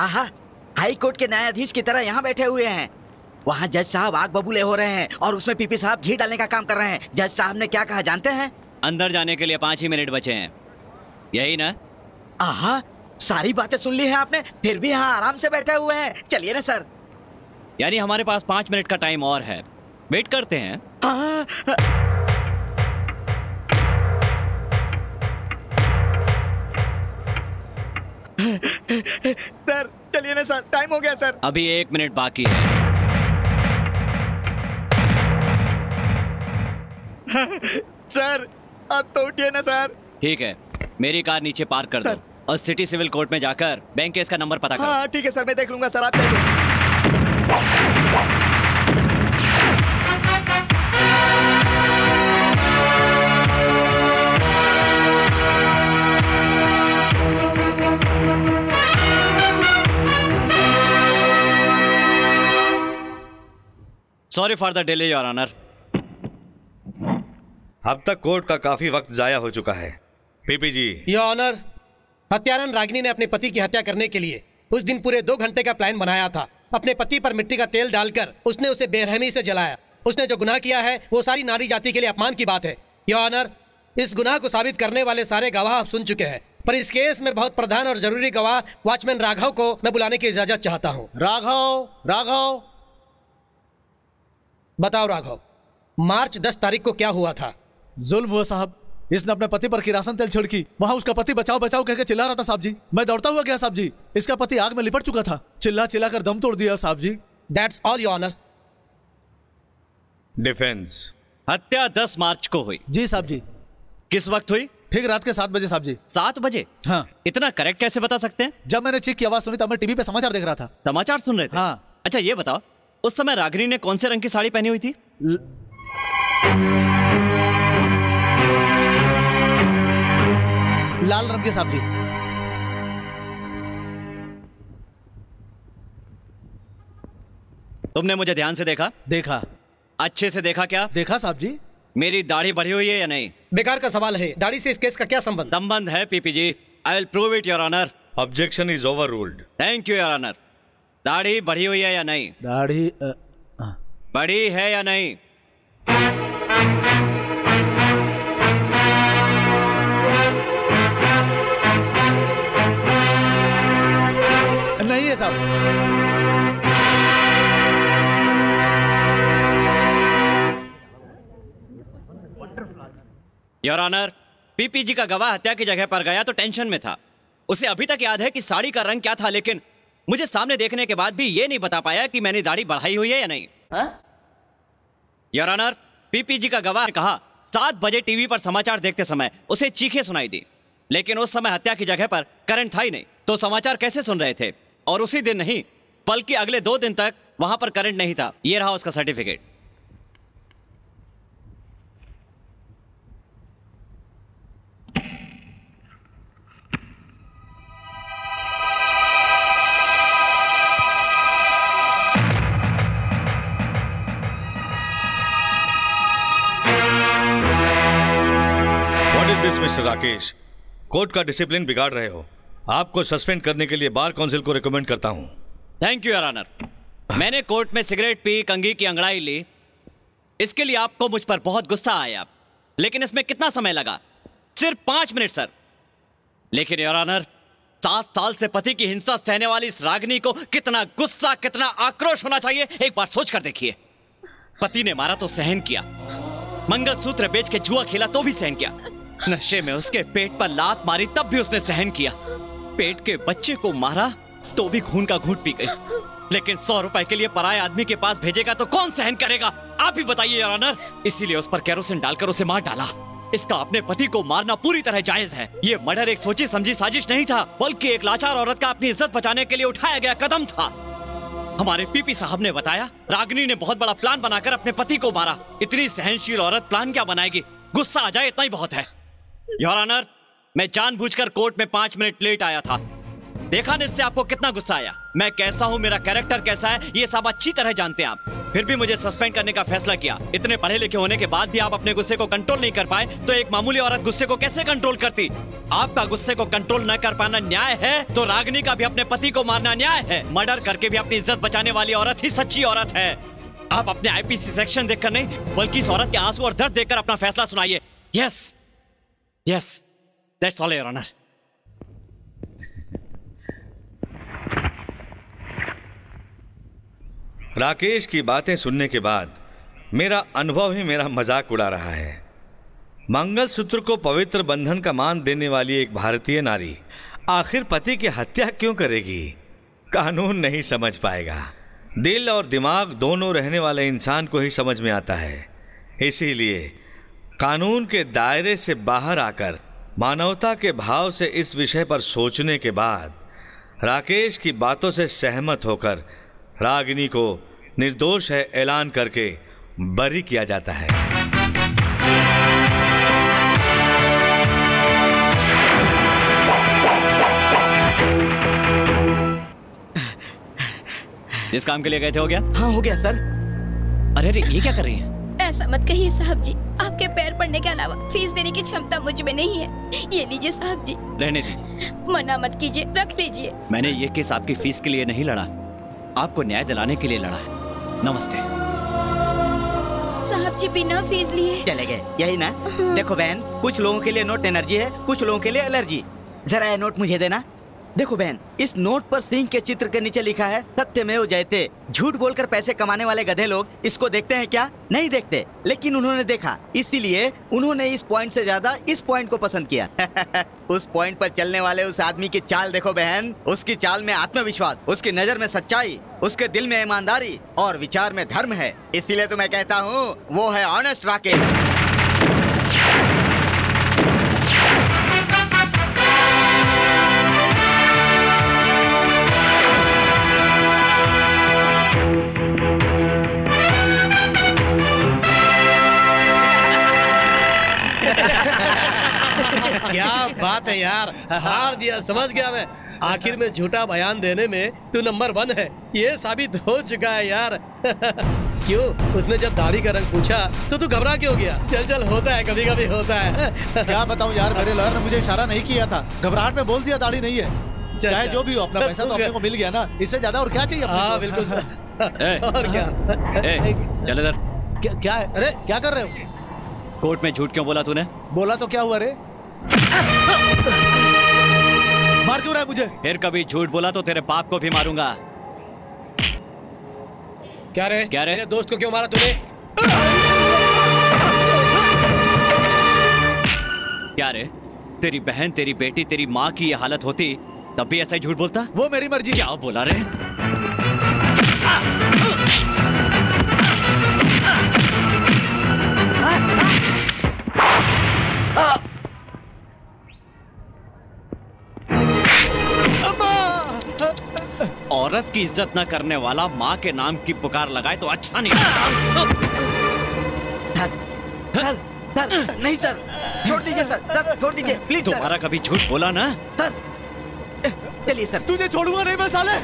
आहा high court के न्यायाधीश की तरह यहाँ बैठे हुए हैं। वहाँ जज साहब आग बबूले हो रहे हैं और उसमें पीपी साहब घी डालने का काम कर रहे हैं। जज साहब ने क्या कहा जानते हैं? अंदर जाने के लिए पाँच ही मिनट बचे हैं। यही ना? आहा सारी बातें सुन ली हैं आपने फिर भी यहाँ आराम से बैठे हुए हैं। चलिए ना सर। यानी हमारे पास पाँच मिनट का टाइम और है। वेट करते हैं। आहा, सर सर टाइम हो गया सर। अभी एक मिनट बाकी है। सर अब तो उठिए ना सर। ठीक है मेरी कार नीचे पार्क कर दो और सिटी सिविल कोर्ट में जाकर बैंक केस का नंबर पता करो। हाँ ठीक है सर मैं देख लूँगा सर आप जाइए sorry for the delay your honour अब तक कोर्ट का काफ़ी वक्त जाया हो चुका है। पीपी जी। योर ऑनर हत्यारन रागिनी ने अपने पति की हत्या करने के लिए उस दिन पूरे दो घंटे का प्लान बनाया था। अपने पति पर मिट्टी का तेल डालकर उसने उसे बेरहमी से जलाया। उसने जो गुनाह किया है वो सारी नारी जाति के लिए अपमान की बात है। योर ऑनर इस गुनाह को साबित करने वाले सारे गवाह आप सुन चुके हैं। पर इस केस में बहुत प्रधान और ज़रूरी गवाह वॉचमैन राघव को मैं बुलाने की इजाज़त चाहता हूँ। राघव राघव। बताओ राघव मार्च दस तारीख को क्या हुआ था? जुल्म हुआ साहब। इसने अपने पति पर किरासन तेल छिड़की। वहाँ उसका पति बचाओ बचाओ कहकर चिल्ला रहा था साहब जी। मैं दौड़ता हुआ गया साहब जी। इसका पति आग में लिपट चुका था। चिल्ला चिल्ला कर दम तोड़ दिया साहब जी। That's all your honour defence हत्या दस मार्च को हुई। जी साहब जी। किस वक्त हुई? ठीक रात के सात बजे साहब जी। सात बजे? हाँ। इतना करेक्ट कैसे बता सकते हैं? जब मैंने चीख की आवाज़ सुनी तब मैं टीवी पे समाचार देख रहा था। समाचार सुन रहे थे? हाँ। अच्छा ये बताओ उस समय रागिनी ने कौन से रंग की साड़ी पहनी हुई थी? ल... लाल रंग के साहब जी तुमने मुझे ध्यान से देखा? देखा। अच्छे से देखा क्या? देखा साहब जी। मेरी दाढ़ी बढ़ी हुई है या नहीं? बेकार का सवाल है। दाढ़ी से इस केस का क्या संबंध? संबंध है PP ji I will prove it your honour objection is overruled thank you your honour दाढ़ी बढ़ी हुई है या नहीं? दाढ़ी अ, बढ़ी है या नहीं? नहीं है साहब। योर ऑनर पीपीजी का गवाह हत्या की जगह पर गया तो टेंशन में था। उसे अभी तक याद है कि साड़ी का रंग क्या था लेकिन मुझे सामने देखने के बाद भी ये नहीं बता पाया कि मैंने दाढ़ी बढ़ाई हुई है या नहीं। योर ऑनर पीपीजी का गवाह ने कहा सात बजे टीवी पर समाचार देखते समय उसे चीखे सुनाई दी। लेकिन उस समय हत्या की जगह पर करंट था ही नहीं तो समाचार कैसे सुन रहे थे? और उसी दिन नहीं बल्कि अगले दो दिन तक वहाँ पर करंट नहीं था। यह रहा उसका सर्टिफिकेट राकेश, कोर्ट का डिसिप्लिन बिगाड़ रहे हो। आपको सस्पेंड करने के लिए बार काउंसिल को रिकमेंड करता हूँ। थैंक यू योर मैंने कोर्ट में सिगरेट पी कंगी की अंगड़ाई ली। इसके लिए आपको मुझ पर बहुत गुस्सा आया। लेकिन इसमें कितना समय लगा? सिर्फ़ पाँच मिनट, सर। लेकिन योर ऑनर सात साल से पति की हिंसा सहने वाली इस रागनी को कितना गुस्सा, कितना आक्रोश होना चाहिए, एक बार सोच कर देखिए। पति ने मारा तो सहन किया। मंगलसूत्र बेच के जुआ खेला तो भी सहन किया। नशे में उसके पेट पर लात मारी, तब भी उसने सहन किया। पेट के बच्चे को मारा तो भी खून का घूट पी गई। लेकिन सौ रुपए के लिए पराए आदमी के पास भेजेगा तो कौन सहन करेगा? आप ही बताइए इसीलिए उस पर कैरोसिन डालकर उसे मार डाला। इसका अपने पति को मारना पूरी तरह जायज़ है। ये मर्डर एक सोची समझी साजिश नहीं था, बल्कि एक लाचार औरत का अपनी इज़्ज़त बचाने के लिए उठाया गया कदम था। हमारे पीपी साहब ने बताया, रागनी ने बहुत बड़ा प्लान बनाकर अपने पति को मारा। इतनी सहनशील औरत प्लान क्या बनाएगी? गुस्सा आ जाए, इतना ही बहुत है। योर ऑनर मैं जानबूझकर कोर्ट में पाँच मिनट लेट आया था। देखा इससे आपको कितना गुस्सा आया। मैं कैसा हूँ, मेरा कैरेक्टर कैसा है, ये सब अच्छी तरह जानते हैं आप। फिर भी मुझे सस्पेंड करने का फैसला किया। इतने पढ़े लिखे होने के बाद भी आप अपने गुस्से को कंट्रोल नहीं कर पाए तो एक मामूली औरत गुस्से को कैसे कंट्रोल करती? आपका गुस्से को कंट्रोल न कर पाना न्याय है तो रागनी का भी अपने पति को मारना न्याय है। मर्डर करके भी अपनी इज़्ज़त बचाने वाली औरत ही सच्ची औरत है। आप अपने आईपीसी सेक्शन देखकर नहीं, बल्कि इस औरत के आँसू और दर्द देखकर अपना फैसला सुनाइए। Yes yes that's all your honour Rakesh की बातें सुनने के बाद मेरा अनुभव ही मेरा मज़ाक उड़ा रहा है। मंगलसूत्र को पवित्र बंधन का मान देने वाली एक भारतीय नारी आखिर पति की हत्या क्यों करेगी? कानून नहीं समझ पाएगा। दिल और दिमाग दोनों रहने वाले इंसान को ही समझ में आता है। इसीलिए कानून के दायरे से बाहर आकर मानवता के भाव से इस विषय पर सोचने के बाद राकेश की बातों से सहमत होकर रागिनी को निर्दोष है ऐलान करके बरी किया जाता है। जिस काम के लिए गए थे हो गया? हाँ हो गया सर। अरे अरे ये क्या कर रही हैं? ऐसा मत कहिए साहब जी आपके पैर पड़ने के अलावा फ़ीस देने की क्षमता मुझमें नहीं है। ये लीजिए साहब जी। रहने दीजिए। मना मत कीजिए रख लीजिए। मैंने ये केस आपकी फ़ीस के लिए नहीं लड़ा। आपको न्याय दिलाने के लिए लड़ा है। नमस्ते। साहब जी बिना फ़ीस लिए। चले गए यही ना? देखो बहन कुछ लोगों के लिए नोट एनर्जी है कुछ लोगों के लिए एलर्जी। जरा ये नोट मुझे देना। देखो बहन, इस नोट पर सिंह के चित्र के नीचे लिखा है सत्यमेव जयते झूठ बोलकर पैसे कमाने वाले गधे लोग, इसको देखते हैं क्या? नहीं देखते, लेकिन उन्होंने देखा। इसीलिए उन्होंने इस पॉइंट से ज़्यादा इस पॉइंट को पसंद किया। उस पॉइंट पर चलने वाले उस आदमी की चाल देखो बहन। उसकी चाल में आत्मविश्वास, उसकी नज़र में सच्चाई, उसके दिल में ईमानदारी और विचार में धर्म है। इसीलिए तो मैं कहता हूँ, वो है ऑनेस्ट राकेश। बात है यार। हार दिया समझ गया मैं। आखिर में झूठा बयान देने में तू नंबर वन है। ये साबित हो चुका है यार। क्यों? उसने जब दाढ़ी का रंग पूछा तो तू घबरा क्यों गया? चल चल होता है कभी कभी होता है। क्या बताऊँ यार मेरे लॉयर ने मुझे इशारा नहीं किया था। घबराहट में बोल दिया दाढ़ी नहीं है। चाहे जो भी हो अपना पैसा तो अपने को मिल गया ना। इससे ज़्यादा और क्या चाहिए हाँ बिल्कुल और क्या? ए, चल इधर। क्या क्या है? अरे। क्या कर रहे हो? कोर्ट में झूठ क्यों बोला तूने? बोला तो क्या हुआ रे? मार क्यों रहा है मुझे? फिर कभी झूठ बोला तो तेरे बाप को भी मारूँगा। क्या रे? क्या रे? मेरे दोस्त को क्यों मारा तूने? क्या रे? तेरी बहन तेरी बेटी तेरी माँ की ये हालत होती तब भी ऐसा ही झूठ बोलता? वो मेरी मर्ज़ी। क्या बोला रे? औरत की इज़्ज़त न करने वाला माँ के नाम की पुकार लगाए तो अच्छा नहीं लगता। सर सर सर नहीं सर छोड़ दीजिए सर सर छोड़ दीजिए प्लीज़ दोबारा कभी झूठ बोला ना? सर चलिए सर। तुझे छोड़ूँगा नहीं मैं साले।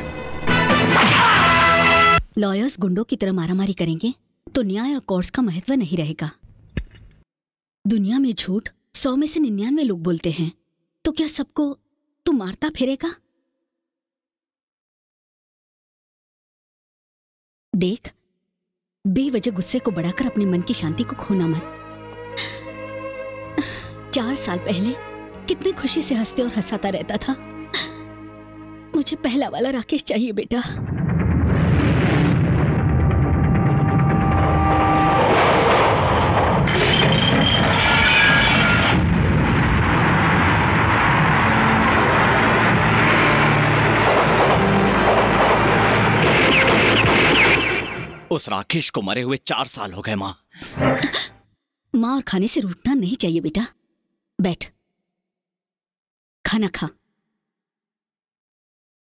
लॉयर्स गुंडों की तरह मारामारी करेंगे तो न्याय और कोर्ट्स का महत्व नहीं रहेगा। दुनिया में झूठ सौ में से निन्यानवे लोग बोलते हैं तो क्या सबको तू मारता फिरेगा? देख, बेवजह गुस्से को बढ़ाकर अपने मन की शांति को खोना मत। चार साल पहले कितनी खुशी से हँसते और हंसाता रहता था। मुझे पहला वाला राकेश चाहिए, बेटा। उस राकेश को मरे हुए चार साल हो गए, माँ। माँ और खाने से रूठना नहीं चाहिए, बेटा। बैठ। खाना खा।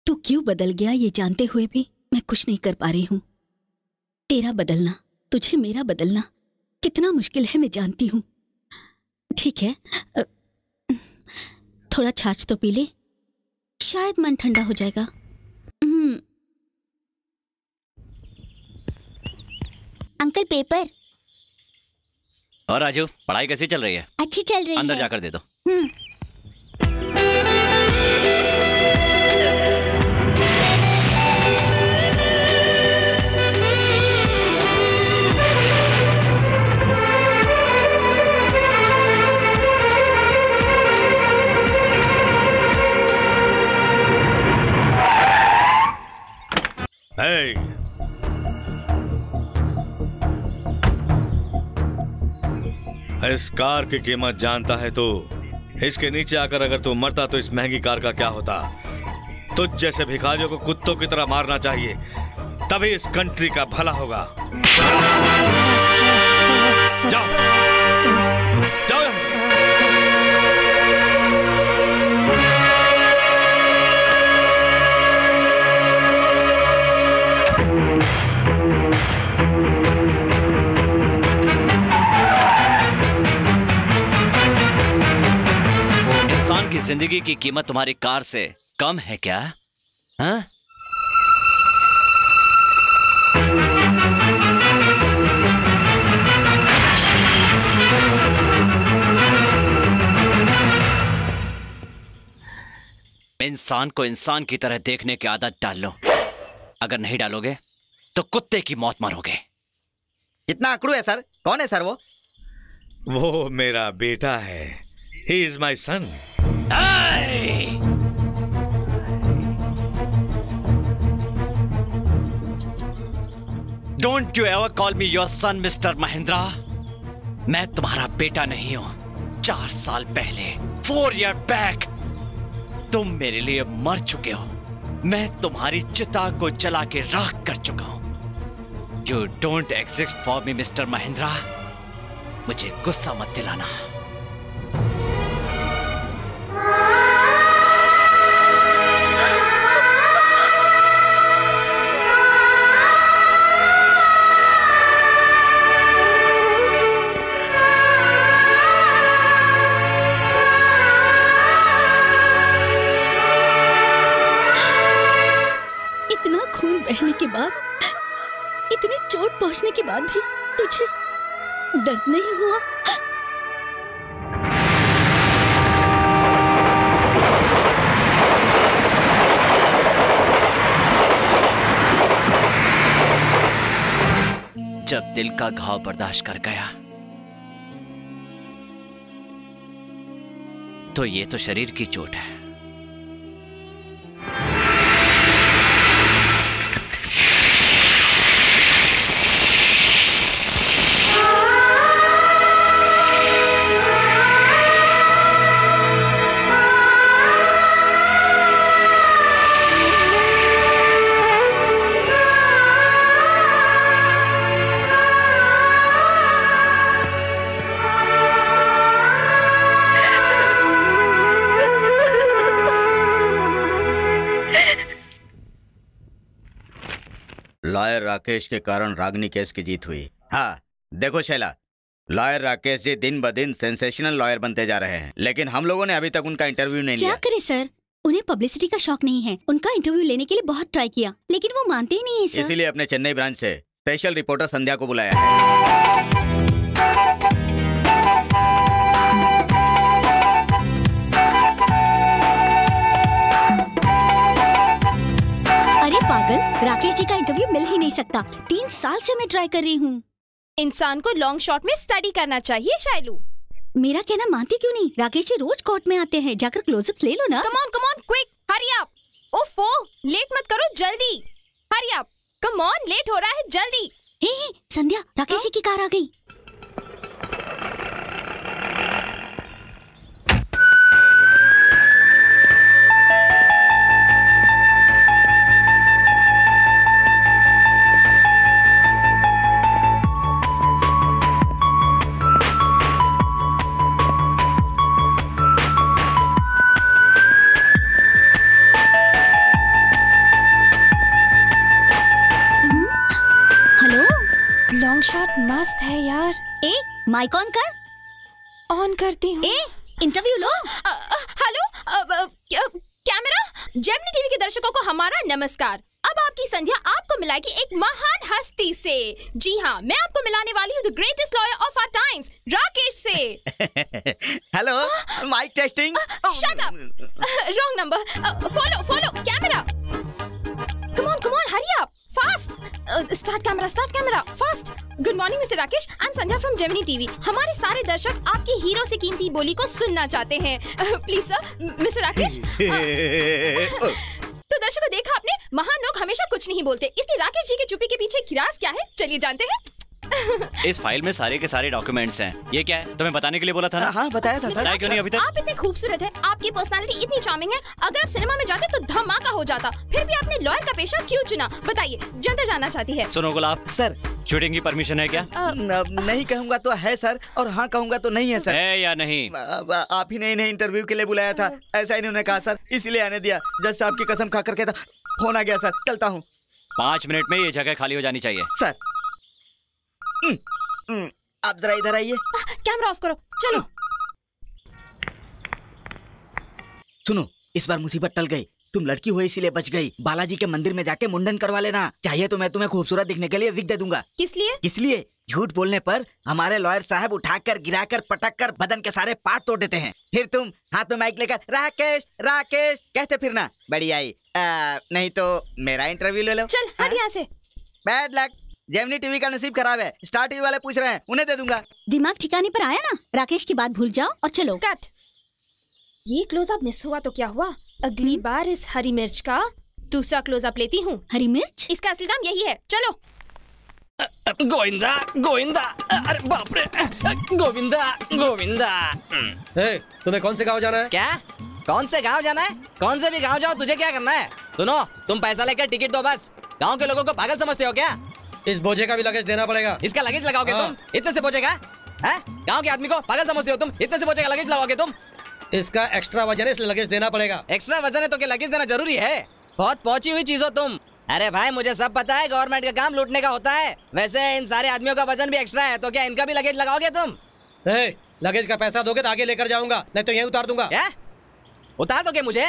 तू क्यों बदल गया ये जानते हुए भी? मैं कुछ नहीं कर पा रही हूँ। तेरा बदलना, तुझे मेरा बदलना, कितना मुश्किल है मैं जानती हूँ। ठीक है थोड़ा छाछ तो पी ले। शायद मन ठंडा हो जाएगा। Uncle paper. और राजू पढ़ाई कैसी चल रही है? अच्छी चल रही अंदर है। जाकर दे दो। हम्म, Hey! इस कार की कीमत जानता है तू। इसके नीचे आकर अगर तू मरता तो इस महँगी कार का क्या होता? तुझ जैसे भिखारियों को कुत्तों की तरह मारना चाहिए, तभी इस कंट्री का भला होगा। की ज़िंदगी की कीमत तुम्हारी कार से कम है क्या? हाँ? इंसान को इंसान की तरह देखने की आदत डाल। लो अगर नहीं डालोगे तो कुत्ते की मौत मारोगे। कितना अकड़ू है सर? कौन है सर वो? वो मेरा बेटा है। He is my son don't you ever call me your son mister Mahindra मैं तुम्हारा बेटा नहीं हूँ। चार साल पहले फोर ईयर बैक तुम मेरे लिए मर चुके हो। मैं तुम्हारी चिता को जला के राख कर चुका हूँ। You don't exist for me mister Mahindra मुझे गुस्सा मत दिलाना। बहने के बाद? इतनी चोट पहुँचने के बाद भी तुझे दर्द नहीं हुआ? जब दिल का घाव बर्दाश्त कर गया तो ये तो शरीर की चोट है। राकेश के कारण रागनी केस की जीत हुई। हाँ देखो शैला लॉयर राकेश जी दिन ब दिन सेंसेशनल लॉयर बनते जा रहे हैं लेकिन हम लोगों ने अभी तक उनका इंटरव्यू नहीं क्या लिया। करे सर? उन्हें पब्लिसिटी का शौक नहीं है। उनका इंटरव्यू लेने के लिए बहुत ट्राई किया लेकिन वो मानते ही नहीं है इसीलिए अपने चेन्नई ब्रांच ऐसी स्पेशल रिपोर्टर संध्या को बुलाया है। पागल? राकेश जी का इंटरव्यू मिल ही नहीं सकता। तीन साल से मैं ट्राई कर रही हूँ। इंसान को लॉन्ग शॉट में स्टडी करना चाहिए शायलू। मेरा कहना मानती क्यों नहीं? राकेश जी रोज कोर्ट में आते हैं। जाकर क्लोजअप ले लो ना। Come on come on quick hurry up ओफो लेट मत करो जल्दी। Hurry up come on late हो रहा है जल्दी। हे, संध्या राकेश जी की कार आ गई। माइक ऑन कर। ऑन करती हूँ। इंटरव्यू लो। हेलो क्या- कैमरा? जेमिनी टीवी के दर्शकों को हमारा नमस्कार। अब आपकी संध्या आपको मिलाएगी एक महान हस्ती से। जी हाँ मैं आपको मिलाने वाली हूँ the greatest lawyer of our times Rakesh से। Hello mike testing shut up wrong number follow follow camera. Come on come on hurry up fast start camera start camera fast good morning mister Rakesh I am Sandhya from Gemini TV हमारे सारे दर्शक आपके hero से कीमती बोली को सुनना चाहते हैं। प्लीज़ सर मिस्टर राकेश तो दर्शकों देखा आपने? महान लोग हमेशा कुछ नहीं बोलते। इसलिए राकेश जी की चुप्पी के पीछे की राज क्या है? चलिए जानते हैं। इस फ़ाइल में सारे के सारे डॉक्यूमेंट्स हैं। ये क्या है? तुम्हें बताने के लिए बोला था ना? हाँ बताया था सर बताया क्यों नहीं अभी तक? आप इतने खूबसूरत हैं, आपकी पर्सनालिटी इतनी चार्मिंग है। अगर आप सिनेमा में जाते तो धमाका हो जाता। फिर भी आपने लॉयर का पेशा क्यों चुना? बताइए जनता जानना चाहती है। सुनो गुलाब। सर। शूटिंग की परमिशन है क्या? अ, न- नहीं कहूँगा तो है सर और हाँ कहूँगा तो नहीं है सर। है या नहीं? अब आप ही ने इन्हें इंटरव्यू के लिए बुलाया था। ऐसा इन्होंने कहा सर। इसलिए आने दिया। जज साहब की कसम खा करके था फ़ोन आ गया सर चलता हूँ। पाँच मिनट में ये जगह खाली हो जानी चाहिए। सर। आप जरा इधर आइए। कैमरा ऑफ़ करो चलो। सुनो इस बार मुसीबत टल गई। तुम लड़की हो इसीलिए बच गई। बालाजी के मंदिर में जाके मुंडन करवा लेना। चाहिए तो मैं तुम्हें खूबसूरत दिखने के लिए विग दे दूँगा। किस लिए? इसलिए झूठ बोलने पर हमारे लॉयर साहब उठाकर गिराकर पटक कर बदन के सारे पार्ट तोड़ देते हैं। फिर तुम हाथ में माइक लेकर राकेश राकेश कहते फिरना। बढ़िया आई। आ, नहीं तो मेरा इंटरव्यू ले लो। चल हट यहाँ से। बैड लक जेमिनी टीवी का नसीब खराब है। स्टार टीवी वाले पूछ रहे हैं उन्हें दे दूँगा। दिमाग ठिकाने पर आया ना? राकेश की बात भूल जाओ और चलो। कट। ये क्लोजअप मिस हुआ तो क्या हुआ? अगली बार इस हरी मिर्च का दूसरा क्लोजअप लेती हूँ। हरी मिर्च? इसका असली दाम यही है। चलो। गोविंदा गोविंदा अरे बाप रे। गोविंदा गोविंदा। ए, तुम्हें कौन से गाँव जाना है? क्या? कौन से गाँव जाना है? कौन से भी गाँव जाओ तुझे क्या करना है? सुनो तुम पैसा लेकर टिकट दो बस। गाँव के लोगों को पागल समझते हो क्या? इस बोझे का भी लगेज देना पड़ेगा। इसका लगेज लगाओगे हाँ। तुम? इतने से बोझे का हैं? के आदमी को पागल समझते हो तुम? इतने से बोझे का लगेज लगाओगे तुम? इसका एक्स्ट्रा वज़न है इसलिए लगेज देना पड़ेगा। एक्स्ट्रा वज़न है तो क्या लगेज देना ज़रूरी है? बहुत पहुँची हुई चीज़ हो तुम। अरे भाई मुझे सब पता है गवर्नमेंट का काम लूटने का होता है। वैसे इन सारे आदमियों का वज़न भी एक्स्ट्रा है तो क्या इनका भी लगेज लगाओगे तुम? ए, लगेज का पैसा दोगे तो आगे लेकर जाऊँगा नहीं तो यही उतार दूँगा। क्या? उतार दोगे मुझे?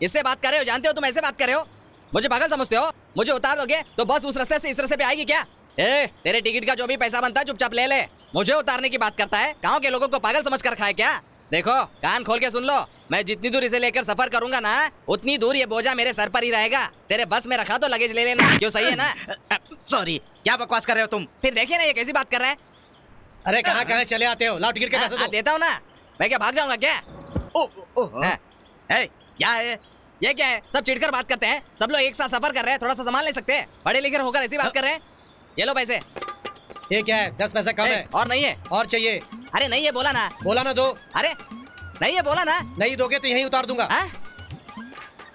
इससे बात कर रहे हो? जानते हो तुम ऐसे बात कर रहे हो? मुझे पागल समझते हो? मुझे उतार दोगे? तो बस उस रस्ते से इस रास्ते पे आएगी क्या? ए तेरे टिकट का जो भी पैसा बनता है चुपचाप ले ले। मुझे उतारने की बात करता है। गाँव के लोगों को पागल समझ कर खाए क्या? देखो कान खोल के सुन लो। मैं जितनी दूर इसे लेकर सफ़र करूँगा ना उतनी दूर ये बोझा मेरे सर पर ही रहेगा। तेरे बस में रखा तो लगेज ले लेना। क्यों सही है ना? सॉरी क्या बकवास कर रहे हो तुम? फिर देखिए ना ये कैसी बात कर रहा है। अरे कहाँ कहाँ चले आते हो? लाओ टिकट के हाँ, पैसे हाँ, दो। देता हूँ ना। मैं क्या भाग जाऊँगा क्या? ओ, ओ, ओ, हाँ। है, क्या है ये क्या है? सब चिढ़कर बात करते हैं? सब लोग एक साथ सफ़र कर रहे हैं थोड़ा सा संभाल नहीं सकते हैं? पढ़े लिखे होकर ऐसी बात कर रहे हैं? ये लो पैसे। ये क्या है? दस पैसे कम है। और नहीं है। और चाहिए। अरे नहीं है बोला ना। बोला ना दो। अरे नहीं है बोला ना। नहीं दोगे तो यही उतार दूँगा। हाँ?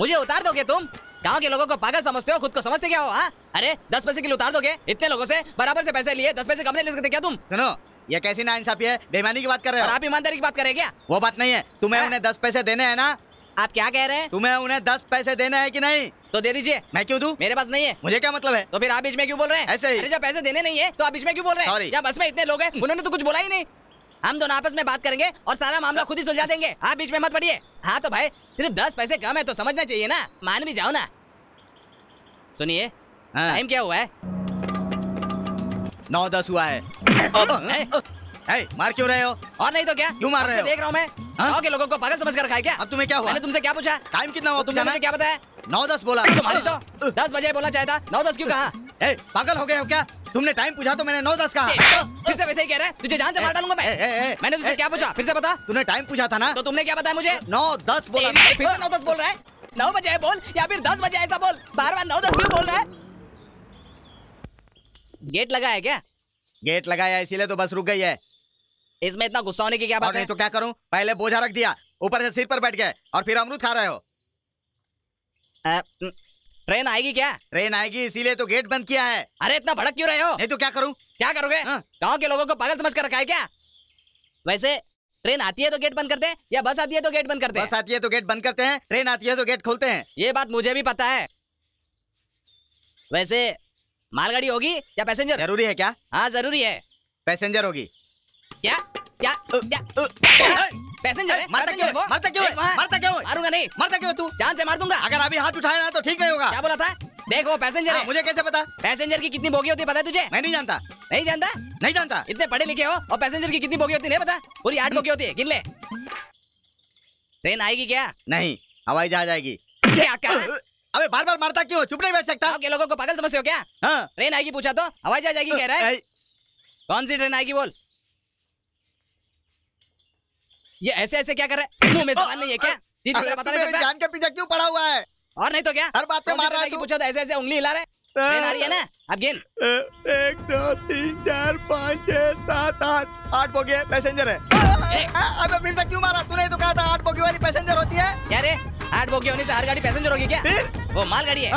मुझे उतार दोगे तुम? गाँव के लोगों को पागल समझते हो? खुद को समझते क्या हो हाँ? अरे दस पैसे के लिए उतार दोगे? इतने लोगों से बराबर से पैसे लिए दस पैसे कम नहीं ले सकते क्या तुम? सुनो ये कैसी ना इंसाफी है? बेईमानी की बात कर रहे हो? आप ईमानदारी की बात करें क्या? वो बात नहीं है। तुम्हें हाँ? उन्हें दस पैसे देने हैं ना आप क्या कह रहे हैं? तुम्हें उन्हें दस पैसे देने हैं कि नहीं? तो दे दीजिए। मैं क्यों दूँ? मेरे पास नहीं है। मुझे क्या मतलब है? तो फिर आप बीच में क्यों बोल रहे हैं? ऐसे ही। अरे जब पैसे देने नहीं है तो आप बीच में क्यों बोल रहे हैं? जब बस में इतने लोग हैं उन्होंने तो कुछ बोला ही नहीं। हम दोनों आपस में बात करेंगे और सारा मामला खुद ही सुलझा देंगे। आप बीच में मत पड़िए। हाँ तो भाई सिर्फ़ दस पैसे कम है तो समझना चाहिए ना। मान भी जाओ ना। सुनिए हाँ, टाइम क्या हुआ है? नौ दस हुआ है। हैं? है, मार क्यों रहे हो? और नहीं तो क्या? क्यों मार रहे हो? देख रहा हूँ मैं? हाँ? गाँव के लोगों को पागल समझ कर खाए क्या? अब तुम्हें क्या हुआ? मैंने तुमसे क्या पूछा? टाइम कितना हुआ? तो तुमने पूछा मुझे ना क्या बताया? नौ दस बोला। तुम्हारी तो। दस बजे बोलना चाहिए था। नौ दस क्यों कहा? ए, पागल हो गए हो क्या? तुमने टाइम पूछा तो मैंने नौ दस कहा। तो फिर से वैसे ही कह रहे हैं। तुझे जान से मार डालूँगा ए, ए, मैं ए, मैंने तुझसे क्या पूछा? फिर से बता। तूने टाइम पूछा था ना? तो तुमने क्या बताया मुझे? नौ दस बोला। फिर से नौ दस बोल रहा है। नौ बजे बोल या फिर दस बजे ऐसा बोल। बार बार नौ दस क्यों बोल रहा है? गेट लगा है क्या? गेट लगाया इसीलिए तो बस रुक गई है। इसमें इतना गुस्सा होने की क्या बात नहीं है? तो क्या करूँ? पहले बोझा रख दिया ऊपर से सिर पर बैठ गए और फिर अमरूद खा रहे हो। ट्रेन आएगी क्या? ट्रेन आएगी इसीलिए तो गेट बंद किया है। अरे इतना भड़क क्यों रहे हो? नहीं तो क्या करूँ? क्या करोगे? हाँ। गाँव के लोगों को पागल समझ कर रखा है क्या? वैसे ट्रेन आती है तो गेट बंद करते हैं या बस आती है तो गेट बंद करते हैं? बस आती है तो गेट बंद करते हैं ट्रेन आती है तो गेट खोलते हैं। ये बात मुझे भी पता है। वैसे मालगाड़ी होगी या पैसेंजर? ज़रूरी है क्या? हाँ ज़रूरी है। पैसेंजर होगी। क्या क्या क्या? पैसेंजर है मारता क्यों है? मारता क्यों। मारता क्यों मारूँगा नहीं। मारता क्यों तू? जान से मार दूँगा। अगर अभी हाथ उठाया ना तो ठीक नहीं होगा। क्या बोला था? देख वो पैसेंजर हाँ, मुझे कैसे पता? पैसेंजर की कितनी बोगी होती है पता है तुझे? मैं नहीं जानता। नहीं जानता? नहीं जानता। इतने पढ़े लिखे हो और पैसेंजर की कितनी बोगी होती है नहीं पता? पूरी आठ बोगी होती है गिन ले। ट्रेन आएगी क्या? नहीं हवाई जहाज़ आएगी। क्या कहा? अबे बार बार मारता क्यों? चुप नहीं बैठ सकता। गाँव लोगों को पागल समझते हो क्या? हाँ। ट्रेन आएगी पूछा तो। हवाई जहाज़ आएगी कह रहा है। कौन सी ट्रेन आएगी बोल। ये ऐसे ऐसे क्या कर रहा है? मुँह में जबान नहीं है क्या? नहीं जान के पीछे क्यों पड़ा हुआ है? और नहीं तो क्या? हर बात पे मार रहा है तू? पूछा तो ऐसे ऐसे उंगली हिला रहा? है आ रही है ना? अब गिन एक दो तीन चार पाँच छह सात आठ। आठ बोगी है। पैसेंजर है अबे फिर से क्यों मारा? तूने तो कहा था आठ बोगी वाली पैसेंजर होती है। क्या रे? आठ बोगी होने से हर गाड़ी पैसेंजर होगी क्या? फिर? वो माल गाड़ी है।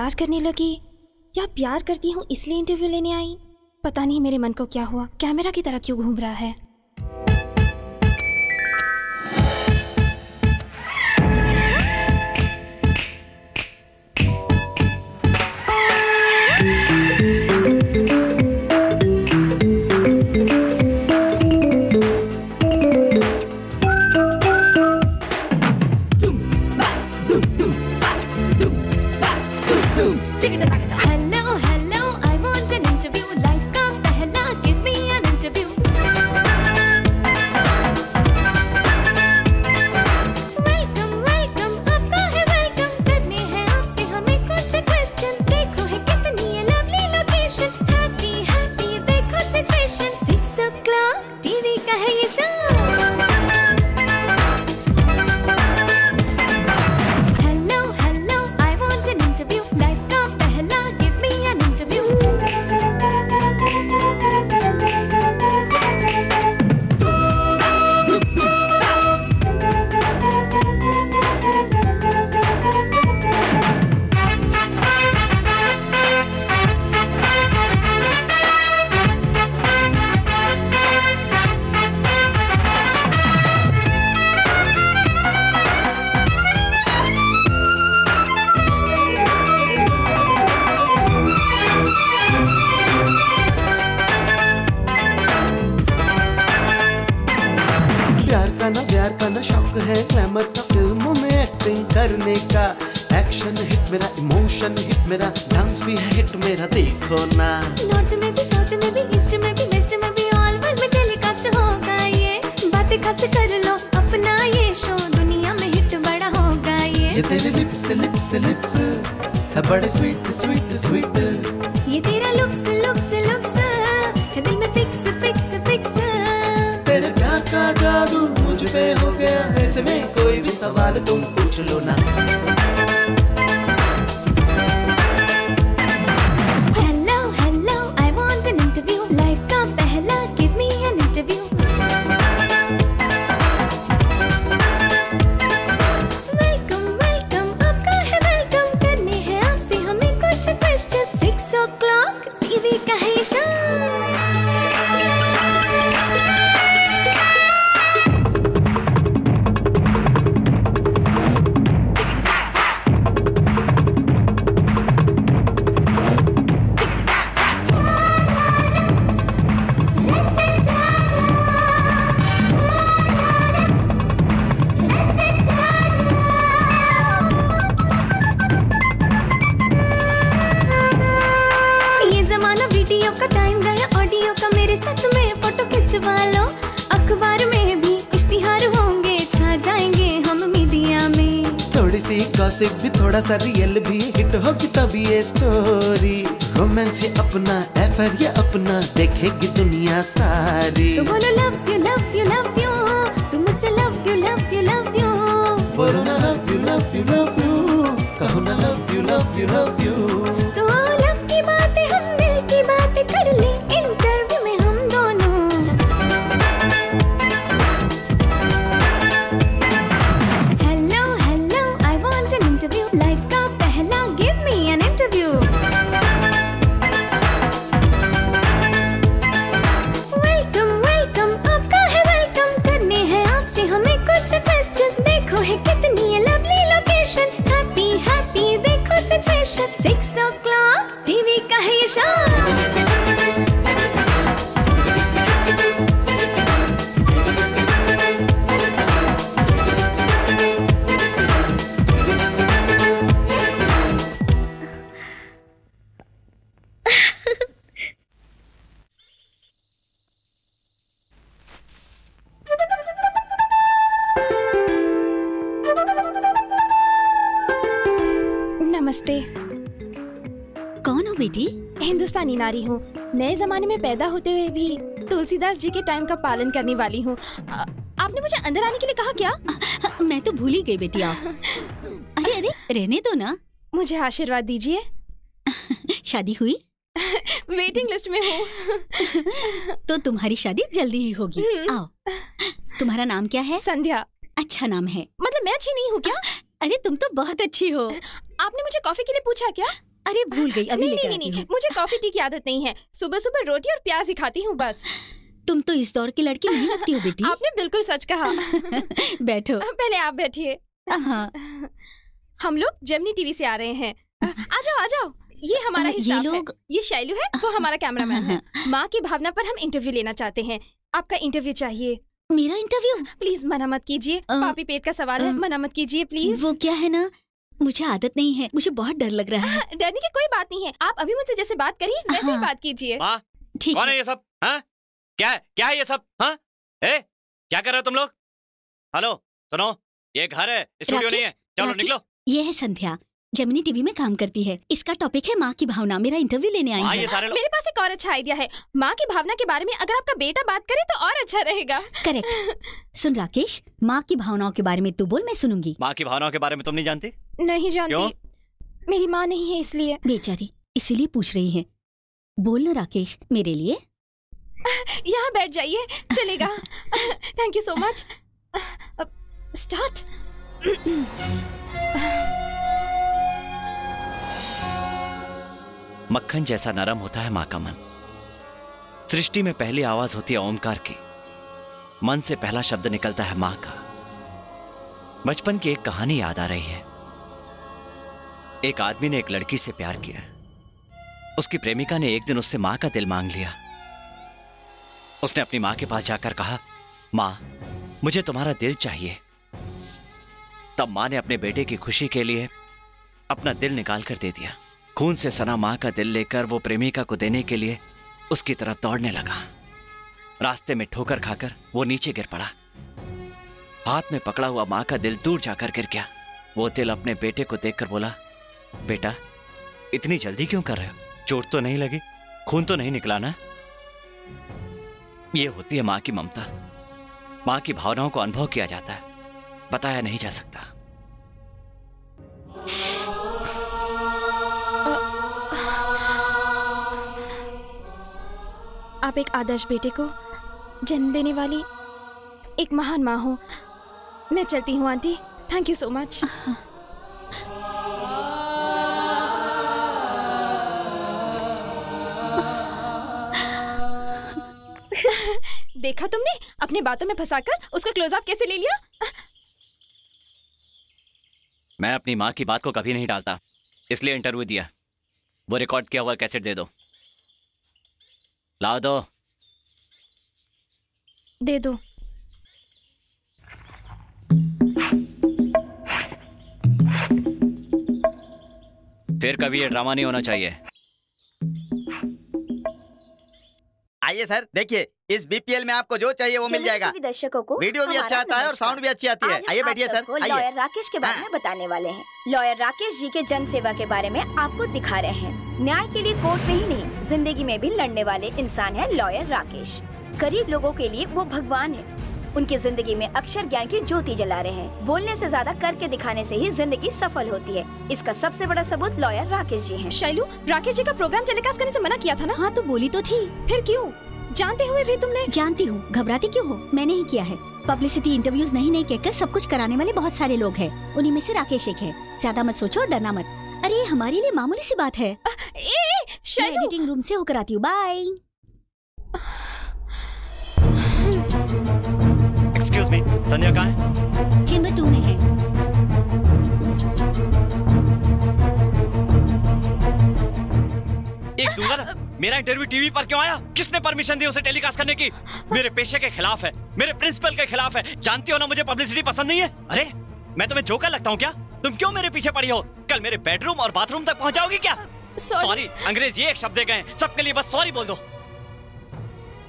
प्यार करने लगी। या प्यार करती हूँ इसलिए इंटरव्यू लेने आई? पता नहीं मेरे मन को क्या हुआ। कैमरा की तरह क्यों घूम रहा है? थोड़ी सी गॉसिप भी थोड़ा सा रियल भी हिट होगी तभी ये स्टोरी रोमांस ये अपना एफर ये अपना देखेगी दुनिया सारी तो बोलो love you love you love you तुम मुझसे love you love you love you बोलो ना love you love you love you कहो ना love you love you love you नारी हूँ। नए जमाने में पैदा होते हुए भी तुलसीदास जी के टाइम का पालन करने वाली हूँ। आपने मुझे अंदर आने के लिए कहा क्या? मैं तो भूल ही गई बेटी आप अरे अरे रहने दो ना। मुझे आशीर्वाद दीजिए। शादी हुई? वेटिंग लिस्ट में हूँ। तो तुम्हारी शादी जल्दी ही होगी। हम्म। आओ। तुम्हारा नाम क्या है? संध्या। अच्छा नाम है। मतलब मैं अच्छी नहीं हूँ क्या? अरे तुम तो बहुत अच्छी हो। आपने मुझे कॉफ़ी के लिए पूछा क्या? अरे भूल गई अभी नहीं नहीं नहीं, नहीं मुझे कॉफ़ी टी की आदत नहीं है। सुबह सुबह रोटी और प्याज ही खाती हूँ बस। तुम तो इस दौर की लड़की नहीं लगती हो बेटी। आपने बिल्कुल सच कहा। बैठो। पहले आप बैठिए। हाँ। हम लोग जेमिनी टीवी से आ रहे हैं। आ जाओ आ जाओ। ये हमारा ही ये स्टाफ है। लोग- ये शैलू है वो हमारा कैमरामैन है। माँ की भावना पर हम इंटरव्यू लेना चाहते हैं। आपका इंटरव्यू चाहिए। मेरा इंटरव्यू प्लीज़ मना मत कीजिए। पापी पेट का सवाल है मना मत कीजिए प्लीज़ वो क्या है ना? मुझे आदत नहीं है मुझे बहुत डर लग रहा है। डरने की कोई बात नहीं है। आप अभी मुझसे जैसे बात करिए वैसे ही हाँ। बात कीजिए। ठीक कौन है। है ये सब? हाँ? क्या क्या है ये सब? हाँ? ए क्या कर रहे हो तुम लोग? हेलो सुनो ये घर है स्टूडियो नहीं है। चलो निकलो। ये है संध्या। जेमिनी टीवी में काम करती है। इसका टॉपिक है माँ की भावना। मेरा इंटरव्यू लेने आई हाँ। मेरे पास एक और अच्छा आइडिया है। माँ की भावना के बारे में अगर आपका बेटा बात करे तो और अच्छा रहेगा। करेक्ट सुन राकेश माँ की भावनाओं के बारे में तू बोल मैं सुनूँगी। माँ की भावनाओं के बारे में तुम नहीं जानती? नहीं जानती। मेरी माँ नहीं है इसलिए। बेचारी इसीलिए पूछ रही है। बोल ना राकेश मेरे लिए। यहाँ बैठ जाइए चलेगा। Thank you so much start मक्खन जैसा नरम होता है माँ का मन। सृष्टि में पहली आवाज़ होती है ओमकार की। मन से पहला शब्द निकलता है माँ का बचपन की एक कहानी याद आ रही है। एक आदमी ने एक लड़की से प्यार किया। उसकी प्रेमिका ने एक दिन उससे माँ का दिल मांग लिया। उसने अपनी माँ के पास जाकर कहा, माँ, मुझे तुम्हारा दिल चाहिए। तब माँ ने अपने बेटे की खुशी के लिए अपना दिल निकाल कर दे दिया। खून से सना माँ का दिल लेकर वो प्रेमिका को देने के लिए उसकी तरफ़ दौड़ने लगा। रास्ते में ठोकर खाकर वो नीचे गिर पड़ा। हाथ में पकड़ा हुआ माँ का दिल दूर जाकर गिर गया। वो दिल अपने बेटे को देखकर बोला, बेटा, इतनी जल्दी क्यों कर रहे हो? चोट तो नहीं लगी, खून तो नहीं निकला ना? ये होती है माँ की ममता। माँ की भावनाओं को अनुभव किया जाता है, बताया नहीं जा सकता। आप एक आदर्श बेटे को जन्म देने वाली एक महान माँ हो। मैं चलती हूँ, aunty. Thank you so much देखा तुमने? अपने बातों में फंसाकर उसका क्लोजअप कैसे ले लिया? मैं अपनी माँ की बात को कभी नहीं डालता। इसलिए इंटरव्यू दिया। वो रिकॉर्ड किया हुआ कैसेट दे दो। लाओ दो दे। दो फिर कभी ये ड्रामा नहीं होना चाहिए। आइए सर देखिए इस बीपीएल में आपको जो चाहिए वो मिल जाएगा। दर्शकों को वीडियो भी अच्छा आता है और साउंड भी अच्छी आती है। आइए बैठिए सर लॉयर राकेश के बारे में बताने वाले हैं। लॉयर राकेश जी के जन सेवा के बारे में आपको दिखा रहे हैं। न्याय के लिए कोर्ट में ही नहीं ज़िंदगी में भी लड़ने वाले इंसान है लॉयर राकेश। गरीब लोगों के लिए वो भगवान है। उनकी ज़िंदगी में अक्षर ज्ञान की ज्योति जला रहे हैं। बोलने से ज़्यादा करके दिखाने से ही ज़िंदगी सफल होती है। इसका सबसे बड़ा सबूत लॉयर राकेश जी हैं। शैलू राकेश जी का प्रोग्राम टेलीकास्ट करने से मना किया था ना? हाँ तो बोली तो थी। फिर क्यों? जानते हुए भी तुमने? जानती हूँ। घबराती क्यों हो? मैंने ही किया है। पब्लिसिटी इंटरव्यूज़ नहीं नहीं कहकर सब कुछ कराने वाले बहुत सारे लोग हैं। उन्हीं में से राकेश एक है। ज़्यादा मत सोचो डरना मत। अरे हमारे लिए मामूली सी बात है। ए, मैं एडिटिंग रूम से होकर आती हूँ। बाय एक्सक्यूज मी संध्या कहाँ है? चेम्बर टू में है। एक दूँगा ना मेरा इंटरव्यू टीवी पर क्यों आया? किसने परमिशन दी उसे टेलीकास्ट करने की? मेरे पेशे के खिलाफ है मेरे प्रिंसिपल के खिलाफ है। जानती हो ना मुझे पब्लिसिटी पसंद नहीं है? अरे मैं तुम्हें जोकर लगता हूँ क्या? तुम क्यों मेरे पीछे पड़ी हो? कल मेरे बेडरूम और बाथरूम तक पहुँच जाओगी क्या सॉरी सॉरी अंग्रेज़ ये एक शब्द दे गए सबके लिए बस सॉरी बोल दो।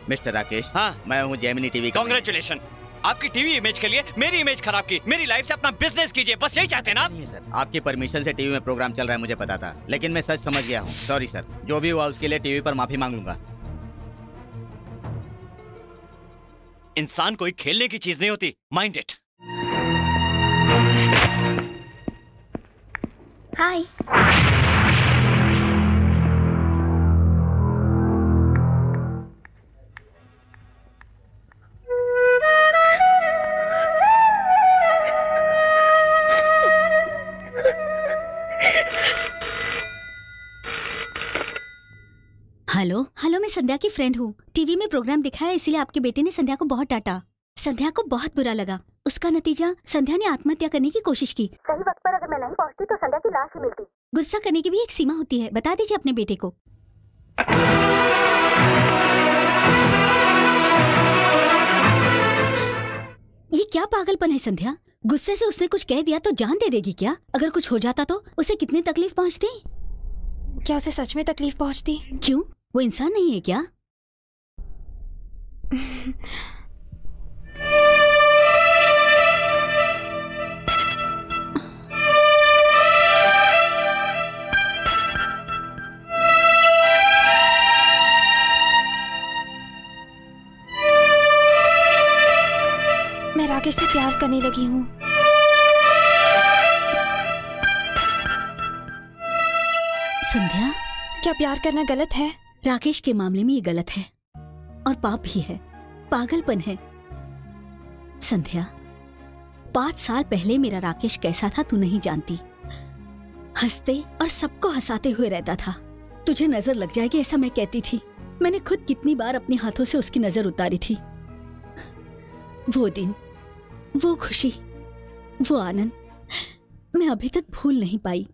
मिस्टर राकेश हाँ। मैं हूँ जेमिनी टीवी का कॉन्ग्रेचुलेशन आपकी टीवी इमेज के लिए मेरी इमेज खराब की। मेरी लाइफ से अपना बिज़नेस कीजिए बस यही चाहते हैं ना नहीं सर आपकी परमिशन से टीवी में प्रोग्राम चल रहा है मुझे पता था। लेकिन मैं सच समझ गया हूँ। सॉरी सर जो भी हुआ उसके लिए टीवी पर माफ़ी मांग लूँगा इंसान कोई खेलने की चीज़ नहीं होती। Mind it hi hello hello मैं संध्या की फ्रेंड हूँ। टीवी में प्रोग्राम दिखाया, इसलिए आपके बेटे ने संध्या को बहुत डांटा। संध्या को बहुत बुरा लगा। उसका नतीजा संध्या ने आत्महत्या करने की कोशिश की। सही वक्त पर अगर मैं नहीं पहुँचती तो संध्या की लाश ही मिलती। गुस्सा करने की भी एक सीमा होती है। बता दीजिए अपने बेटे को। ये क्या पागलपन है संध्या? गुस्से से उसने कुछ कह दिया तो जान दे देगी क्या? अगर कुछ हो जाता तो उसे कितनी तकलीफ़ पहुँचती? क्या उसे सच में तकलीफ़ पहुँचती? क्यों? वो इंसान नहीं है क्या? राकेश से प्यार करने लगी हूँ। संध्या, क्या प्यार करना गलत है? राकेश के मामले में ये गलत है। और पाप भी है। पागलपन है। संध्या, पाँच साल पहले मेरा राकेश कैसा था तू नहीं जानती। हँसते और सबको हंसाते हुए रहता था। तुझे नज़र लग जाएगी ऐसा मैं कहती थी। मैंने खुद कितनी बार अपने हाथों से उसकी नज़र उतारी थी। वो दिन वो खुशी वो आनंद मैं अभी तक भूल नहीं पाई।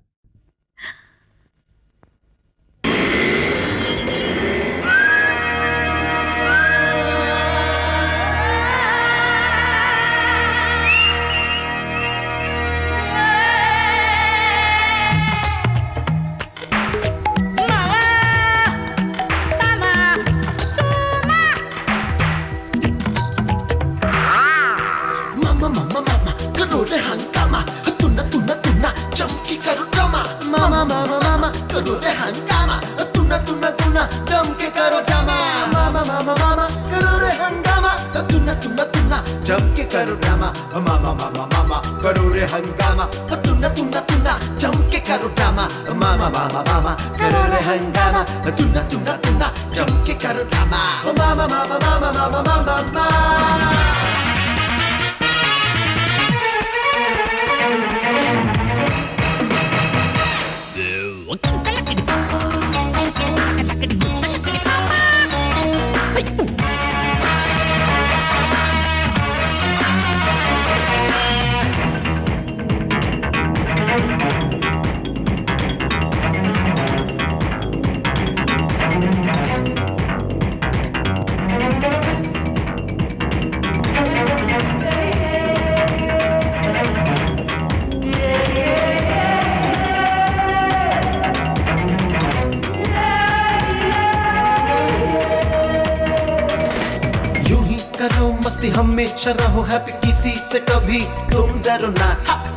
Jamki karo drama. Mama, mama, mama, karo re hangama. Tuna, tuna, tuna, jamki karo drama. Mama, mama, mama, karo re hangama. Tuna, tuna, tuna, jamki karo drama. Mama, mama, mama, mama, mama, mama. मस्ती हमेशा रहो happy किसी से कभी तुम डरो ना।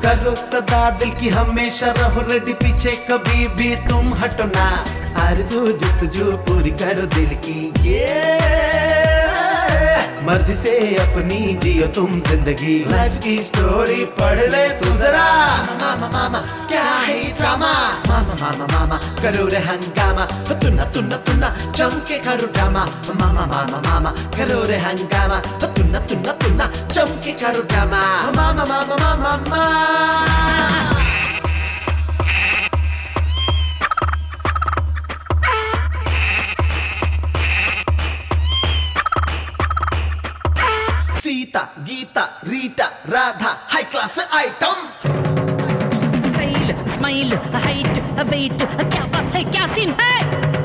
करो सदा दिल की हमेशा रहो रेडी पीछे कभी भी तुम हटो ना। आरज़ू जस्तजू पूरी करो दिल की ये मर्ज़ी से अपनी जियो तुम ज़िंदगी। लाइफ की स्टोरी पढ़ ले तू जरा। मामा मामा क्या है ड्रामा मामा मामा मामा करो रे हंगामा। तुना तुना तुना, चमके करो ड्रामा मामा मामा मामा करो रे हंगामा। तुना तुना तुना, चमके करो ड्रामा मामा मामा मामा मामा। Item style smile height weight क्या बात है क्या सीन है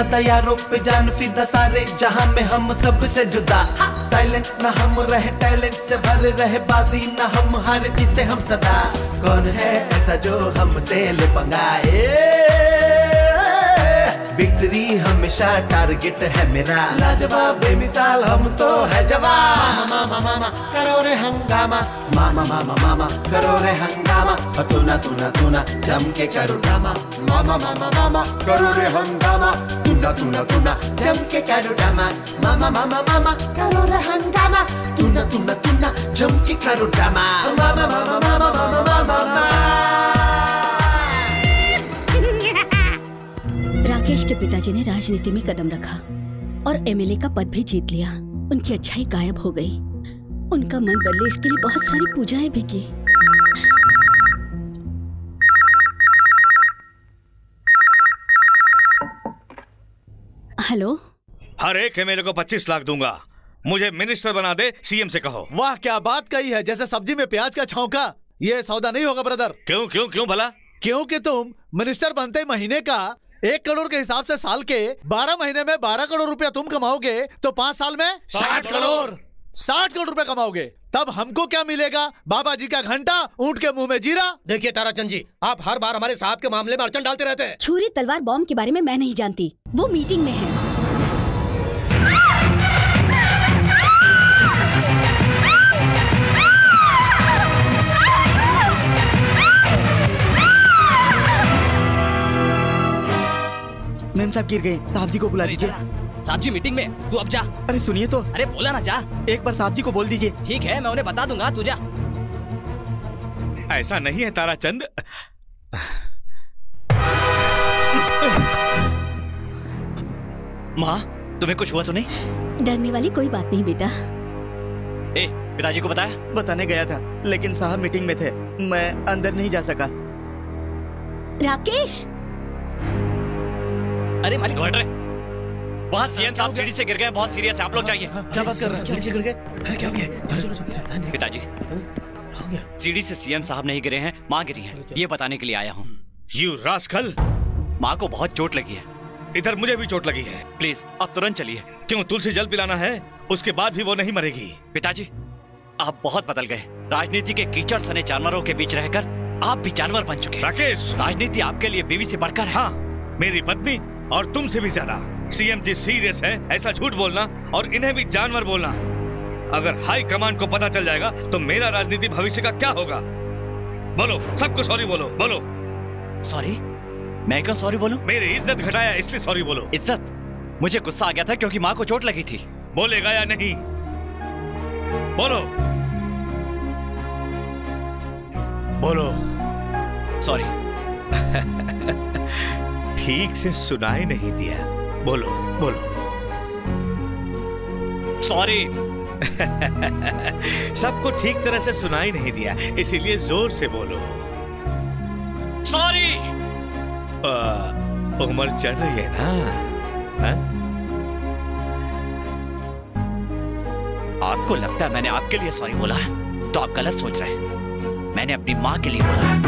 अनोखियाँ तैयारों पे जान फिदा सारे जहाँ में हम सबसे जुदा। साइलेंट ना हम रहे टैलेंट से भर रहे बाजी ना हम हार जीते हम सदा। कौन है ऐसा जो हमसे ले पंगाए विक्ट्री हमेशा टारगेट है मेरा लाजवाब बेमिसाल हम तो है जवाब मामा मामा करो रे हंगामा मामा मामा मामा करो रे हंगामा तूना तूना तूना जम के करो ड्रामा मामा मामा मामा करो रे हंगामा तूना तूना तूना जम के करो ड्रामा मामा मामा मामा करो रे हंगामा तूना तूना तूना जम के करो ड्रामा मामा मामा मामा मामा मामा राकेश के पिताजी ने राजनीति में कदम रखा और एमएलए का पद भी जीत लिया। उनकी अच्छाई गायब हो गई। उनका मन बदले इसके लिए बहुत सारी पूजाएँ भी की। हेलो? हर एक एमएलए को 25 लाख दूँगा। मुझे मिनिस्टर बना दे सीएम से कहो। वाह क्या बात कही है। जैसे सब्ज़ी में प्याज का छौंका। ये सौदा नहीं होगा ब्रदर। क्यों क्यों क्यों भला? क्योंकि तुम मिनिस्टर बनते महीने का एक करोड़ के हिसाब से साल के बारह महीने में बारह करोड़ रुपया तुम कमाओगे तो पाँच साल में साठ करोड़। साठ करोड़ रुपया कमाओगे। तब हमको क्या मिलेगा? बाबा जी का घंटा ऊँट के मुँह में जीरा। देखिए ताराचंद जी आप हर बार हमारे साहब के मामले में अड़चन डालते रहते हैं। छुरी तलवार बॉम्ब के बारे में मैं नहीं जानती। वो मीटिंग में है। मैम साहब गिर गए। साहब जी को बुला दीजिए। साहब जी मीटिंग में। तू अब जा। अरे सुनिए तो। अरे बोला ना जा। एक बार साहब जी को बोल दीजिए। ठीक है मैं उन्हें बता दूँगा तू जा। ऐसा नहीं है ताराचंद। माँ तुम्हें कुछ हुआ तो नहीं? डरने वाली कोई बात नहीं बेटा। ए पिताजी को बताया? बताने गया था लेकिन साहब मीटिंग में थे। मैं अंदर नहीं जा सका। राकेश! अरे मालिक। रहे। वहाँ सीएम साहब सीढ़ी से गिर गए बहुत सीरियस है। आप लोग चाहिए क्या बात कर रहे हैं? से गिर गए? क्या हो गया? पिताजी। सीढ़ी से सीएम साहब नहीं गिरे हैं माँ गिरी है। ये बताने के लिए आया हूँ। You rascal. माँ को बहुत चोट लगी है। इधर मुझे भी चोट लगी है। प्लीज़ अब तुरंत चलिए। क्यों तुलसी जल पिलाना है? उसके बाद भी वो नहीं मरेगी। पिताजी आप बहुत बदल गए। राजनीति के कीचड़ सने जानवरों के बीच रहकर आप भी जानवर बन चुके हैं। राकेश! राजनीति आपके लिए बीवी से बढ़कर है। हाँ मेरी पत्नी और तुमसे भी ज़्यादा। सीएम जी सीरियस है ऐसा झूठ बोलना और इन्हें भी जानवर बोलना। अगर हाई कमांड को पता चल जाएगा तो मेरा राजनीति भविष्य का क्या होगा? बोलो सबको सॉरी बोलो बोलो। सॉरी मैं क्यों सॉरी बोलूँ? मेरी इज़्ज़त घटाया इसलिए सॉरी बोलो। इज़्ज़त? मुझे गुस्सा आ गया था क्योंकि माँ को चोट लगी थी। बोलेगा या नहीं? बोलो। बोलो। सॉरी ठीक से सुनाई नहीं दिया। बोलो बोलो। सॉरी सबको ठीक तरह से सुनाई नहीं दिया इसीलिए ज़ोर से बोलो। सॉरी उम्र चढ़ रही है ना? हाँ? आपको लगता है मैंने आपके लिए सॉरी बोला है तो आप गलत सोच रहे हैं। मैंने अपनी माँ के लिए बोला है।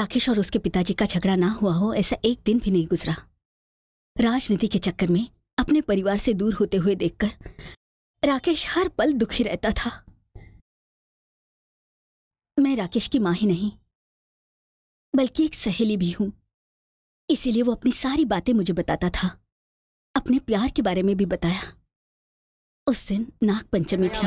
राकेश और उसके पिताजी का झगड़ा ना हुआ हो, ऐसा एक दिन भी नहीं गुजरा। राजनीति के चक्कर में अपने परिवार से दूर होते हुए देखकर राकेश हर पल दुखी रहता था। मैं राकेश की माँ ही नहीं, बल्कि एक सहेली भी हूँ। इसीलिए वो अपनी सारी बातें मुझे बताता था, अपने प्यार के बारे में भी बताया। उस दिन नाग पंचमी थी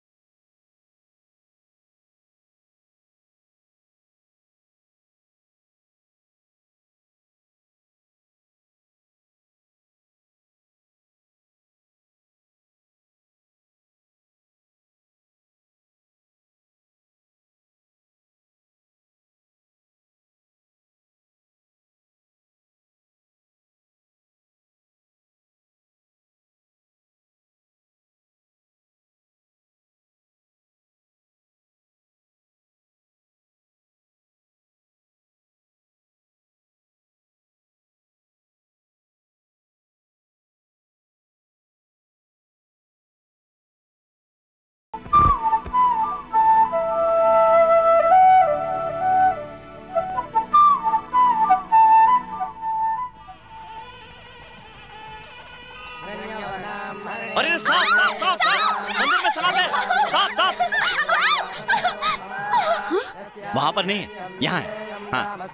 वहाँ पर नहीं है। यहाँ है। हाँ।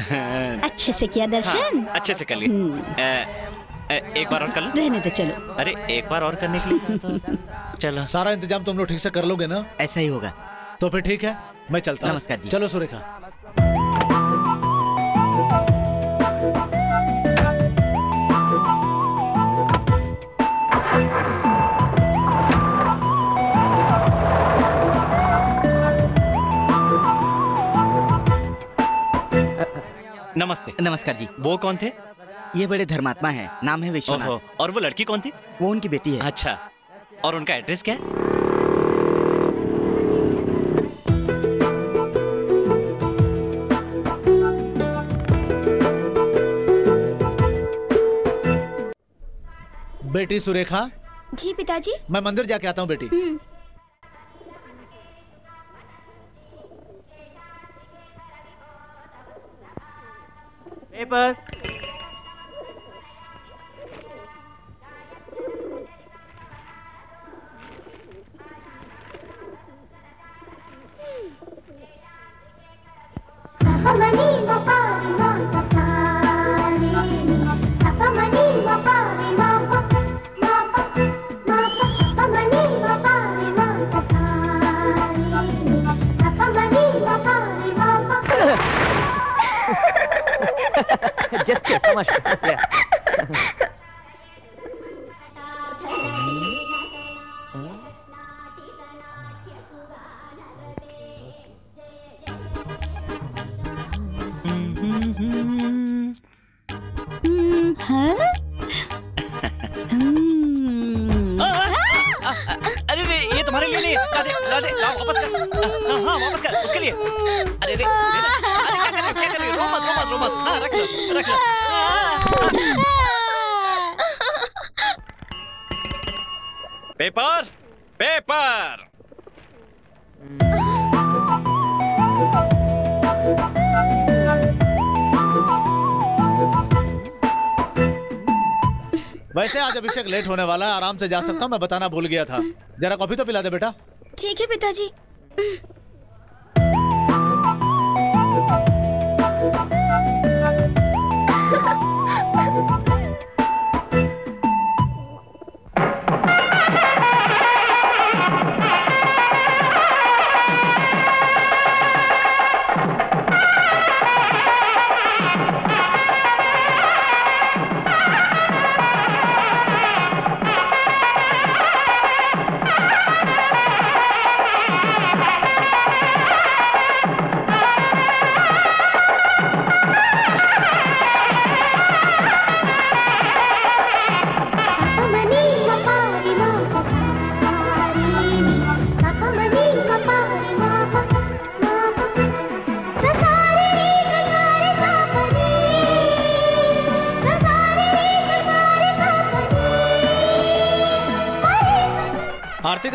अच्छे से किया दर्शन। हाँ, अच्छे से कर अ, अ, एक बार और कर लो। रहने दो चलो। अरे एक बार और करने के लिए कहा चलो। सारा इंतज़ाम तुम लोग ठीक से कर लोगे ना? ऐसा ही होगा। तो फिर ठीक है मैं चलता हूँ। नमस्कार चलो सुरेखा। नमस्ते। नमस्कार जी। वो कौन थे? ये बड़े धर्मात्मा हैं। नाम है विश्वनाथ। और वो लड़की कौन थी? वो उनकी बेटी है। अच्छा और उनका एड्रेस क्या है? बेटी सुरेखा? जी पिताजी। मैं मंदिर जाके आता हूँ बेटी। Paper. just kidding. Come on. Yeah. अरे रे ये तुम्हारे लिए नहीं। राधे राधे लाओ वापस कर। हाँ हाँ वापस कर उसके लिए। अरे रे अरे क्या कर हो, क्या कर हो? रो मत रो मत रो मत। हाँ रख लो रख लो। Paper paper. वैसे आज अभिषेक लेट होने वाला है, आराम से जा सकता हूँ, मैं बताना भूल गया था। जरा कॉफ़ी तो पिला दे बेटा। ठीक है पिताजी।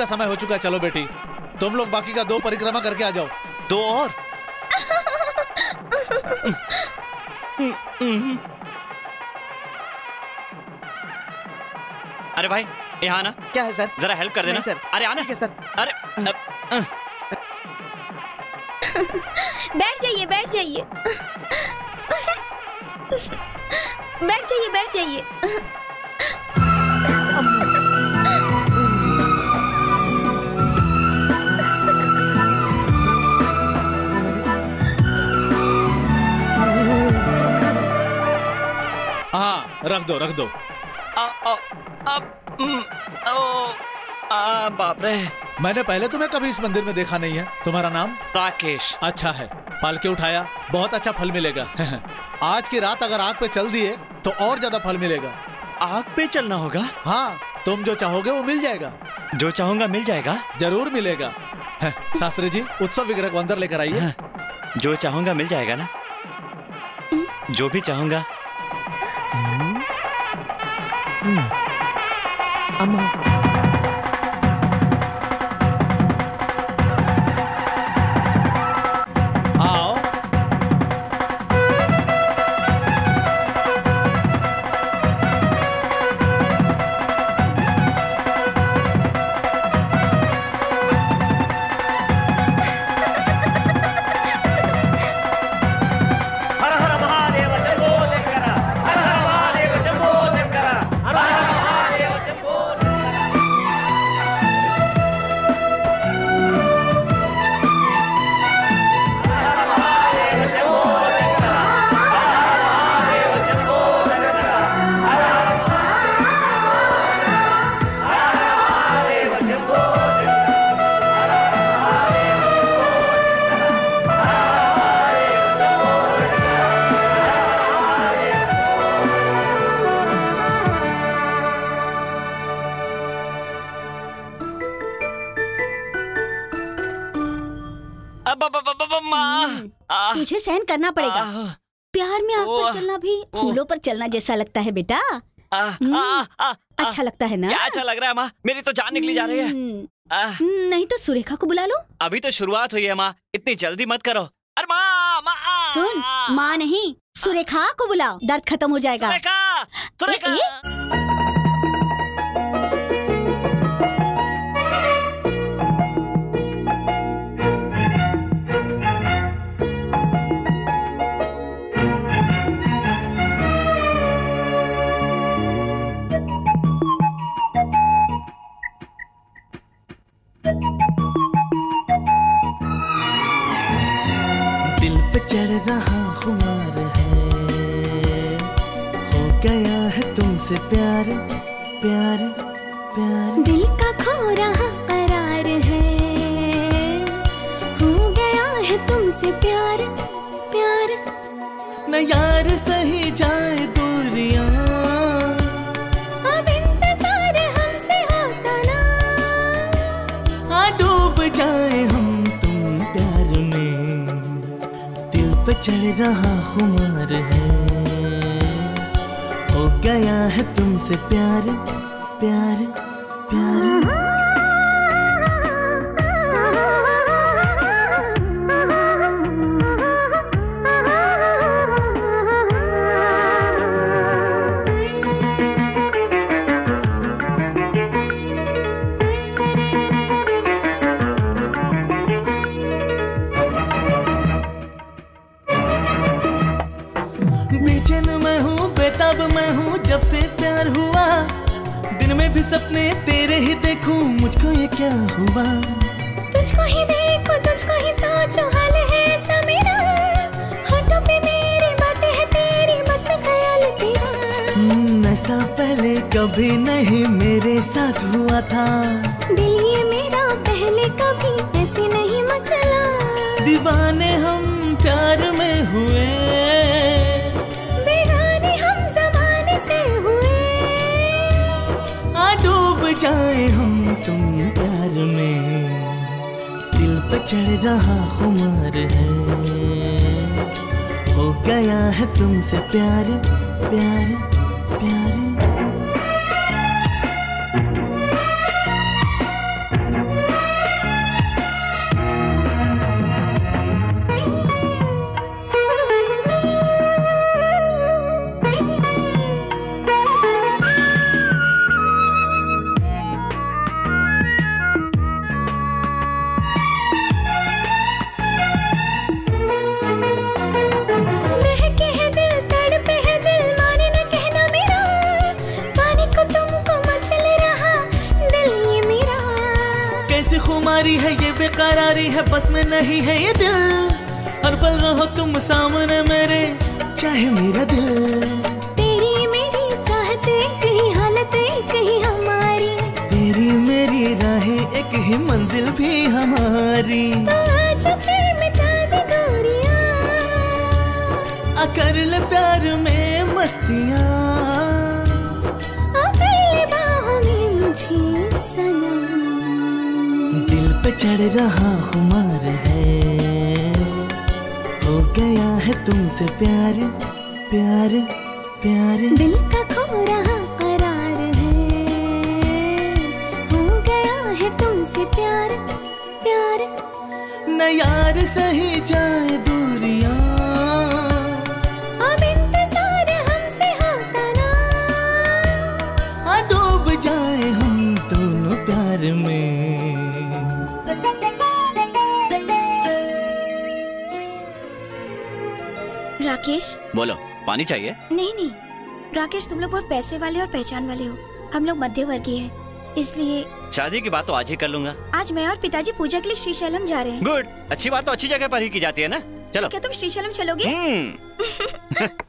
का समय हो चुका है चलो बेटी। तुम लोग बाकी का दो परिक्रमा करके आ जाओ। दो और? अरे भाई यहाँ आना। क्या है सर? जरा हेल्प कर देना। सर। अरे आना। है, सर। अरे बैठ जाइए बैठ जाइए। बैठ जाइए बैठ जाइए। हाँ रख दो रख दो। आ, आ, आ, ओ, आ, बाप रे। मैंने पहले तुम्हें कभी इस मंदिर में देखा नहीं है। तुम्हारा नाम? राकेश। अच्छा है पालके उठाया बहुत अच्छा फल मिलेगा। आज की रात अगर आग पे चल दिए तो और ज़्यादा फल मिलेगा। आग पे चलना होगा? हाँ तुम जो चाहोगे वो मिल जाएगा। जो चाहूँगा मिल जाएगा? ज़रूर मिलेगा। शास्त्री जी उत्सव विग्रह को अंदर लेकर आइए। जो चाहूँगा मिल जाएगा ना? जो भी चाहूँगा। आओ करना पड़ेगा। प्यार में आग पर चलना भी। फूलों पर चलना जैसा लगता है बेटा। आ, आ, आ, आ, अच्छा लगता है ना? क्या अच्छा लग रहा है माँ। मेरी तो जान निकली जा रही है। हम्म, नहीं तो सुरेखा को बुला लो। अभी तो शुरुआत हुई है माँ। इतनी जल्दी मत करो। अरे माँ माँ। सुन माँ नहीं सुरेखा को बुलाओ। दर्द खत्म हो जाएगा। सुरेखा सुरेखा। ए, दिल चढ़ रहा खुमार है। हो गया है तुमसे प्यार प्यार प्यार। दिल का खो रहा करार है। हो गया है तुमसे प्यार प्यार। मैं यार चढ़ रहा खुमार है। हो गया है तुमसे प्यार प्यार। भी सपने तेरे ही देखूँ मुझको ये क्या हुआ? तुझको ही देखो तुझको ही सोचो हाल है ऐसा मेरा। होठों पे मेरी बातें हैं तेरी बस ख्याल तेरा हम्म, ऐसा पहले कभी नहीं मेरे साथ हुआ था। दिल ये मेरा पहले कभी ऐसे नहीं मचला। दीवाने हम प्यार में हुए। जाए हम तुम प्यार में। दिल पर चढ़ रहा खुमार है। हो गया है तुमसे प्यार प्यार। नहीं है ये दिल। हर पल रहो तुम सामने मेरे चाहे मेरा दिल। तेरी मेरी चाहते कहीं हालत कहीं हमारी। तेरी मेरी राहें एक ही मंजिल भी हमारी। तो कर ले प्यार में मस्तियाँ। आ कर ले बाहों में मुझे सनम। दिल पे चढ़ रहा खुमार तुमसे प्यार प्यार प्यार। दिल का राकेश। बोलो पानी चाहिए? नहीं नहीं। राकेश तुम लोग बहुत पैसे वाले और पहचान वाले हो। हम लोग मध्य वर्गीय हैं इसलिए शादी की बात तो आज ही कर लूँगा। आज मैं और पिताजी पूजा के लिए श्रीशैलम जा रहे हैं। गुड अच्छी बात तो अच्छी जगह पर ही की जाती है ना? चलो। क्या तुम श्रीशैलम चलोगे? हम्म।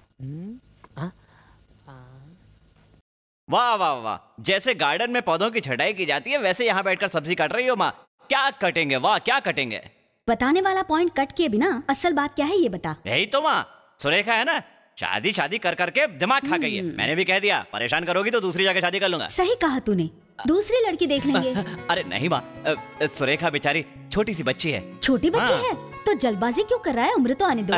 वाह वाह वाह जैसे गार्डन में पौधों की छटाई की जाती है वैसे यहाँ बैठकर सब्ज़ी काट रही हो माँ। क्या कटेंगे? वाह क्या कटेंगे? बताने वाला पॉइंट कट के बिना असल बात क्या है ये बता। यही तो माँ। सुरेखा है ना? शादी शादी कर करके दिमाग खा गई है। मैंने भी कह दिया परेशान करोगी तो दूसरी जगह शादी कर लूँगा। सही कहा तूने। दूसरी लड़की देख लेंगे। अरे नहीं माँ सुरेखा बेचारी छोटी सी बच्ची है। छोटी बच्ची हाँ। है? तो जल्दबाजी क्यों कर रहा है? उम्र तो आने दो।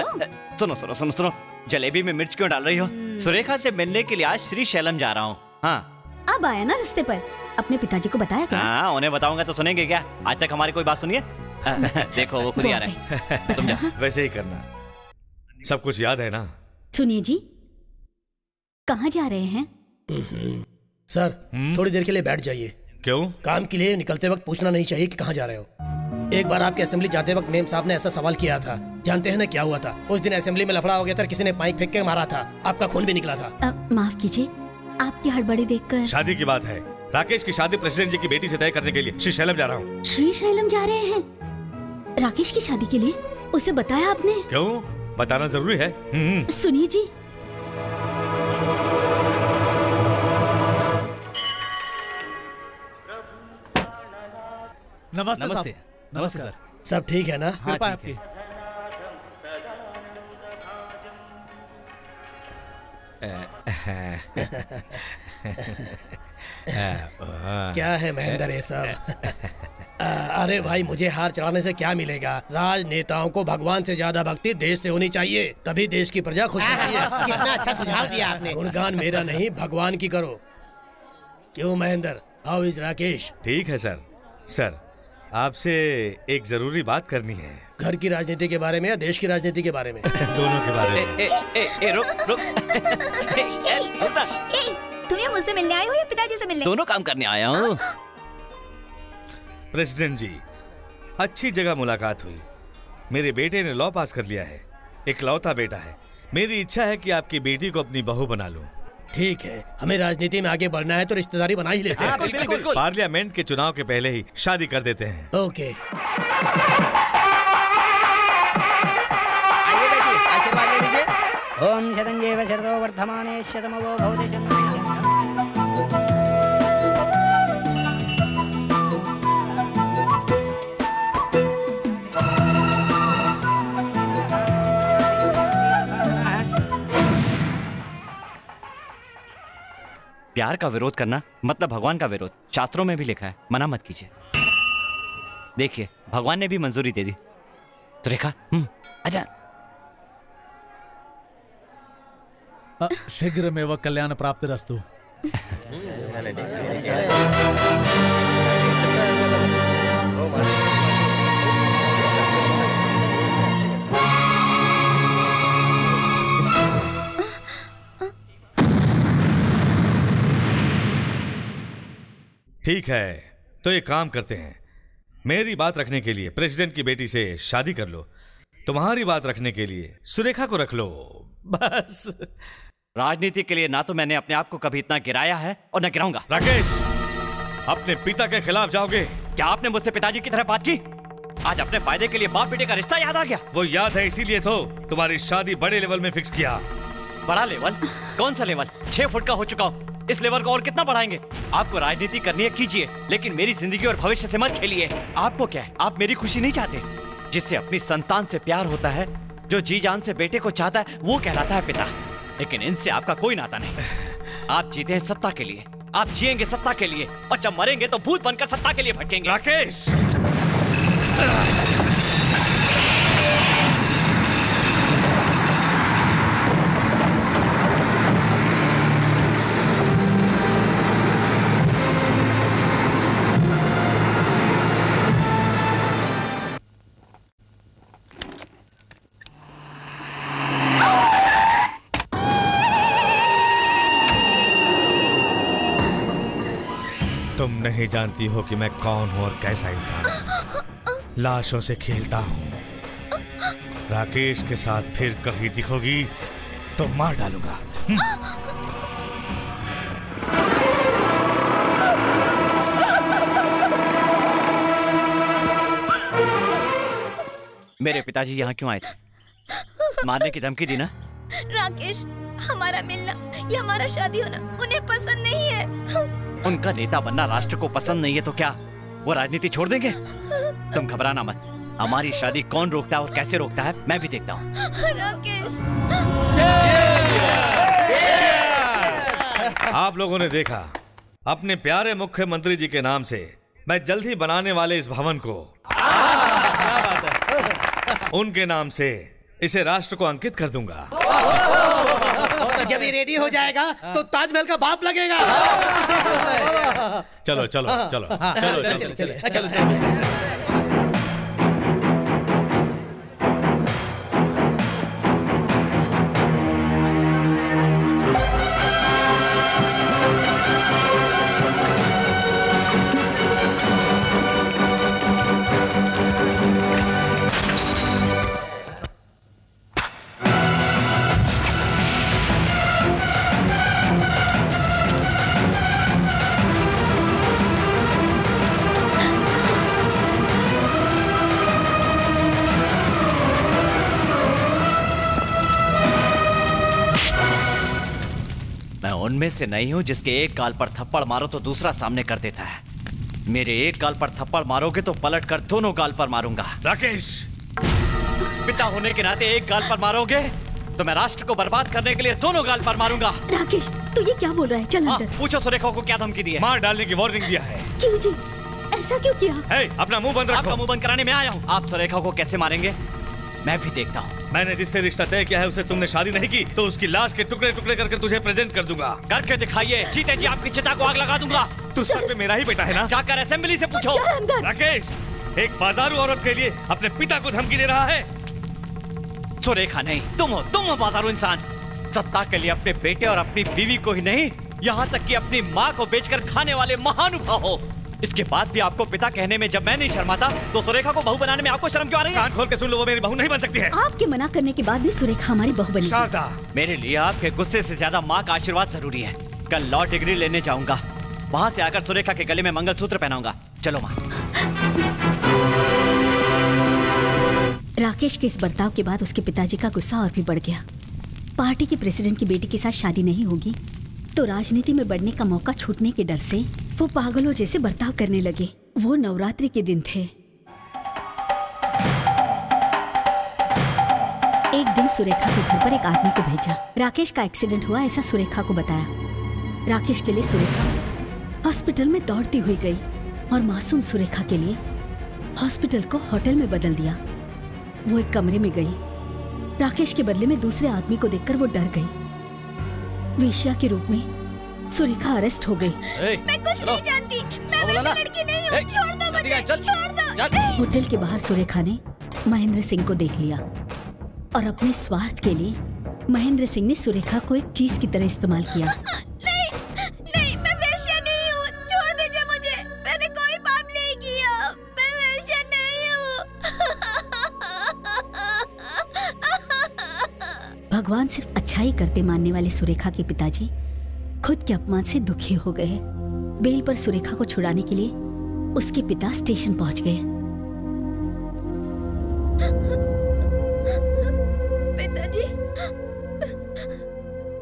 सुनो सुनो सुनो सुनो। जलेबी में मिर्च क्यों डाल रही हो? सुरेखा से मिलने के लिए आज श्री शैलम जा रहा हूँ। हाँ। अब आया ना रस्ते पर। अपने पिताजी को बताया क्या? हाँ उन्हें बताऊँगा तो सुनेंगे क्या? आज तक हमारी कोई बात सुनिए। देखो वो खुद ही आ रहे हैं। तुम वैसे ही करना। सब कुछ याद है ना? सुनिए जी कहाँ जा रहे हैं? सर थोड़ी देर के लिए बैठ जाइए। क्यों? काम के लिए निकलते वक्त पूछना नहीं चाहिए कि कहाँ जा रहे हो। एक बार आपके असेंबली जाते वक्त मेम साहब ने ऐसा सवाल किया था। जानते हैं ना क्या हुआ था। उस दिन असेंबली में लफड़ा हो गया था किसी ने पाइप फेंक के मारा था। आपका खून भी निकला था। माफ़ कीजिए आपकी हड़बड़ी देख कर शादी की बात है। राकेश की शादी प्रेसिडेंट जी की बेटी से तय करने के लिए श्री शैलम जा रहा हूँ। श्री शैलम जा रहे हैं? राकेश की शादी के लिए? उसे बताया आपने? क्यों? बताना ज़रूरी है। हम्म, सुनिए जी। नमस्ते नमस्ते। नमस्ते नमस्कार। सर। सब ठीक है ना? हाँ, कृपा आपकी क्या है महेंद्र ये सब? अरे भाई मुझे हार चढ़ाने से क्या मिलेगा? राजनेताओं को भगवान से ज़्यादा भक्ति देश से होनी चाहिए तभी देश की प्रजा खुश रहती है। कितना अच्छा सुझाव दिया आपने। गुणगान मेरा नहीं भगवान की करो। क्यों महेंद्र? How is Rakesh? ठीक है सर। सर आपसे एक ज़रूरी बात करनी है। घर की राजनीति के बारे में या देश की राजनीति के बारे में? दोनों के बारे में। ए, ए, ए, रुक रुक। ए, ए, ना। तुम ये मुझसे मिलने आए हो या पिताजी से मिलने? दोनों काम करने आया हूँ। प्रेसिडेंट जी अच्छी जगह मुलाकात हुई। मेरे बेटे ने लॉ पास कर लिया है। इकलौता बेटा है। मेरी इच्छा है कि आपकी बेटी को अपनी बहू बना लूँ। ठीक है हमें राजनीति में आगे बढ़ना है तो रिश्तेदारी बना ही। लेते हैं पार्लियामेंट के चुनाव के पहले ही शादी कर देते हैं। ओके। शरदो वर्धमाने शतमवो भवते प्यार का विरोध करना मतलब भगवान का विरोध। शास्त्रों में भी लिखा है, मना मत कीजिए। देखिए, भगवान ने भी मंजूरी दे दी। तो रेखा हम्म शीघ्र कल्याण प्राप्त रस्तु ठीक है तो एक काम करते हैं। मेरी बात रखने के लिए प्रेसिडेंट की बेटी से शादी कर लो। तुम्हारी बात रखने के लिए सुरेखा को रख लो। बस। राजनीति के लिए ना तो मैंने अपने आप को कभी इतना गिराया है और न गिराऊँगा। राकेश अपने पिता के खिलाफ जाओगे। क्या आपने मुझसे पिताजी की तरह बात की? आज अपने फ़ायदे के लिए बाप बेटे का रिश्ता याद आ गया। वो याद है इसीलिए तो तुम्हारी शादी बड़े लेवल में फिक्स किया। बड़ा लेवल? कौन सा लेवल? छह फुट का हो चुका हूँ। इस लेवल को और कितना बढ़ाएँगे? आपको राजनीति करनी है कीजिए लेकिन मेरी ज़िंदगी और भविष्य से मत खेलिए। आपको क्या है? आप मेरी खुशी नहीं चाहते। जिससे अपनी संतान से प्यार होता है जो जी जान से बेटे को चाहता है वो कहलाता है पिता। लेकिन इनसे आपका कोई नाता नहीं। आप जीते हैं सत्ता के लिए। आप जिएँगे सत्ता के लिए। और जब मरेंगे तो भूत बनकर सत्ता के लिए भटकेंगे। राकेश! नहीं जानती हो कि मैं कौन हूँ और कैसा इंसान हूँ। लाशों से खेलता हूँ। राकेश के साथ फिर कभी दिखोगी तो मार डालूँगा। मेरे पिताजी यहाँ क्यों आए थे? मारने की धमकी दी ना? राकेश हमारा मिलना या हमारा शादी होना उन्हें पसंद नहीं है। उनका नेता बनना राष्ट्र को पसंद नहीं है तो क्या वो राजनीति छोड़ देंगे? तुम घबराना मत। हमारी शादी कौन रोकता है और कैसे रोकता है मैं भी देखता हूँ। आप लोगों ने देखा अपने प्यारे मुख्यमंत्री जी के नाम से मैं जल्द ही बनाने वाले इस भवन को। उनके नाम से इसे राष्ट्र को अंकित कर दूँगा। जब ये रेडी हो जाएगा तो ताजमहल का बाप लगेगा। चलो चलो चलो चलो चलो चलो। उनमें से नहीं हूँ जिसके एक गाल पर थप्पड़ मारो तो दूसरा सामने कर देता है। मेरे एक गाल पर थप्पड़ मारोगे तो पलट कर दोनों गाल पर मारूँगा। राकेश! पिता होने के नाते एक गाल पर मारोगे तो मैं राष्ट्र को बर्बाद करने के लिए दोनों गाल पर मारूँगा। राकेश तू ये क्या बोल रहा है? चल हाँ, अंदर। पूछो सुरेखा को क्या धमकी दी है। मार डालने की वार्निंग दिया है। क्यों जी ऐसा क्यों किया? हे, अपना मुँह बंद आपका रखो। मुँह बंद कराने में आया हूँ। आप सुरेखा को कैसे मारेंगे? मैं भी देखता हूँ। मैंने जिससे रिश्ता तय किया है उसे तुमने शादी नहीं की तो उसकी लाश के टुकड़े टुकड़े करके तुझे प्रेजेंट कर दूँगा। करके दिखाइए। जीते जी आपकी चिता को आग लगा दूँगा। तू सर पे मेरा ही बेटा है ना? जाकर असेंबली से पूछो। राकेश एक बाजारू औरत के लिए अपने पिता को धमकी दे रहा है। सुरेखा नहीं तुम हो तुम हो बाजारू इंसान। सत्ता के लिए अपने बेटे और अपनी बीवी को ही नहीं यहाँ तक कि अपनी माँ को बेचकर खाने वाले महानुभाव हो। इसके बाद भी आपको पिता कहने में जब मैं नहीं शर्माता तो सुरेखा को बहू बनाने में आपको शर्म क्यों आ रही है? कान खोल के सुन लो वो मेरी बहू नहीं बन सकती है। आपके मना करने के बाद भी सुरेखा हमारी बहू बनी। शारदा। मेरे लिए आपके गुस्से से ज़्यादा माँ का आशीर्वाद ज़रूरी है। कल लॉ डिग्री लेने जाऊँगा। वहाँ से आकर सुरेखा के गले में मंगलसूत्र पहनाऊँगा। चलो माँ। राकेश के इस बर्ताव के बाद उसके पिताजी का गुस्सा और भी बढ़ गया। पार्टी के प्रेसिडेंट की बेटी के साथ शादी नहीं होगी तो राजनीति में बढ़ने का मौका छूटने के डर से वो पागलों जैसे बर्ताव करने लगे। वो नवरात्रि के दिन थे। एक दिन सुरेखा के घर पर एक आदमी को भेजा। राकेश का एक्सीडेंट हुआ, ऐसा सुरेखा को बताया। राकेश के लिए सुरेखा हॉस्पिटल में दौड़ती हुई गई और मासूम सुरेखा के लिए हॉस्पिटल को होटल में बदल दिया। वो एक कमरे में गई। राकेश के बदले में दूसरे आदमी को देखकर वो डर गई। वेश्या के रूप में सुरेखा अरेस्ट हो गई। मैं कुछ नहीं जानती। मैं वैसी लड़की नहीं हूँ। छोड़ दो मुझे छोड़ दो। होटल के बाहर सुरेखा ने महेंद्र सिंह को देख लिया और अपने स्वार्थ के लिए महेंद्र सिंह ने सुरेखा को एक चीज़ की तरह इस्तेमाल किया। नहीं नहीं मैं वैश्या नहीं हूँ। छोड़ दीजिए मुझे। मैंने कोई पाप नहीं किया। मैं वैश्या नहीं हूँ। भगवान सिर्फ़ अच्छाई करते मानने वाले सुरेखा के पिताजी खुद के अपमान से दुखी हो गए। बेल पर सुरेखा को छुड़ाने के लिए उसके पिता स्टेशन पहुँच गए। पिताजी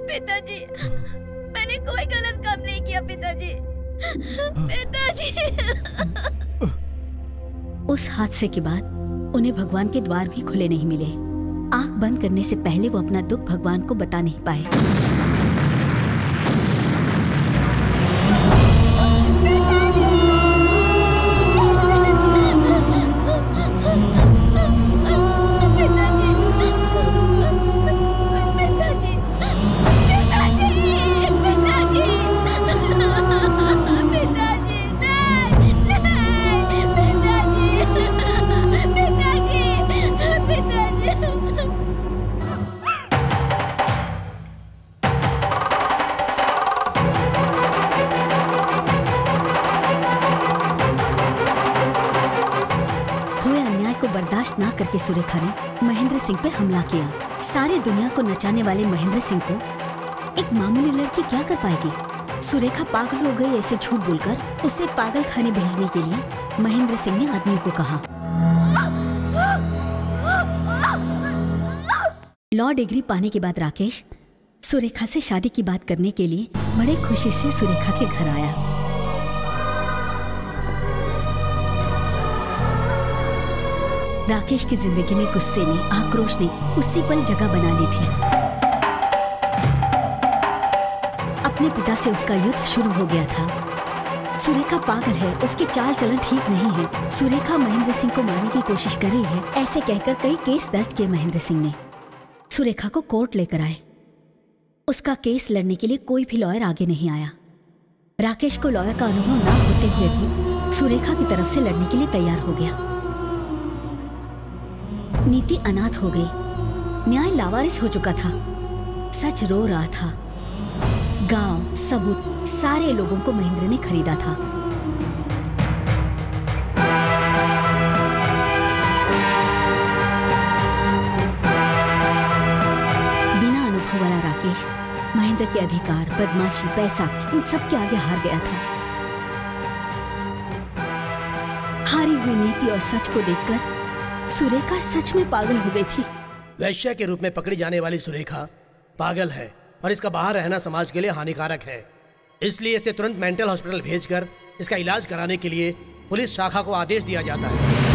पिताजी मैंने कोई गलत काम नहीं किया पिताजी। पिताजी। उस हादसे के बाद उन्हें भगवान के द्वार भी खुले नहीं मिले। आँख बंद करने से पहले वो अपना दुख भगवान को बता नहीं पाए। करके सुरेखा ने महेंद्र सिंह पे हमला किया। सारी दुनिया को नचाने वाले महेंद्र सिंह को एक मामूली लड़की क्या कर पाएगी? सुरेखा पागल हो गई ऐसे झूठ बोलकर उसे पागल खाने भेजने के लिए महेंद्र सिंह ने आदमियों को कहा। लॉ डिग्री पाने के बाद राकेश सुरेखा से शादी की बात करने के लिए बड़े खुशी से सुरेखा के घर आया। राकेश की ज़िंदगी में गुस्से ने, आक्रोश ने उसी पल जगह बना ली थी। अपने पिता से उसका युद्ध शुरू हो गया था। सुरेखा पागल है, उसके चाल चलन ठीक नहीं है। सुरेखा महेंद्र सिंह को मारने की कोशिश कर रही है, ऐसे कहकर कई केस दर्ज किए महेंद्र सिंह ने। सुरेखा को कोर्ट लेकर आए। उसका केस लड़ने के लिए कोई भी लॉयर आगे नहीं आया। राकेश को लॉयर का अनुभव ना होते हुए भी सुरेखा की तरफ़ से लड़ने के लिए तैयार हो गया। नीति अनाथ हो गई। न्याय लावारिस हो चुका था। सच रो रहा था। गाँव, सबूत, सारे लोगों को महेंद्र ने खरीदा था। बिना अनुभव वाला राकेश, महेंद्र के अधिकार, बदमाशी, पैसा, इन सब के आगे हार गया था। हारी हुई नीति और सच को देखकर सुरेखा सच में पागल हो गई थी। वैश्य के रूप में पकड़ी जाने वाली सुरेखा पागल है और इसका बाहर रहना समाज के लिए हानिकारक है। इसलिए इसे तुरंत मेंटल हॉस्पिटल भेजकर इसका इलाज कराने के लिए पुलिस शाखा को आदेश दिया जाता है।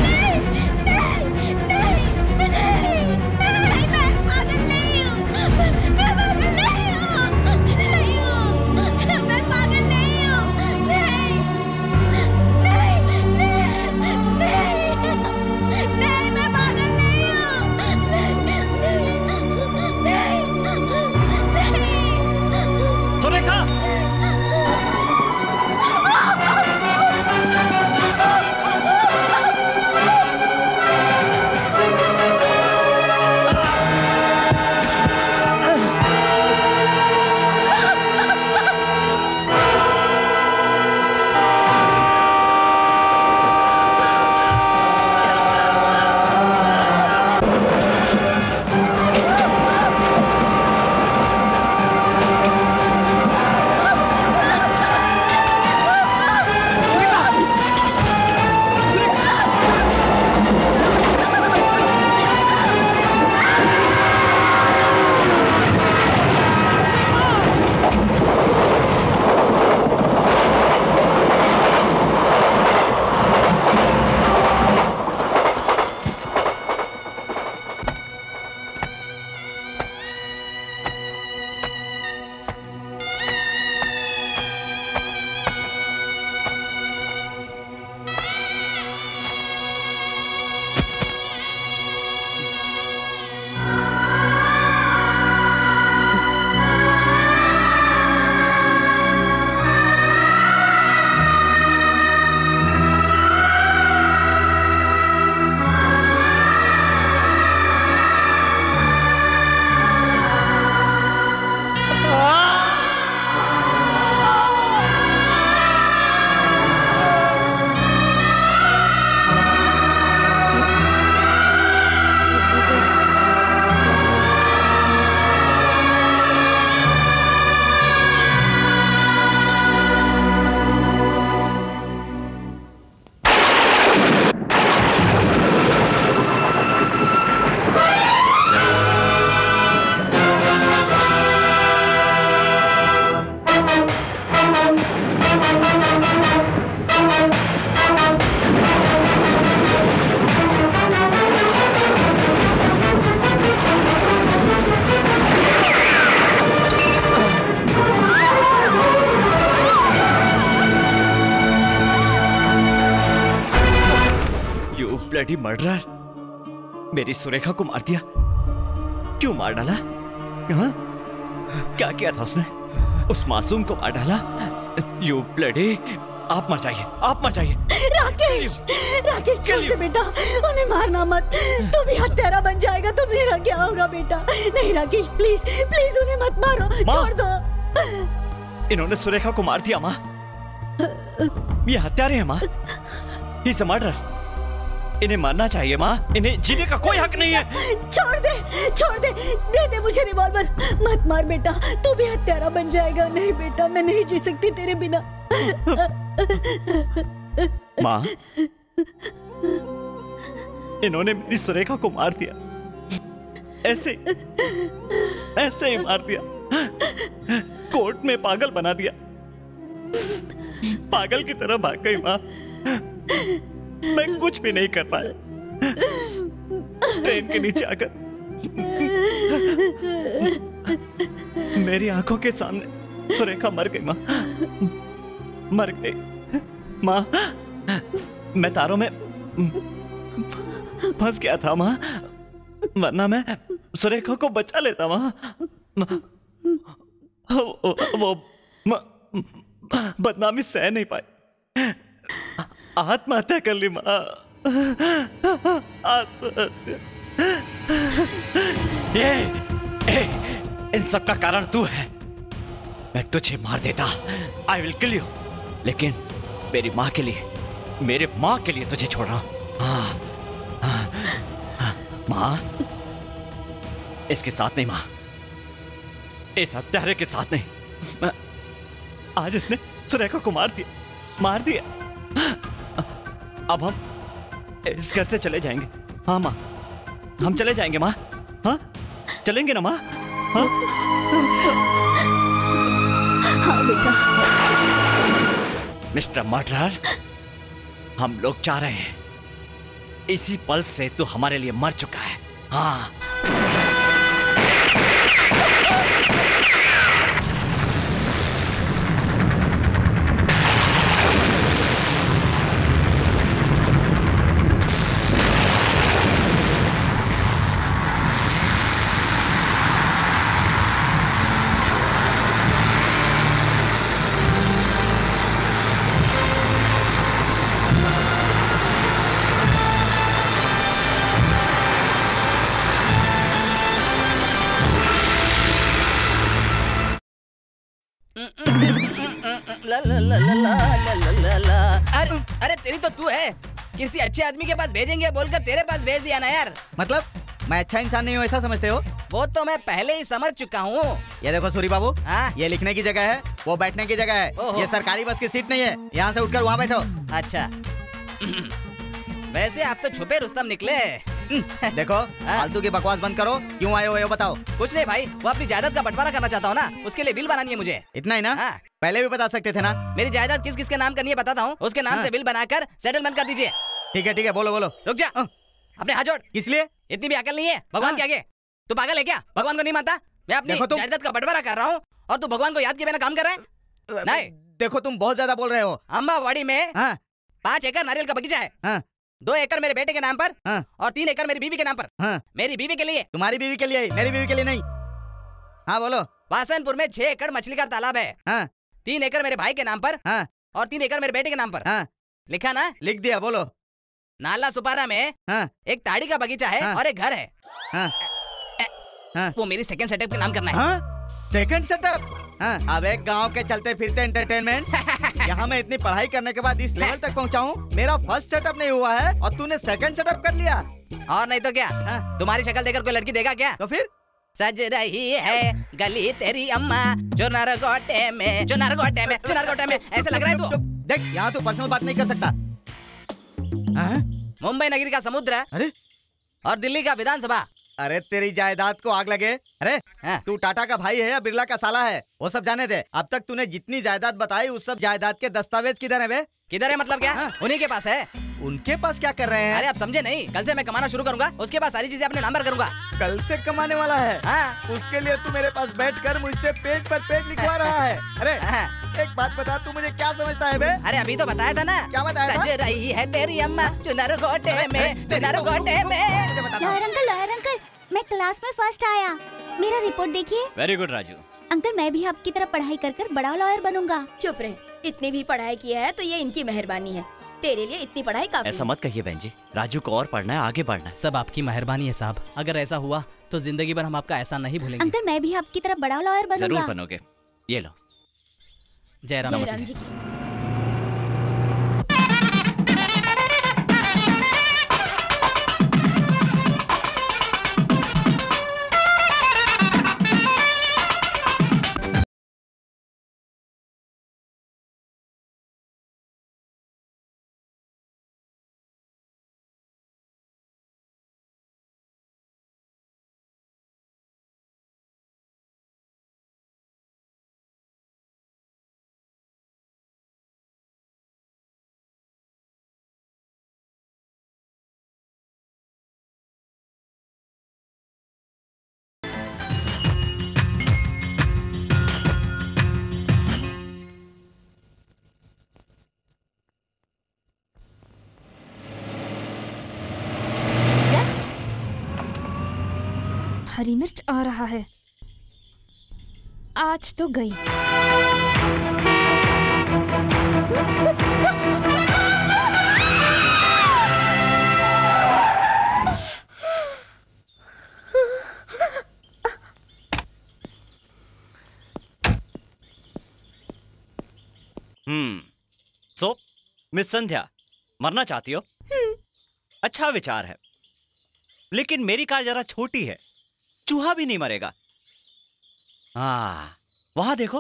ब्लडी मर्डरर मेरी सुरेखा को मार दिया। क्यों मार डाला? हाँ? क्या किया था उसने? उस मासूम को मार डाला? यू ब्लडी आप मर जाइए आप मर जाइए। राकेश राकेश छोड़ दे बेटा उन्हें मारना मत। तू भी हत्यारा बन जाएगा तो मेरा क्या होगा बेटा। नहीं राकेश प्लीज़ प्लीज़ उन्हें मत मारो छोड़ दो। इन्होंने सुरेखा को मार दिया माँ। ये हत्यारे हैं माँ। इस मर्डर इन्हें मारना चाहिए माँ। इन्हें जीने का कोई हक नहीं है। छोड़ दे छोड़ दे। दे दे मुझे रिवॉल्वर मत मार बेटा। तू भी हत्यारा बन जाएगा। नहीं बेटा मैं नहीं जी सकती तेरे बिना। माँ इन्होंने मेरी सुरेखा को मार दिया। ऐसे ऐसे ही मार दिया। कोर्ट में पागल बना दिया। पागल की तरह भाग गई माँ। मैं कुछ भी नहीं कर पाया। ट्रेन के नीचे आकर मेरी आँखों के सामने सुरेखा मर गई माँ। मर गई। माँ मैं तारों में फंस गया था माँ। वरना मैं सुरेखा को बचा लेता माँ। वो, वो बदनामी सह नहीं पाई। आत्महत्या कर ली माँ। आत्महत्या। ये ए, इन सब का कारण तू है। मैं तुझे मार देता। आई विल किल यू लेकिन मेरी माँ के लिए मेरे माँ के लिए तुझे छोड़ रहा हूँ। हाँ, हाँ, हाँ, माँ। इसके साथ नहीं माँ। इस हत्यारे के साथ नहीं। आज इसने सुरेखा को मार दिया। मार दिया। अब हम इस घर से चले जाएँगे। हाँ माँ। हम चले जाएँगे माँ। हाँ? चलेंगे ना माँ? हाँ? हाँ बेटा। मिस्टर मर्डरर हम लोग चाह रहे हैं। इसी पल से तू हमारे लिए मर चुका है। हाँ। किसी अच्छे आदमी के पास भेजेंगे बोलकर तेरे पास भेज दिया ना यार। मतलब मैं अच्छा इंसान नहीं हूँ ऐसा समझते हो? वो तो मैं पहले ही समझ चुका हूँ। ये देखो सूरी बाबू ये लिखने की जगह है वो बैठने की जगह है। ये सरकारी बस की सीट नहीं है यहाँ से उठकर वहाँ बैठो। अच्छा। वैसे आप तो छुपे रुस्तम निकले देखो फालतू की बकवास बंद करो क्यों आए हो ये बताओ। कुछ नहीं भाई वो अपनी जायदाद का बंटवारा करना चाहता हूँ ना उसके लिए बिल बनानी है मुझे। इतना ही ना? पहले भी बता सकते थे ना? मेरी जायदाद किस किस के नाम करनी है बताता हूँ। उसके नाम हाँ। से बिल बनाकर सेटलमेंट कर दीजिए। ठीक है ठीक है बोलो बोलो। रुक जा। अपने हाथ जोड़। किस लिए? इतनी भी अकल नहीं है भगवान के आगे। तू पागल है क्या? भगवान को नहीं मानता? मैं अपनी जायदाद का बंटवारा कर रहा हूँ और तू भगवान को याद किए बिना काम कर रहा है? नहीं। देखो तुम बहुत ज़्यादा बोल रहे हो। अम्बावाड़ी में हाँ। पाँच एकड़ नारियल का बगीचा है। हाँ। दो एकड़ मेरे बेटे के नाम पर हाँ। और तीन एकड़ मेरी बीवी के नाम पर। हाँ। मेरी बीवी के लिए। तुम्हारी बीवी के लिए मेरी बीवी के लिए नहीं। हाँ बोलो। वासनपुर में छह एकड़ मछली का तालाब है। हाँ। तीन एकड़ मेरे भाई के नाम पर हाँ। और तीन एकड़ मेरे बेटे के नाम पर। हाँ। लिखा ना? लिख दिया बोलो। नाला सुपारा में हाँ। एक ताड़ी का बगीचा है हाँ। और एक घर है। हाँ। हाँ। वो मेरी सेकंड सेटअप के नाम करना है। हाँ? सेकंड सेटअप हाँ। अब एक गाँव के चलते फिरते एंटरटेनमेंट यहाँ मैं इतनी पढ़ाई करने के बाद इस लेवल तक पहुँचा हूँ मेरा फ़र्स्ट सेटअप नहीं हुआ है और तूने सेकंड सेटअप कर लिया। और नहीं तो क्या? तुम्हारी शक्ल देखकर कोई लड़की देगा क्या? तो फिर? सज रही है गली तेरी अम्मा जो नरगोटे में जो नरगोटे में जो नरगोटे में ऐसे लग रहा है तू? देख यहाँ तू पर्सनल बात नहीं कर सकता। मुंबई नगरी का समुद्र। अरे। और दिल्ली का विधानसभा। अरे तेरी जायदाद को आग लगे। अरे। तू टाटा का भाई है या बिरला का साला है? वो सब जाने दे। अब तक तूने जितनी जायदाद बताई उस सब जायदाद के दस्तावेज़ किधर है बे? किधर है मतलब क्या? उन्हीं के पास है। उनके पास क्या कर रहे हैं? अरे आप समझे नहीं। कल से मैं कमाना शुरू करूँगा उसके बाद सारी चीज़ें अपने नाम पर करूँगा। कल से कमाने वाला है? हाँ। उसके लिए तू मेरे पास बैठ कर मुझसे पेज पर पेज लिखवा रहा है। अरे एक बात बता तू मुझे क्या समझता है बे? अरे अभी तो बताया था ना। क्या बताया था? सज रही है तेरी अम्मा चुनर गोटे में चुनर गोटे में। लॉयर अंकल लॉयर अंकल मैं क्लास में फ़र्स्ट आया। मेरा रिपोर्ट देखिए। Very good Raju. अंकल मैं भी आपकी तरह पढ़ाई कर कर बड़ा लॉयर बनूँगा। चुप रहे। इतनी भी पढ़ाई की है तो ये इनकी मेहरबानी है। तेरे लिए इतनी पढ़ाई काफ़ी ऐसा मत कहिए बहन जी राजू को और पढ़ना है आगे बढ़ना है। सब आपकी मेहरबानी है साहब। अगर ऐसा हुआ तो ज़िंदगी भर हम आपका ऐसा नहीं भूलेंगे। अंकल मैं भी आपकी तरफ़ बड़ा लॉयर बनूँगा। ज़रूर बनोगे। ये लो। जय राम जय राम जी हरी मिर्च आ रहा है। आज तो गई। हम्म सो मिस संध्या मरना चाहती हो? अच्छा विचार है लेकिन मेरी कार जरा छोटी है। चूहा भी नहीं मरेगा। हाँ वहाँ देखो।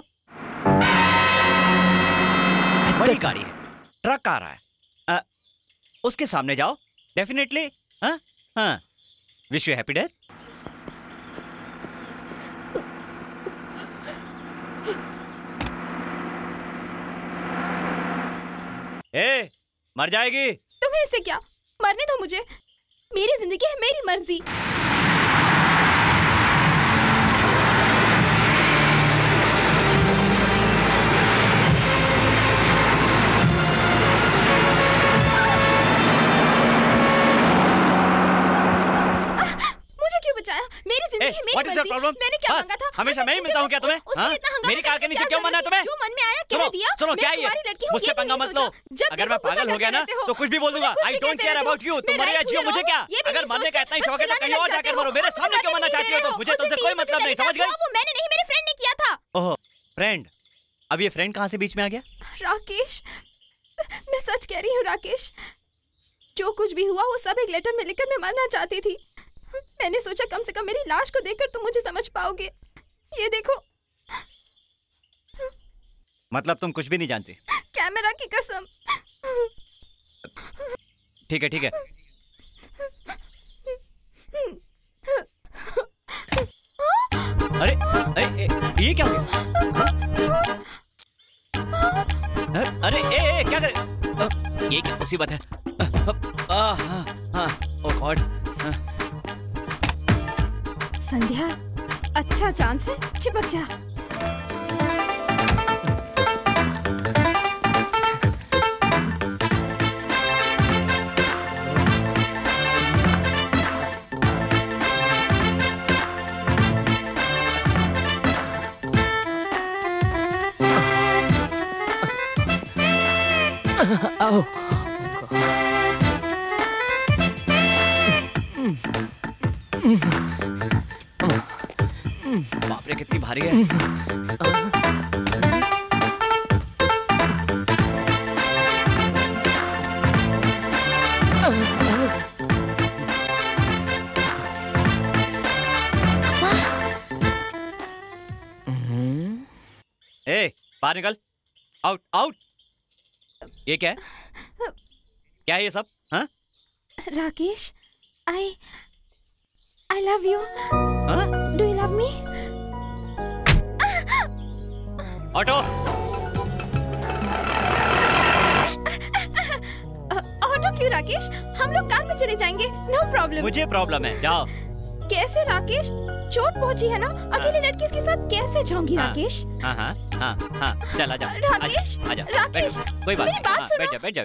बड़ी गाड़ी है ट्रक आ रहा है। अ, उसके सामने जाओ। Definitely wish you happy death ए मर जाएगी। तुम्हें इससे क्या? मरने दो मुझे। मेरी ज़िंदगी है मेरी मर्ज़ी। बचाया। मेरी ज़िंदगी है मेरी मर्ज़ी? मैंने क्या मांगा था? हमेशा मैं ही मिलता हूँ क्या तुम्हें? हाँ? मेरी कार के नीचे क्यों मना? तुम्हें? जो मन में आया कह दिया। सुनो क्या ये? मुझसे पंगा मत लो। अगर मैं पागल हो गया ना। तो कुछ भी बोल दूँगा। I don't care about you तुम मरे जियो मुझे क्या? अगर मरने का इतना ही शौक है तो कहीं और जाकर मरो मेरे सामने क्यों मरने चाहती हो तो मुझे तुमसे कोई मतलब नहीं समझ गई वो मैंने नहीं मेरे फ्रेंड ने किया था। ओहो फ्रेंड अब ये फ्रेंड कहाँ से बीच में आ गया? राकेश। मैं सच कह रही हूँ राकेश जो कुछ भी हुआ वो सब एक लेटर में लिखकर मैं मरना चाहती थी मैंने सोचा कम से कम मेरी लाश को देखकर तुम मुझे समझ पाओगे। ये देखो। मतलब तुम कुछ भी नहीं जानती। कैमरा की कसम। ठीक है ठीक है। अरे अरे ए, ये क्या हो गया? अरे ए, ए क्या करे? ये क्या मुसीबत है? अ, आ, हाँ, हाँ, ओ गॉड। संध्या अच्छा चांस है चिपक जा। आओ। बाप रे कितनी भारी है। ए बाहर निकल। आउट आउट ये क्या है? क्या है ये सब? हाँ? Rakesh I I love you हाँ do you love me auto auto क्यों राकेश? हम लोग कार में चले जाएँगे। नो प्रॉब्लम मुझे प्रॉब्लम है जाओ। कैसे राकेश? चोट पहुँची है ना? अकेली लड़की के साथ कैसे जाऊँगी हाँ। राकेश? हाँ हाँ हाँ हाँ चल आजा राकेश, आजा, राकेश, कोई बात मेरी बात हाँ, सुनो। बैठ जा बैठ जा।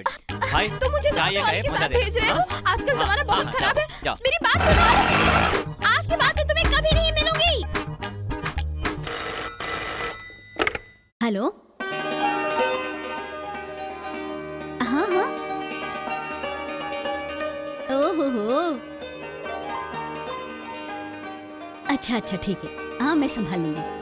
भाई तुम मुझे गए, के साथ। भेज रहे हो? हाँ, आजकल हाँ, जमाना बहुत हाँ, खराब है। मेरी बात सुनो। आज के बाद मैं तुम्हें कभी नहीं मिलूँगी। हेलो? हाँ हाँ। ओहो हो। अच्छा अच्छा ठीक है। हाँ मैं संभाल लूँगी।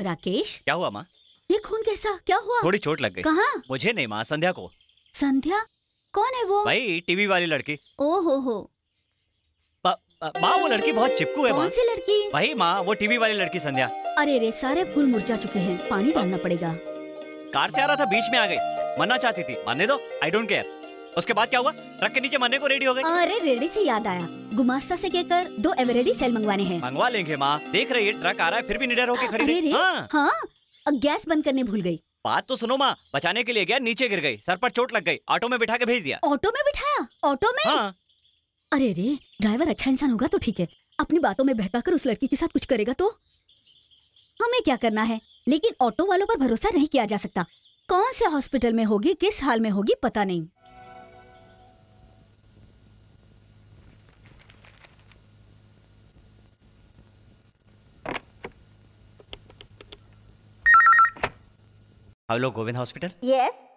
राकेश? क्या हुआ माँ? ये खून कैसा? क्या हुआ? थोड़ी चोट लग गई। कहाँ? मुझे नहीं माँ संध्या को। संध्या? कौन है वो? भाई टीवी वाली लड़की। ओ हो हो। माँ वो लड़की बहुत चिपकू है कौन सी लड़की? वही माँ वो टीवी वाली लड़की संध्या। अरे रे सारे फूल मुरझा चुके हैं। पानी डालना पड़ेगा। कार से आ रहा था बीच में आ गई। मरना चाहती थी मरने दो आई डोंट केयर उसके बाद क्या हुआ? ट्रक के नीचे मरने को रेडी हो गई। अरे रेडी से याद आया। गुमास्ता से कहकर दो एवरेडी सेल मंगवाने हैं। मंगवा लेंगे माँ। देख रही है ट्रक आ रहा है फिर भी निडर होके खड़ी अरे रही। रे हाँ। हाँ। गैस बंद करने भूल गई। बात तो सुनो माँ। बचाने के लिए गया नीचे गिर गई। सर पर चोट लग गई। ऑटो में बिठा के भेज दिया। ऑटो में बिठाया? ऑटो में? हाँ। अरे रे ड्राइवर अच्छा इंसान होगा तो ठीक है। अपनी बातों में बहका कर उस लड़की के साथ कुछ करेगा तो? हमें क्या करना है? लेकिन ऑटो वालों पर भरोसा नहीं किया जा सकता। कौन से हॉस्पिटल में होगी किस हाल में होगी पता नहीं। Hello Govind hospital? यस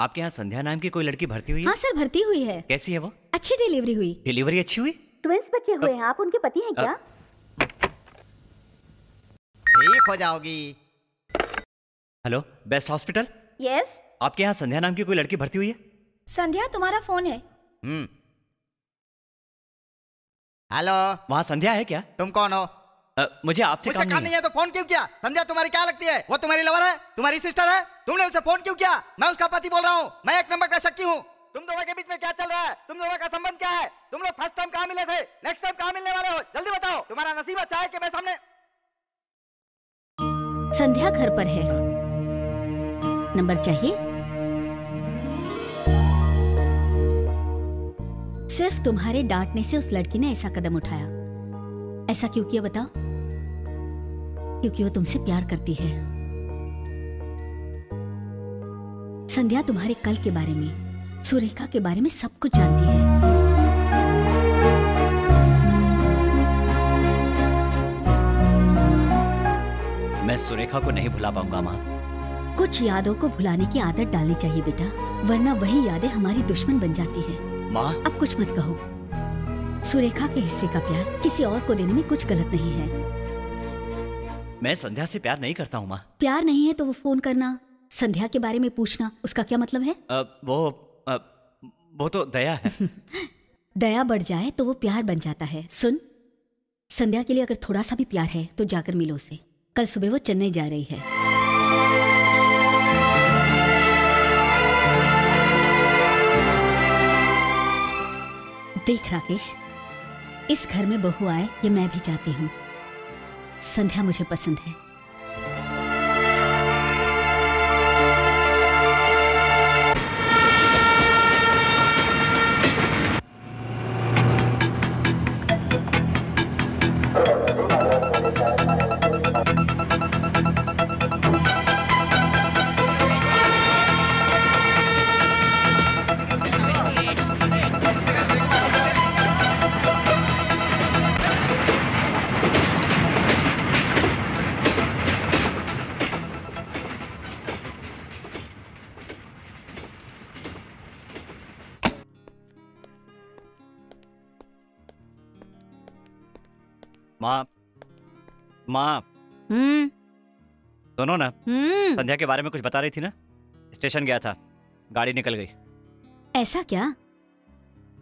आपके यहाँ संध्या नाम की कोई लड़की भर्ती हुई है? हाँ सर भर्ती हुई है। कैसी है वो? अच्छी डिलीवरी हुई। डिलीवरी अच्छी हुई? ट्विंस बच्चे हुए हैं। आप उनके पति हैं क्या? ठीक हो जाओगी। हेलो बेस्ट हॉस्पिटल यस आपके यहाँ संध्या नाम की कोई लड़की भर्ती हुई है? संध्या तुम्हारा फ़ोन है। हम्म। हेलो वहाँ संध्या है क्या? तुम कौन हो? मुझे आपसे काम काम नहीं है है तो फ़ोन क्यों किया? संध्या तुम्हारी क्या लगती है? वो तुम्हारी लवर है? तुम्हारी सिस्टर है? तुमने उसे फ़ोन क्यों किया? मैं उसका पति बोल रहा हूँ। मैं एक नंबर का शक्की हूँ। तुम दोनों के बीच में क्या चल रहा है? तुम दोनों का संबंध क्या है? तुम लोग फ़र्स्ट टाइम कहाँ मिले थे? नेक्स्ट टाइम कहाँ मिलने वाले हो? जल्दी बताओ। तुम्हारा नसीब अच्छा है कि मैं सामने संध्या घर पर है। नंबर चाहिए? सिर्फ़ तुम्हारे डांटने से उस लड़की ने ऐसा कदम उठाया। ऐसा क्यों किया बताओ? क्योंकि वो तुमसे प्यार करती है। संध्या तुम्हारे कल के बारे में सुरेखा के बारे में सब कुछ जानती है। मैं सुरेखा को नहीं भुला पाऊँगा माँ। कुछ यादों को भुलाने की आदत डालनी चाहिए बेटा वरना वही यादें हमारी दुश्मन बन जाती है। माँ? अब कुछ मत कहो। सुरेखा के हिस्से का प्यार किसी और को देने में कुछ गलत नहीं है। मैं संध्या से प्यार नहीं करता हूँ माँ। प्यार नहीं है तो वो फ़ोन करना संध्या के बारे में पूछना उसका क्या मतलब है? अ, वो अ, वो तो दया है। दया बढ़ जाए तो वो प्यार बन जाता है। सुन संध्या के लिए अगर थोड़ा सा भी प्यार है तो जाकर मिलो उसे। कल सुबह वो चेन्नई जा रही है। देख राकेश इस घर में बहू आए ये मैं भी चाहती हूँ। संध्या मुझे पसंद है। माँ। माँ। हम्म। सुनो ना। हम्म। संध्या के बारे में कुछ बता रही थी ना? स्टेशन गया था। गाड़ी निकल गई। ऐसा क्या?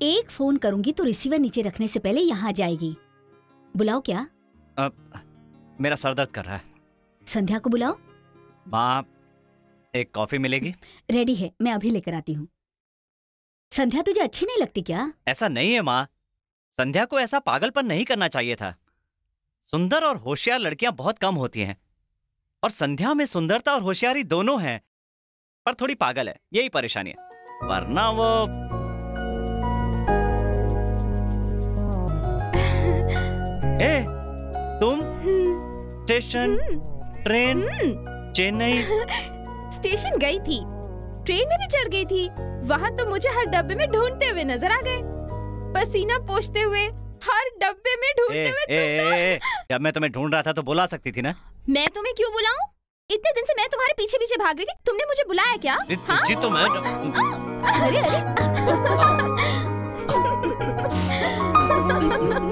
एक फ़ोन करूँगी तो रिसीवर नीचे रखने से पहले यहाँ जाएगी। बुलाओ क्या? अ, मेरा सर दर्द कर रहा है। संध्या को बुलाओ। माँ एक कॉफ़ी मिलेगी? रेडी है मैं अभी लेकर आती हूँ। संध्या तुझे अच्छी नहीं लगती क्या? ऐसा नहीं है माँ। संध्या को ऐसा पागलपन नहीं करना चाहिए था। सुंदर और होशियार लड़कियाँ बहुत कम होती हैं। और संध्या में सुंदरता और होशियारी दोनों है, पर थोड़ी पागल है, यही परेशानी है। वरना वो ए, तुम? स्टेशन? ट्रेन? चेन्नई? स्टेशन गई थी। ट्रेन में भी चढ़ गई थी। वहाँ तो मुझे हर डब्बे में ढूंढते हुए नज़र आ गए। पसीना पोछते हुए हर डब्बे में ढूंढते हुए ए, ए, ए, जब मैं तुम्हें ढूंढ रहा था तो बुला सकती थी ना? मैं तुम्हें क्यों बुलाऊं? इतने दिन से मैं तुम्हारे पीछे पीछे भाग रही थी। तुमने मुझे बुलाया क्या? जी, हाँ? जी तो मैं अरे अरे।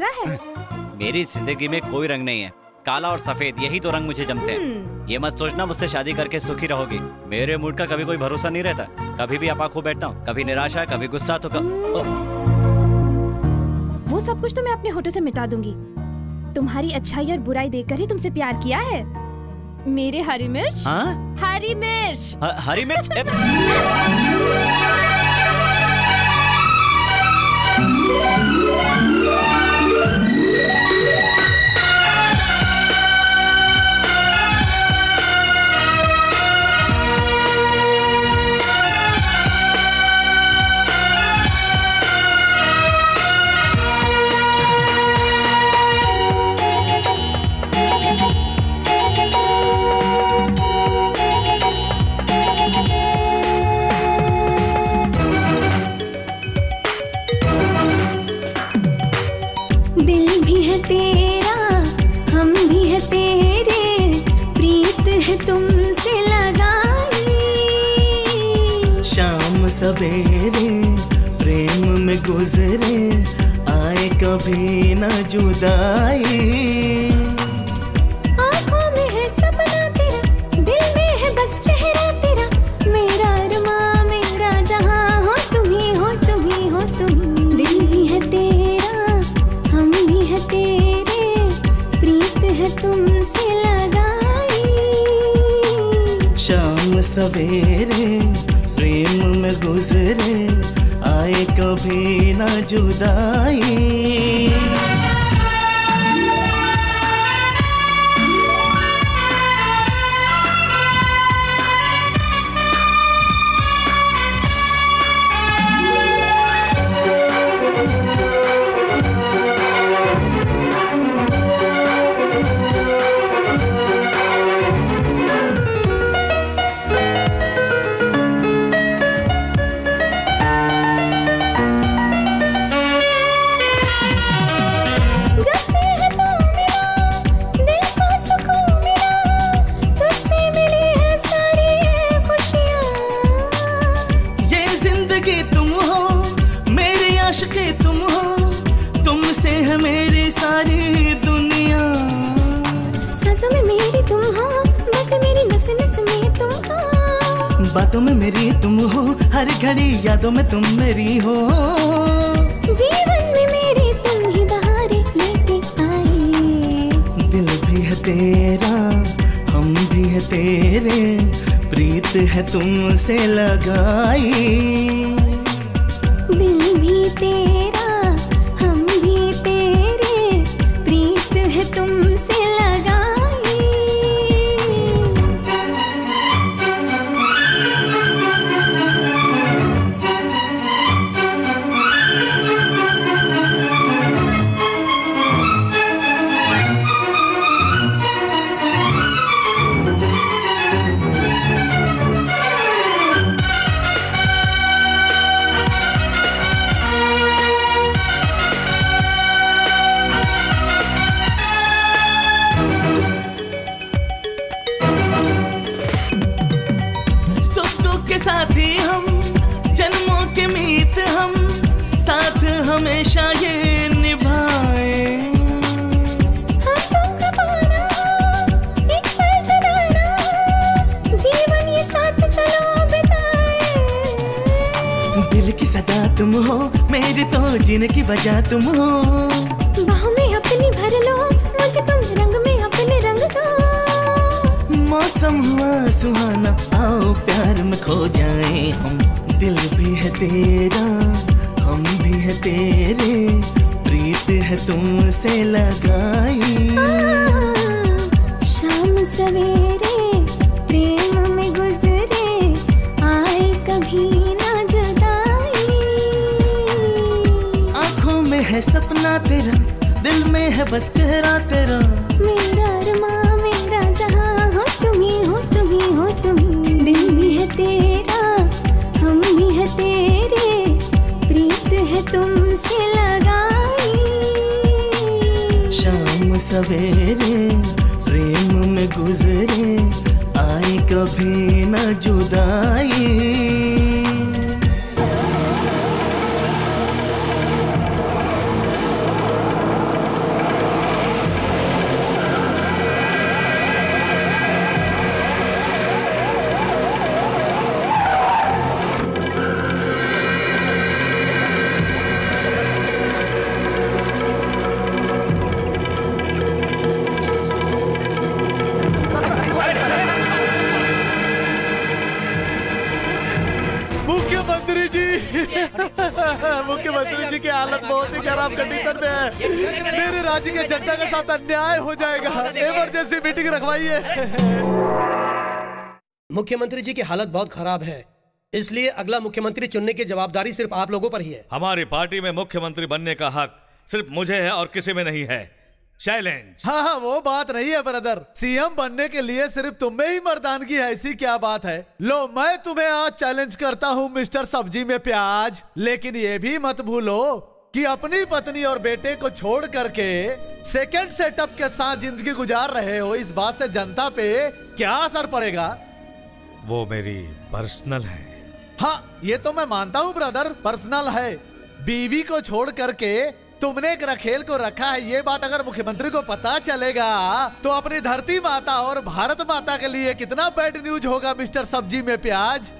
रहा है? मेरी ज़िंदगी में कोई रंग नहीं है। काला और सफ़ेद यही तो रंग मुझे जमते हैं। हम्म। ये मत सोचना मुझसे शादी करके सुखी रहोगी। मेरे मूड का कभी कोई भरोसा नहीं रहता। कभी भी आपा खो बैठता हूँ कभी निराशा कभी गुस्सा तो कब वो सब कुछ तो मैं अपने होटल से मिटा दूँगी। तुम्हारी अच्छाई और बुराई देखकर ही तुमसे प्यार किया है। मेरे हरी मिर्च? हाँ? हरी मिर्च। ह- हरी मिर्च? ए, सवेरे प्रेम में गुजरे आए कभी न जुदाई। आँखों में है सपना तेरा दिल में है बस चेहरा तेरा। मेरा अरमा मेरा जहाँ हो तुम ही हो तुम ही हो तुम दिल भी है तेरा हम भी है तेरे। प्रीत है तुमसे लगाई। शाम सवेरे गुजरे आए कभी ना जुदाई। तुमसे मुख्यमंत्री जी की हालत बहुत खराब है। इसलिए अगला मुख्यमंत्री चुनने की जवाबदारी सिर्फ़ आप लोगों पर ही है। हमारी पार्टी में मुख्यमंत्री बनने का हक सिर्फ़ मुझे है और किसी में नहीं है। चैलेंज हाँ हाँ वो बात नहीं है ब्रदर। सीएम बनने के लिए सिर्फ़ तुम में ही मर्दानगी है ऐसी क्या बात है? लो मैं तुम्हें आज चैलेंज करता हूँ मिस्टर सब्ज़ी में प्याज। लेकिन ये भी मत भूलो कि अपनी पत्नी और बेटे को छोड़ करके सेकंड सेटअप के साथ ज़िंदगी गुजार रहे हो। इस बात से जनता पे क्या असर पड़ेगा? वो मेरी पर्सनल है। हाँ ये तो मैं मानता हूँ ब्रदर पर्सनल है। बीवी को छोड़ करके तुमने एक रखेल को रखा है, ये बात अगर मुख्यमंत्री को पता चलेगा तो अपनी धरती माता और भारत माता के लिए कितना बैड न्यूज़ होगा मिस्टर सब्ज़ी में प्याज?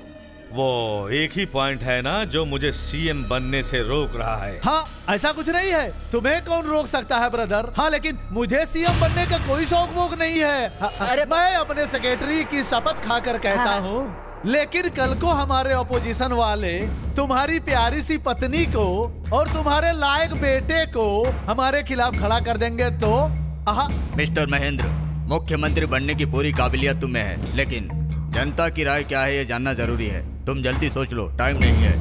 वो एक ही पॉइंट है ना जो मुझे सीएम बनने से रोक रहा है। हाँ ऐसा कुछ नहीं है। तुम्हें कौन रोक सकता है ब्रदर हाँ लेकिन मुझे सीएम बनने का कोई शौक वोक नहीं है। अरे मैं अपने सेक्रेटरी की शपथ खाकर कहता हाँ। हूँ लेकिन कल को हमारे ऑपोजिशन वाले तुम्हारी प्यारी सी पत्नी को और तुम्हारे लायक बेटे को हमारे खिलाफ खड़ा कर देंगे तो? आहा। मिस्टर महेंद्र मुख्यमंत्री बनने की पूरी काबिलियत तुम्हें है लेकिन जनता की राय क्या है ये जानना ज़रूरी है। तुम जल्दी सोच लो टाइम नहीं है।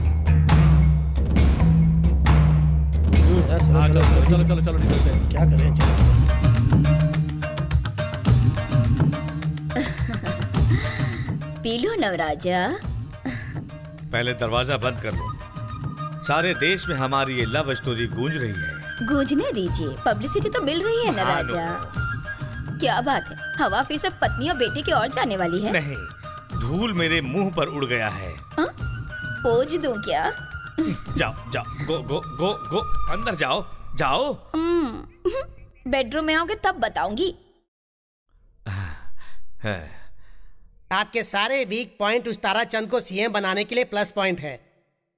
चलो चलो चलो चलो निकलते हैं क्या करें चलो पी लो नवराजा। पहले दरवाज़ा बंद कर दो। सारे देश में हमारी ये लव स्टोरी गूंज रही है। गूंजने दीजिए पब्लिसिटी तो मिल रही है न हाँ, राजा क्या बात है हवा फिर से पत्नी और बेटे की ओर जाने वाली है? नहीं धूल मेरे मुँह पर उड़ गया है। पोज दूँ क्या? जाओ जाओ गो गो गो गो अंदर जाओ जाओ। हम्म, बेडरूम में आओगे तब बताऊँगी। आपके सारे वीक पॉइंट उस तारा चंद को सीएम बनाने के लिए प्लस पॉइंट है।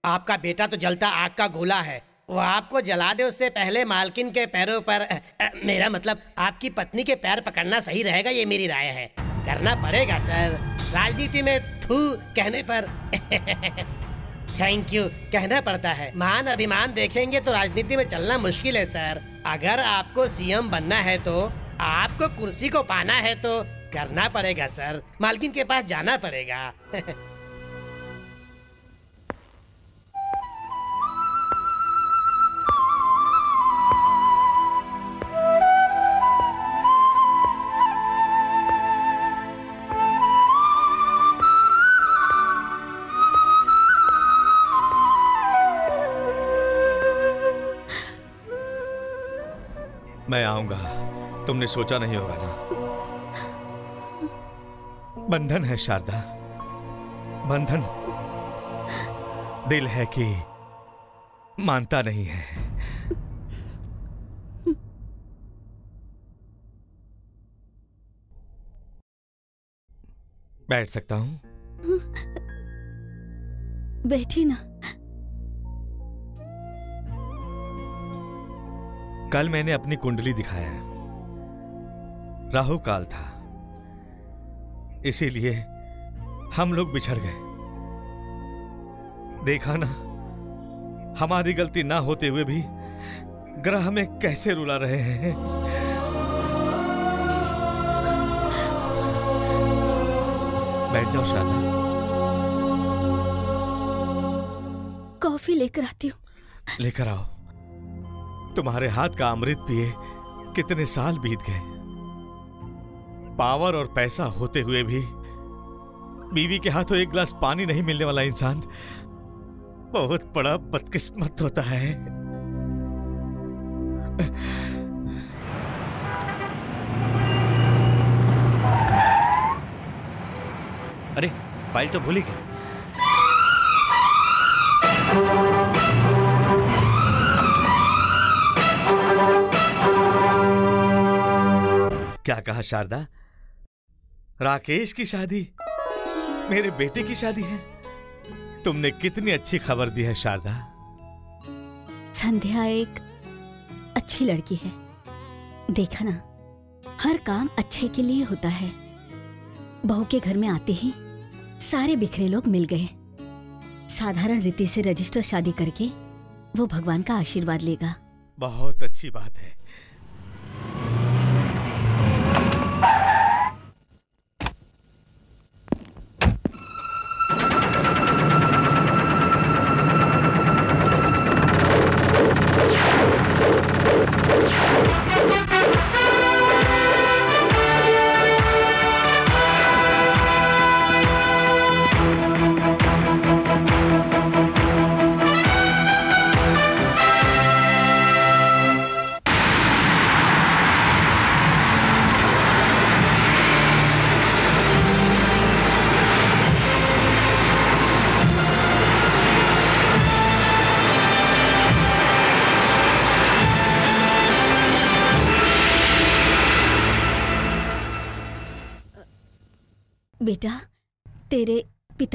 आपका बेटा तो जलता आग का गोला है। वो आपको जला दे उससे पहले मालकिन के पैरों पर अ, अ, मेरा मतलब आपकी पत्नी के पैर पकड़ना सही रहेगा ये मेरी राय है। करना पड़ेगा सर। राजनीति में थू कहने पर थैंक यू कहना पड़ता है। मान अभिमान देखेंगे तो राजनीति में चलना मुश्किल है, सर। अगर आपको सीएम बनना है तो आपको कुर्सी को पाना है तो करना पड़ेगा, सर। मालकिन के पास जाना पड़ेगा। तुमने सोचा नहीं होगा ना। बंधन है शारदा। बंधन दिल है कि मानता नहीं है। बैठ सकता हूँ? बैठी ना। कल मैंने अपनी कुंडली दिखाया है। राहु काल था। इसीलिए हम लोग बिछड़ गए। देखा ना हमारी गलती ना होते हुए भी ग्रह में कैसे रुला रहे हैं? बैठ जाओ शादा कॉफ़ी लेकर आती हूँ। लेकर आओ। तुम्हारे हाथ का अमृत पिए कितने साल बीत गए। पावर और पैसा होते हुए भी। बीवी के हाथों एक ग्लास पानी नहीं मिलने वाला इंसान। बहुत बड़ा बदकिस्मत होता है। अरे फ़ाइल तो भूल ही गए क्या कहा शारदा? राकेश की शादी। मेरे बेटे की शादी है। तुमने कितनी अच्छी खबर दी है शारदा। संध्या एक अच्छी लड़की है। देखा ना हर काम अच्छे के लिए होता है। बहू के घर में आते ही सारे बिखरे लोग मिल गए। साधारण रीति से रजिस्टर शादी करके वो भगवान का आशीर्वाद लेगा। बहुत अच्छी बात है।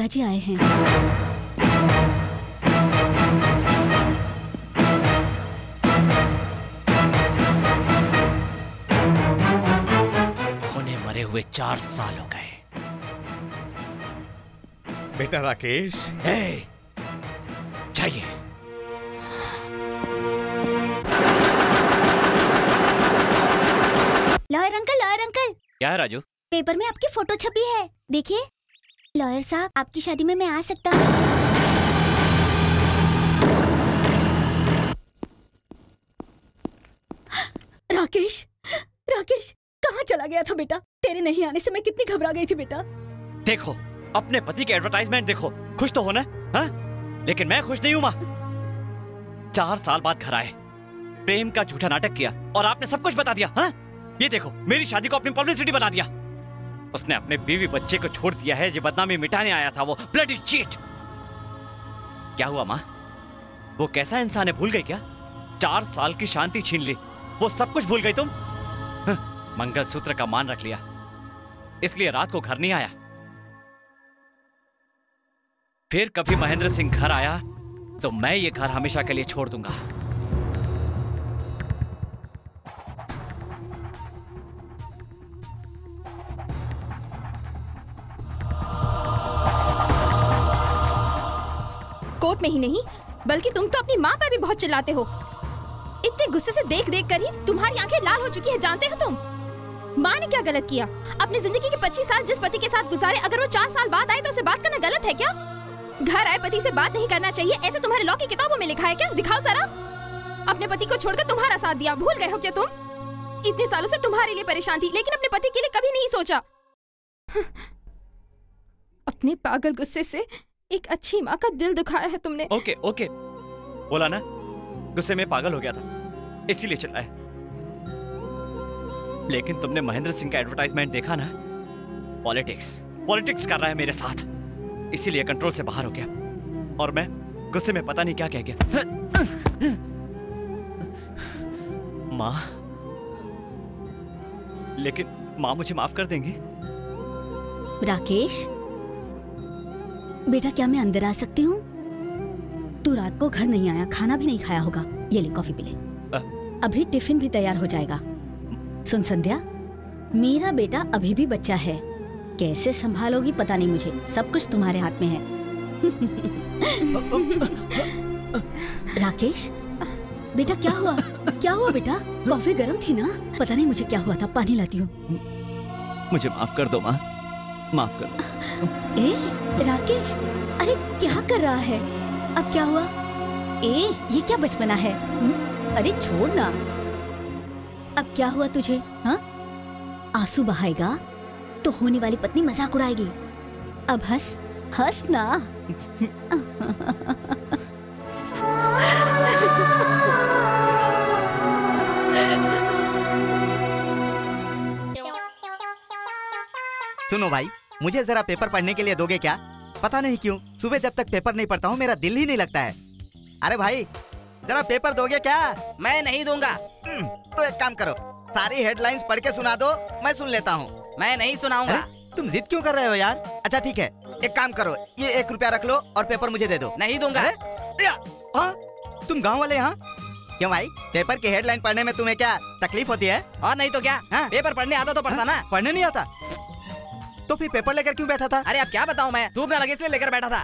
पिताजी आए हैं। उन्हें मरे हुए चार साल हो गए। बेटा राकेश। है चाहिए लॉयर अंकल लॉयर अंकल। क्या है राजू? पेपर में आपकी फ़ोटो छपी है। देखिए। लॉयर साहब, आपकी शादी में मैं आ सकता हूँ? राकेश राकेश, कहाँ चला गया था बेटा? तेरे नहीं आने से मैं कितनी घबरा गई थी बेटा? देखो, अपने पति के एडवर्टाइजमेंट देखो। खुश तो होना हाँ? लेकिन मैं खुश नहीं हूँ, माँ। चार साल बाद घर आए। प्रेम का झूठा नाटक किया और आपने सब कुछ बता दिया हाँ? ये देखो, मेरी शादी को अपनी पब्लिसिटी बना दिया। उसने अपने बीवी बच्चे को छोड़ दिया है जो बदनामी मिटाने आया था वो। ब्लडी चीट क्या हुआ माँ? वो कैसा इंसान है भूल गई क्या? चार साल की शांति छीन ली। वो सब कुछ भूल गई तुम? हाँ, मंगलसूत्र का मान रख लिया। इसलिए रात को घर नहीं आया। फिर कभी महेंद्र सिंह घर आया तो मैं ये घर हमेशा के लिए छोड़ दूँगा। में ही नहीं, बल्कि तुम तो अपनी माँ पर भी बहुत चिल्लाते हो। इतने गुस्से से देख देख कर ही तुम्हारी आँखें लाल हो चुकी है, जानते हो तुम? माँ ने क्या गलत किया? अपनी ज़िंदगी के 25 साल जिस पति के साथ गुजारे, अगर वो चार साल बाद आए तो उसे बात करना गलत है क्या? घर आए पति से बात नहीं करना चाहिए, ऐसे तुम्हारे लॉ की किताबों में लिखा है क्या? दिखाओ जरा अपने पति को छोड़कर तुम्हारा साथ दिया, भूल गए हो क्या तुम? इतने सालों से तुम्हारे लिए परेशान थी, लेकिन अपने पति के लिए कभी नहीं सोचा। अपने पागल गुस्से से एक अच्छी माँ का दिल दुखाया है तुमने। Okay okay. बोला ना गुस्से में पागल हो गया था। इसीलिए चिल्लाया। लेकिन तुमने महेंद्र सिंह का एडवर्टाइजमेंट देखा ना? पॉलिटिक्स। पॉलिटिक्स कर रहा है मेरे साथ। इसीलिए कंट्रोल से बाहर हो गया। और मैं गुस्से में पता नहीं क्या कह गया। माँ? लेकिन माँ मुझे माफ़ कर देंगी? राकेश? बेटा क्या मैं अंदर आ सकती हूँ? तू रात को घर नहीं आया खाना भी नहीं खाया होगा। ये ले कॉफ़ी पी ले। अभी टिफ़िन भी तैयार हो जाएगा। सुन संध्या मेरा बेटा अभी भी बच्चा है। कैसे संभालोगी पता नहीं मुझे। सब कुछ तुम्हारे हाथ में है। राकेश बेटा क्या हुआ? क्या हुआ बेटा? कॉफ़ी गर्म थी ना? पता नहीं मुझे क्या हुआ था पानी लाती हूँ। मुझे माफ़ कर दो माँ। माफ़ कर। ए राकेश अरे क्या कर रहा है? अब क्या हुआ? ए ये क्या बचपना है? हुँ? अरे छोड़ ना। अब क्या हुआ तुझे हाँ? आँसू बहाएगा तो होने वाली पत्नी मज़ाक उड़ाएगी। अब हंस हंस ना। सुनो भाई मुझे जरा पेपर पढ़ने के लिए दोगे क्या? पता नहीं क्यों सुबह जब तक पेपर नहीं पढ़ता हूँ मेरा दिल ही नहीं लगता है। अरे भाई जरा पेपर दोगे क्या? मैं नहीं दूँगा। तो एक काम करो सारी हेडलाइंस पढ़ के सुना दो मैं सुन लेता हूँ। मैं नहीं सुनाऊँगा। तुम जिद क्यों कर रहे हो यार? अच्छा ठीक है एक काम करो ये एक रुपया रख लो और पेपर मुझे दे दो। नहीं दूँगा। हाँ? तुम गाँव वाले यहाँ? क्यों भाई? पेपर की हेडलाइन पढ़ने में तुम्हें क्या तकलीफ़ होती है? और नहीं तो क्या? हाँ? पेपर पढ़ने आता तो पढ़ता ना। पढ़ने नहीं आता? तो फिर पेपर लेकर क्यों बैठा था अरे अब क्या बताऊँ मैं धूप ना लगे इसलिए लेकर बैठा था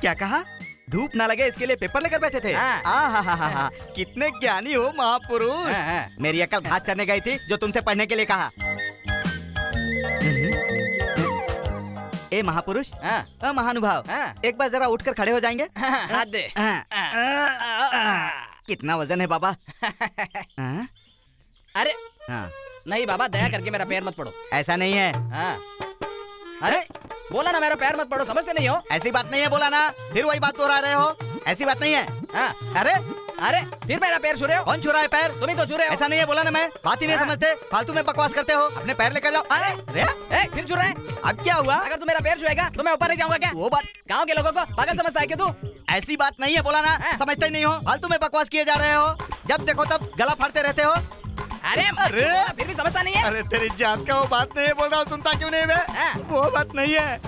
क्या कहा धूप ना लगे इसके लिए पेपर लेकर बैठे थे हाँ। आ, हा, हा, हा, हा। कितने ज्ञानी हो महापुरुष हाँ, हाँ। मेरी अकल घास चढ़ने गई थी जो तुमसे पढ़ने के लिए कहा ए महापुरुष हाँ। महानुभाव हाँ। एक बार जरा उठकर खड़े हो जाएँगे हाँ, हाथ दे। कितना वज़न है बाबा? अरे हाँ। नहीं बाबा दया करके मेरा पैर मत पड़ो ऐसा नहीं है हाँ अरे बोला ना मेरा पैर मत पड़ो समझते नहीं हो? ऐसी बात नहीं है बोला ना। फिर वही बात दोहरा रहे हो? ऐसी बात नहीं है? हाँ। अरे अरे फिर मेरा पैर छुरे हो? कौन छू रहा है पैर? तुम ही तो छू रहे हो। ऐसा नहीं है बोला ना मैं। बात ही नहीं हाँ। समझते। फालतू में बकवास करते हो। अपने पैर लेकर जाओ। अरे रे ए, फिर छू रहा है। अब क्या हुआ? अगर तू मेरा पैर छुएगा तो मैं ऊपर नहीं जाऊँगा क्या? वो बात गाँव के लोगों को पागल समझता है क्या तू? ऐसी बात नहीं है बोला ना। हाँ। समझते ही नहीं हो? फालतू में बकवास किए जा रहे हो। जब देखो तब गला फाड़ते रहते हो। अरे अरे! फिर भी समझता नहीं है। अरे तेरी जात का वो बात नहीं है बोल रहा हूँ सुनता क्यों नहीं मैं? हाँ। वो बात नहीं है।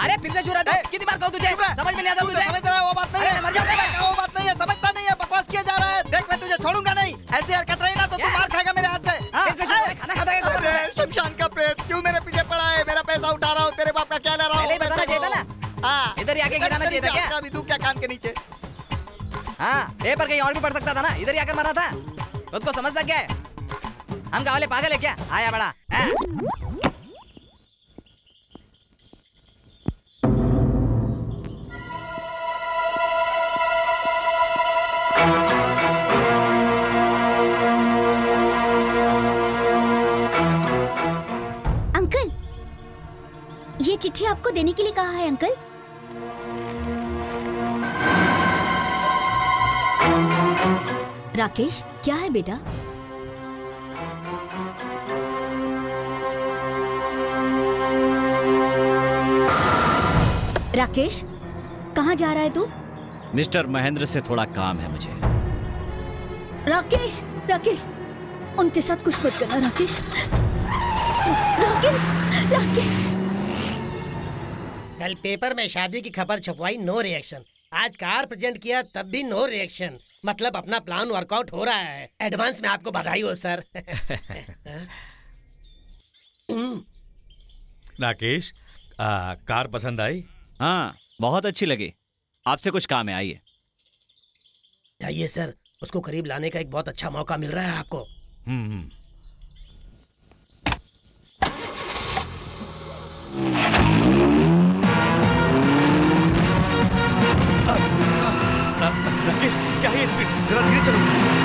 अरे फिर से छू रहा कितनी बार कहूँ तुझे? समझ में नहीं आता तुझे। समझ रहा है वो बात नहीं है। मर जाऊँगा। वो बात नहीं है समझता नहीं है बकवास किया जा रहा है। देख मैं तुझे छोड़ूँगा नहीं। ऐसी हरकत रही ना तो तू मार खाएगा मेरे हाथ से। हाँ? खाना खाता शमशान का प्रेत क्यों मेरे पीछे पड़ा है? मेरा पैसा उठा रहा हूँ तेरे बाप का क्या ले रहा हूँ? बताना चाहिए था ना। हाँ। इधर ही आके गिराना चाहिए था क्या? अभी तू क्या कान के नीचे? हाँ पेपर कहीं और भी पढ़ सकता था ना। इधर ही आकर मरा था। खुद को समझता क्या है? हम गाँव पागल है क्या? आया बड़ा? अंकल, ये चिट्ठी आपको देने के लिए कहा है, अंकल? राकेश क्या है बेटा? राकेश कहाँ जा रहा है तू? मिस्टर महेंद्र से थोड़ा काम है मुझे। राकेश राकेश उनके साथ कुछ मत करना राकेश। राकेश राकेश। कल पेपर में शादी की खबर छपवाई नो रिएक्शन आज कार प्रेजेंट किया तब भी नो रिएक्शन मतलब अपना प्लान वर्कआउट हो रहा है। एडवांस में आपको बधाई हो सर हम्म, राकेश आ, कार पसंद आई? हाँ बहुत अच्छी लगी। आपसे कुछ काम है आइए। जाइए सर उसको करीब लाने का एक बहुत अच्छा मौका मिल रहा है आपको। हम्म। राकेश क्या है स्पीड जरा धीरे चलो।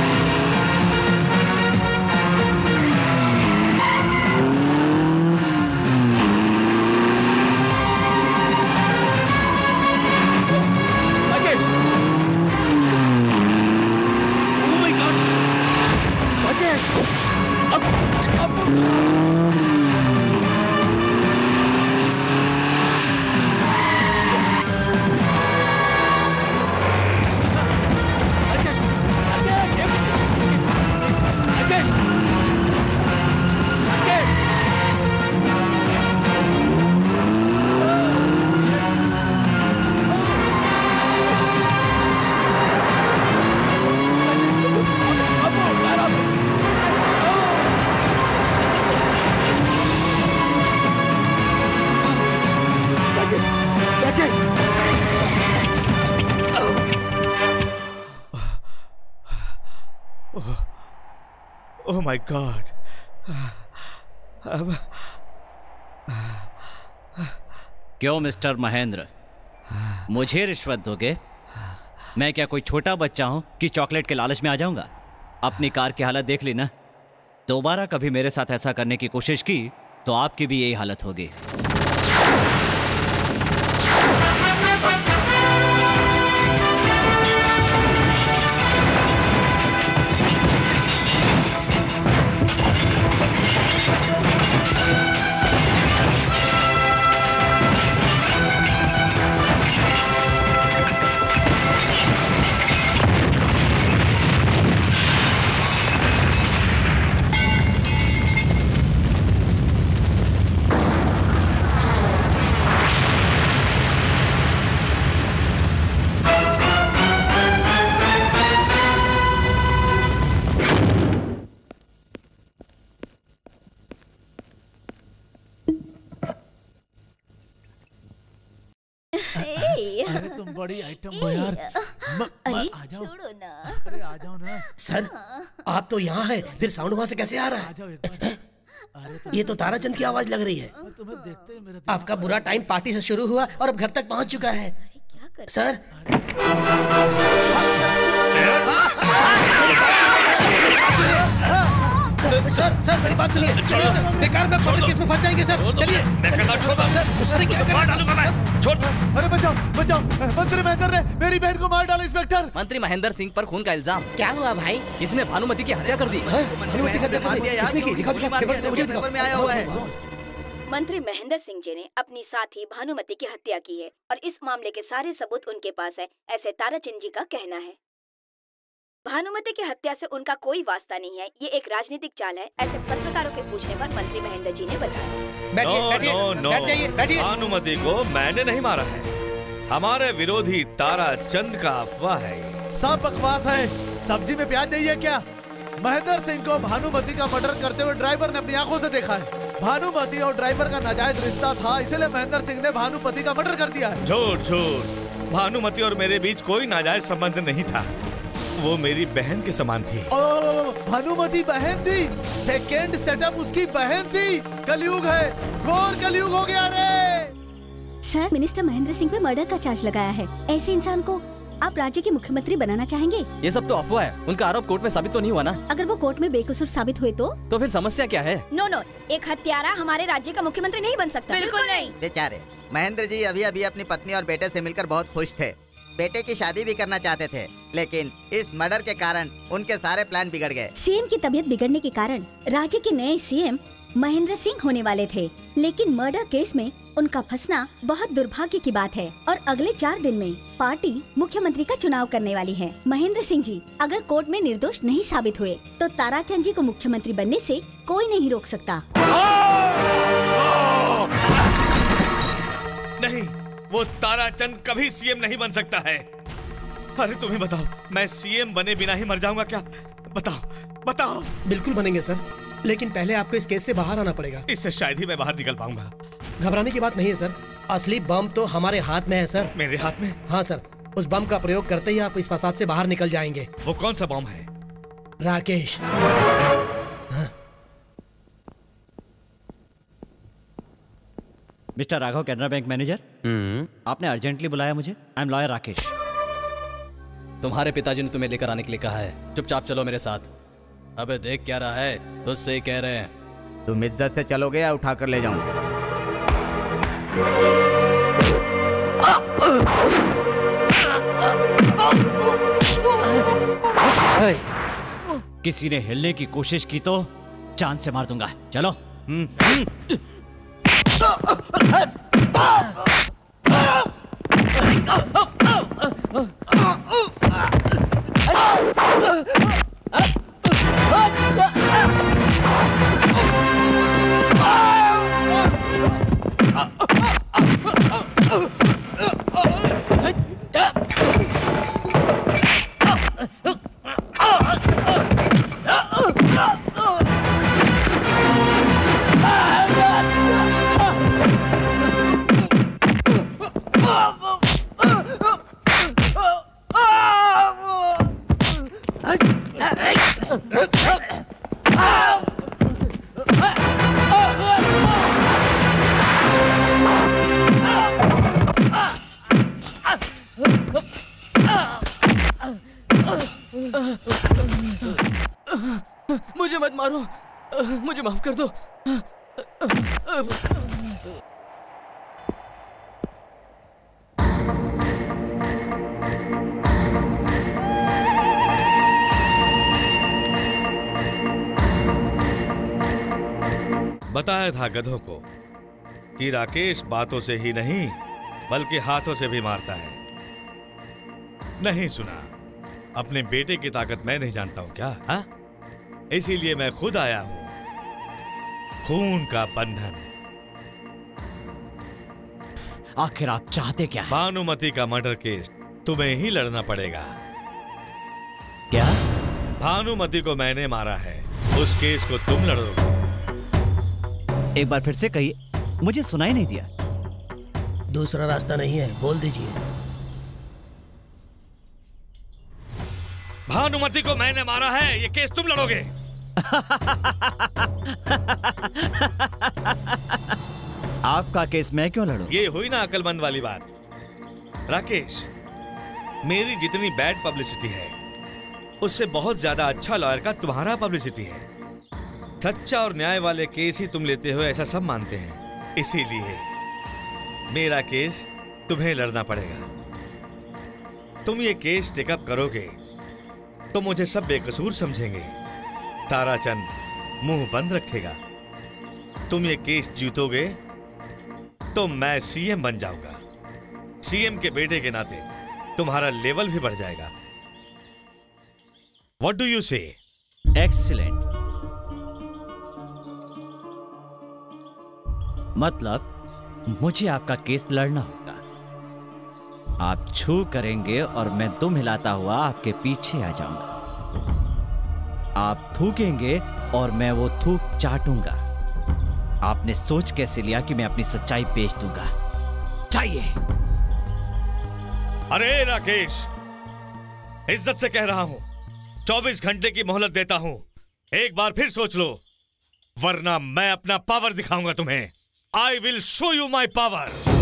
माय गॉड अब क्यों, मिस्टर महेंद्र? मुझे रिश्वत दोगे? मैं क्या कोई छोटा बच्चा हूँ कि चॉकलेट के लालच में आ जाऊँगा? अपनी कार की हालत देख ली ना? दोबारा कभी मेरे साथ ऐसा करने की कोशिश की तो आपकी भी यही हालत होगी। अरे बड़ी आइटम हो यार म- म- आ जाओ अरे आ जाओ ना सर आप तो यहाँ हैं फिर साउंड वहाँ से कैसे आ रहा है ये तो ताराचंद की आवाज़ लग रही है तुम्हें देखते ही मेरा आपका बुरा टाइम पार्टी से शुरू हुआ और अब घर तक पहुँच चुका है क्या सर सर सर मेरी बात सुनिए। चलिए सर बेकार में पब्लिक केस में फंस जाएँगे सर। चलिए। मैं कहता छोड़ सर उस तरीके से मार डालूँगा मैं? छोड़ अरे बचाओ बचाओ। मंत्री महेंद्र ने मेरी बहन को मार डाला इंस्पेक्टर। मंत्री महेंद्र सिंह पर खून का इल्ज़ाम। क्या हुआ भाई? किसने भानुमति की हत्या कर दी? भानुमति की हत्या कर दी? किसने की? दिखाओ दिखाओ पेपर से मुझे दिखाओ में आया हुआ है। मंत्री महेंद्र सिंह जी ने अपनी साथी भानुमति की हत्या की है और इस मामले के सारे सबूत उनके पास है ऐसे ताराचंद जी का कहना है। भानुमति की हत्या से उनका कोई वास्ता नहीं है। ये एक राजनीतिक चाल है। ऐसे पत्रकारों के पूछने पर मंत्री महेंद्र जी ने बताया। नो नो नो भानुमति को मैंने नहीं मारा है। हमारे विरोधी तारा चंद का अफवाह है। सब बकवास है। सब्ज़ी में प्याज नहीं है क्या? महेंद्र सिंह को भानुमति का मर्डर करते हुए ड्राइवर ने अपनी आँखों से देखा है। भानुमति और ड्राइवर का नाजायज रिश्ता था इसलिए महेंद्र सिंह ने भानुपति का मर्डर कर दिया है। झूठ झूठ। भानुमति और मेरे बीच कोई नाजायज संबंध नहीं था। वो मेरी बहन के समान थी। ओ, भानुमति बहन थी। सेकेंड सेटअप उसकी बहन थी। कलयुग है। घोर कलयुग हो गया रे। सर मिनिस्टर महेंद्र सिंह पे मर्डर का चार्ज लगाया है। ऐसे इंसान को आप राज्य के मुख्यमंत्री बनाना चाहेंगे? ये सब तो अफवाह है। उनका आरोप कोर्ट में साबित तो नहीं हुआ ना? अगर वो कोर्ट में बेकसूर साबित हुए तो? तो फिर समस्या क्या है? नो नो एक हत्यारा हमारे राज्य का मुख्यमंत्री नहीं बन सकता। बिल्कुल नहीं। बेचारे महेंद्र जी अभी अभी अपनी पत्नी और बेटे से मिलकर बहुत खुश थे। बेटे की शादी भी करना चाहते थे लेकिन इस मर्डर के कारण उनके सारे प्लान बिगड़ गए। सीएम की तबीयत बिगड़ने के कारण राज्य के नए सीएम महेंद्र सिंह होने वाले थे लेकिन मर्डर केस में उनका फंसना बहुत दुर्भाग्य की बात है और अगले चार दिन में पार्टी मुख्यमंत्री का चुनाव करने वाली है। महेंद्र सिंह जी अगर कोर्ट में निर्दोष नहीं साबित हुए तो ताराचंद जी को मुख्यमंत्री बनने से कोई नहीं रोक सकता। वो ताराचंद कभी सीएम नहीं बन सकता है। अरे तुम्हें बताओ मैं सीएम बने बिना ही मर जाऊँगा क्या? बताओ बताओ। बिल्कुल बनेंगे सर। लेकिन पहले आपको इस केस से बाहर आना पड़ेगा। इससे शायद ही मैं बाहर निकल पाऊँगा। घबराने की बात नहीं है सर। असली बम तो हमारे हाथ में है सर। मेरे हाथ में? हाँ सर। उस बम का प्रयोग करते ही आप इस फसाद से बाहर निकल जाएँगे। वो कौन सा बम है? Rakesh. Mister Raghav Canara bank manager? आपने अर्जेंटली बुलाया मुझे। I am lawyer Rakesh. तुम्हारे पिताजी ने तुम्हें लेकर आने के लिए कहा है। चुपचाप चलो मेरे साथ। अबे देख क्या रहा है। तुझसे ही कह रहे हैं। तुम इज़्ज़त से चलोगे या उठा कर ले जाऊँ? किसी ने हिलने की कोशिश की तो चाँद से मार दूँगा। चलो। हम्म, हम्म। Oh! माफ़ कर दो। बताया था गधों को कि राकेश बातों से ही नहीं, बल्कि हाथों से भी मारता है। नहीं सुना, अपने बेटे की ताकत मैं नहीं जानता हूँ क्या, हा? इसीलिए मैं खुद आया हूँ। खून का बंधन। आखिर आप चाहते क्या? भानुमति का मर्डर केस तुम्हें ही लड़ना पड़ेगा। क्या? भानुमति को मैंने मारा है। उस केस को तुम लड़ोगे। एक बार फिर से कहिए मुझे सुनाई नहीं दिया। दूसरा रास्ता नहीं है बोल दीजिए। भानुमति को मैंने मारा है ये केस तुम लड़ोगे। आपका केस मैं क्यों लड़ू? ये हुई ना अकलमंद वाली बात। राकेश, मेरी जितनी बैड पब्लिसिटी है, उससे बहुत ज़्यादा अच्छा लॉयर का तुम्हारा पब्लिसिटी है। सच्चा और न्याय वाले केस ही तुम लेते हो, ऐसा सब मानते हैं। इसीलिए मेरा केस तुम्हें लड़ना पड़ेगा। तुम ये केस टेकअप करोगे तो मुझे सब बेकसूर समझेंगे। ताराचंद, मुँह बंद रखेगा। तुम ये केस जीतोगे तो मैं सीएम बन जाऊँगा। सीएम के बेटे के नाते तुम्हारा लेवल भी बढ़ जाएगा। What do you say excellent मतलब मुझे आपका केस लड़ना होगा। आप छू करेंगे और मैं दुम हिलाता हुआ आपके पीछे आ जाऊँगा। आप थूकेंगे और मैं वो थूक चाटूँगा। आपने सोच कैसे लिया कि मैं अपनी सच्चाई बेच दूँगा? चाहिए अरे, राकेश, इज़्ज़त से कह रहा हूँ। 24 घंटे की मोहलत देता हूँ। एक बार फिर सोच लो, वरना मैं अपना पावर दिखाऊँगा तुम्हें। I will show you my power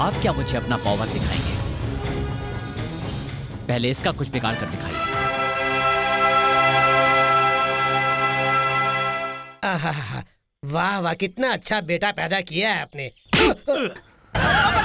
आप क्या मुझे अपना पावर दिखाएँगे? पहले इसका कुछ बिगाड़ कर दिखाइए। वाह वाह कितना अच्छा बेटा पैदा किया है आपने।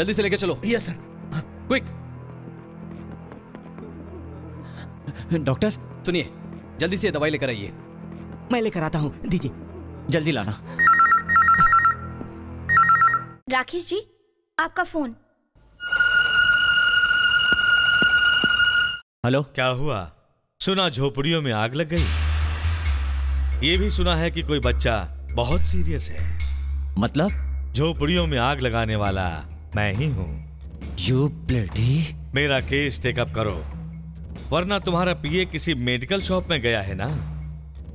जल्दी से लेके चलो। यस सर क्विक डॉक्टर सुनिए जल्दी से दवाई लेकर आइए। मैं लेकर आता हूँ दीदी। जल्दी लाना। राकेश जी आपका फ़ोन। हेलो? क्या हुआ? सुना झोपड़ियों में आग लग गई? ये भी सुना है कि कोई बच्चा बहुत सीरियस है। मतलब? झोपड़ियों में आग लगाने वाला मैं ही हूँ। यू ब्लडी मेरा केस टेकअप करो। वरना तुम्हारा पीए किसी मेडिकल शॉप में गया है ना?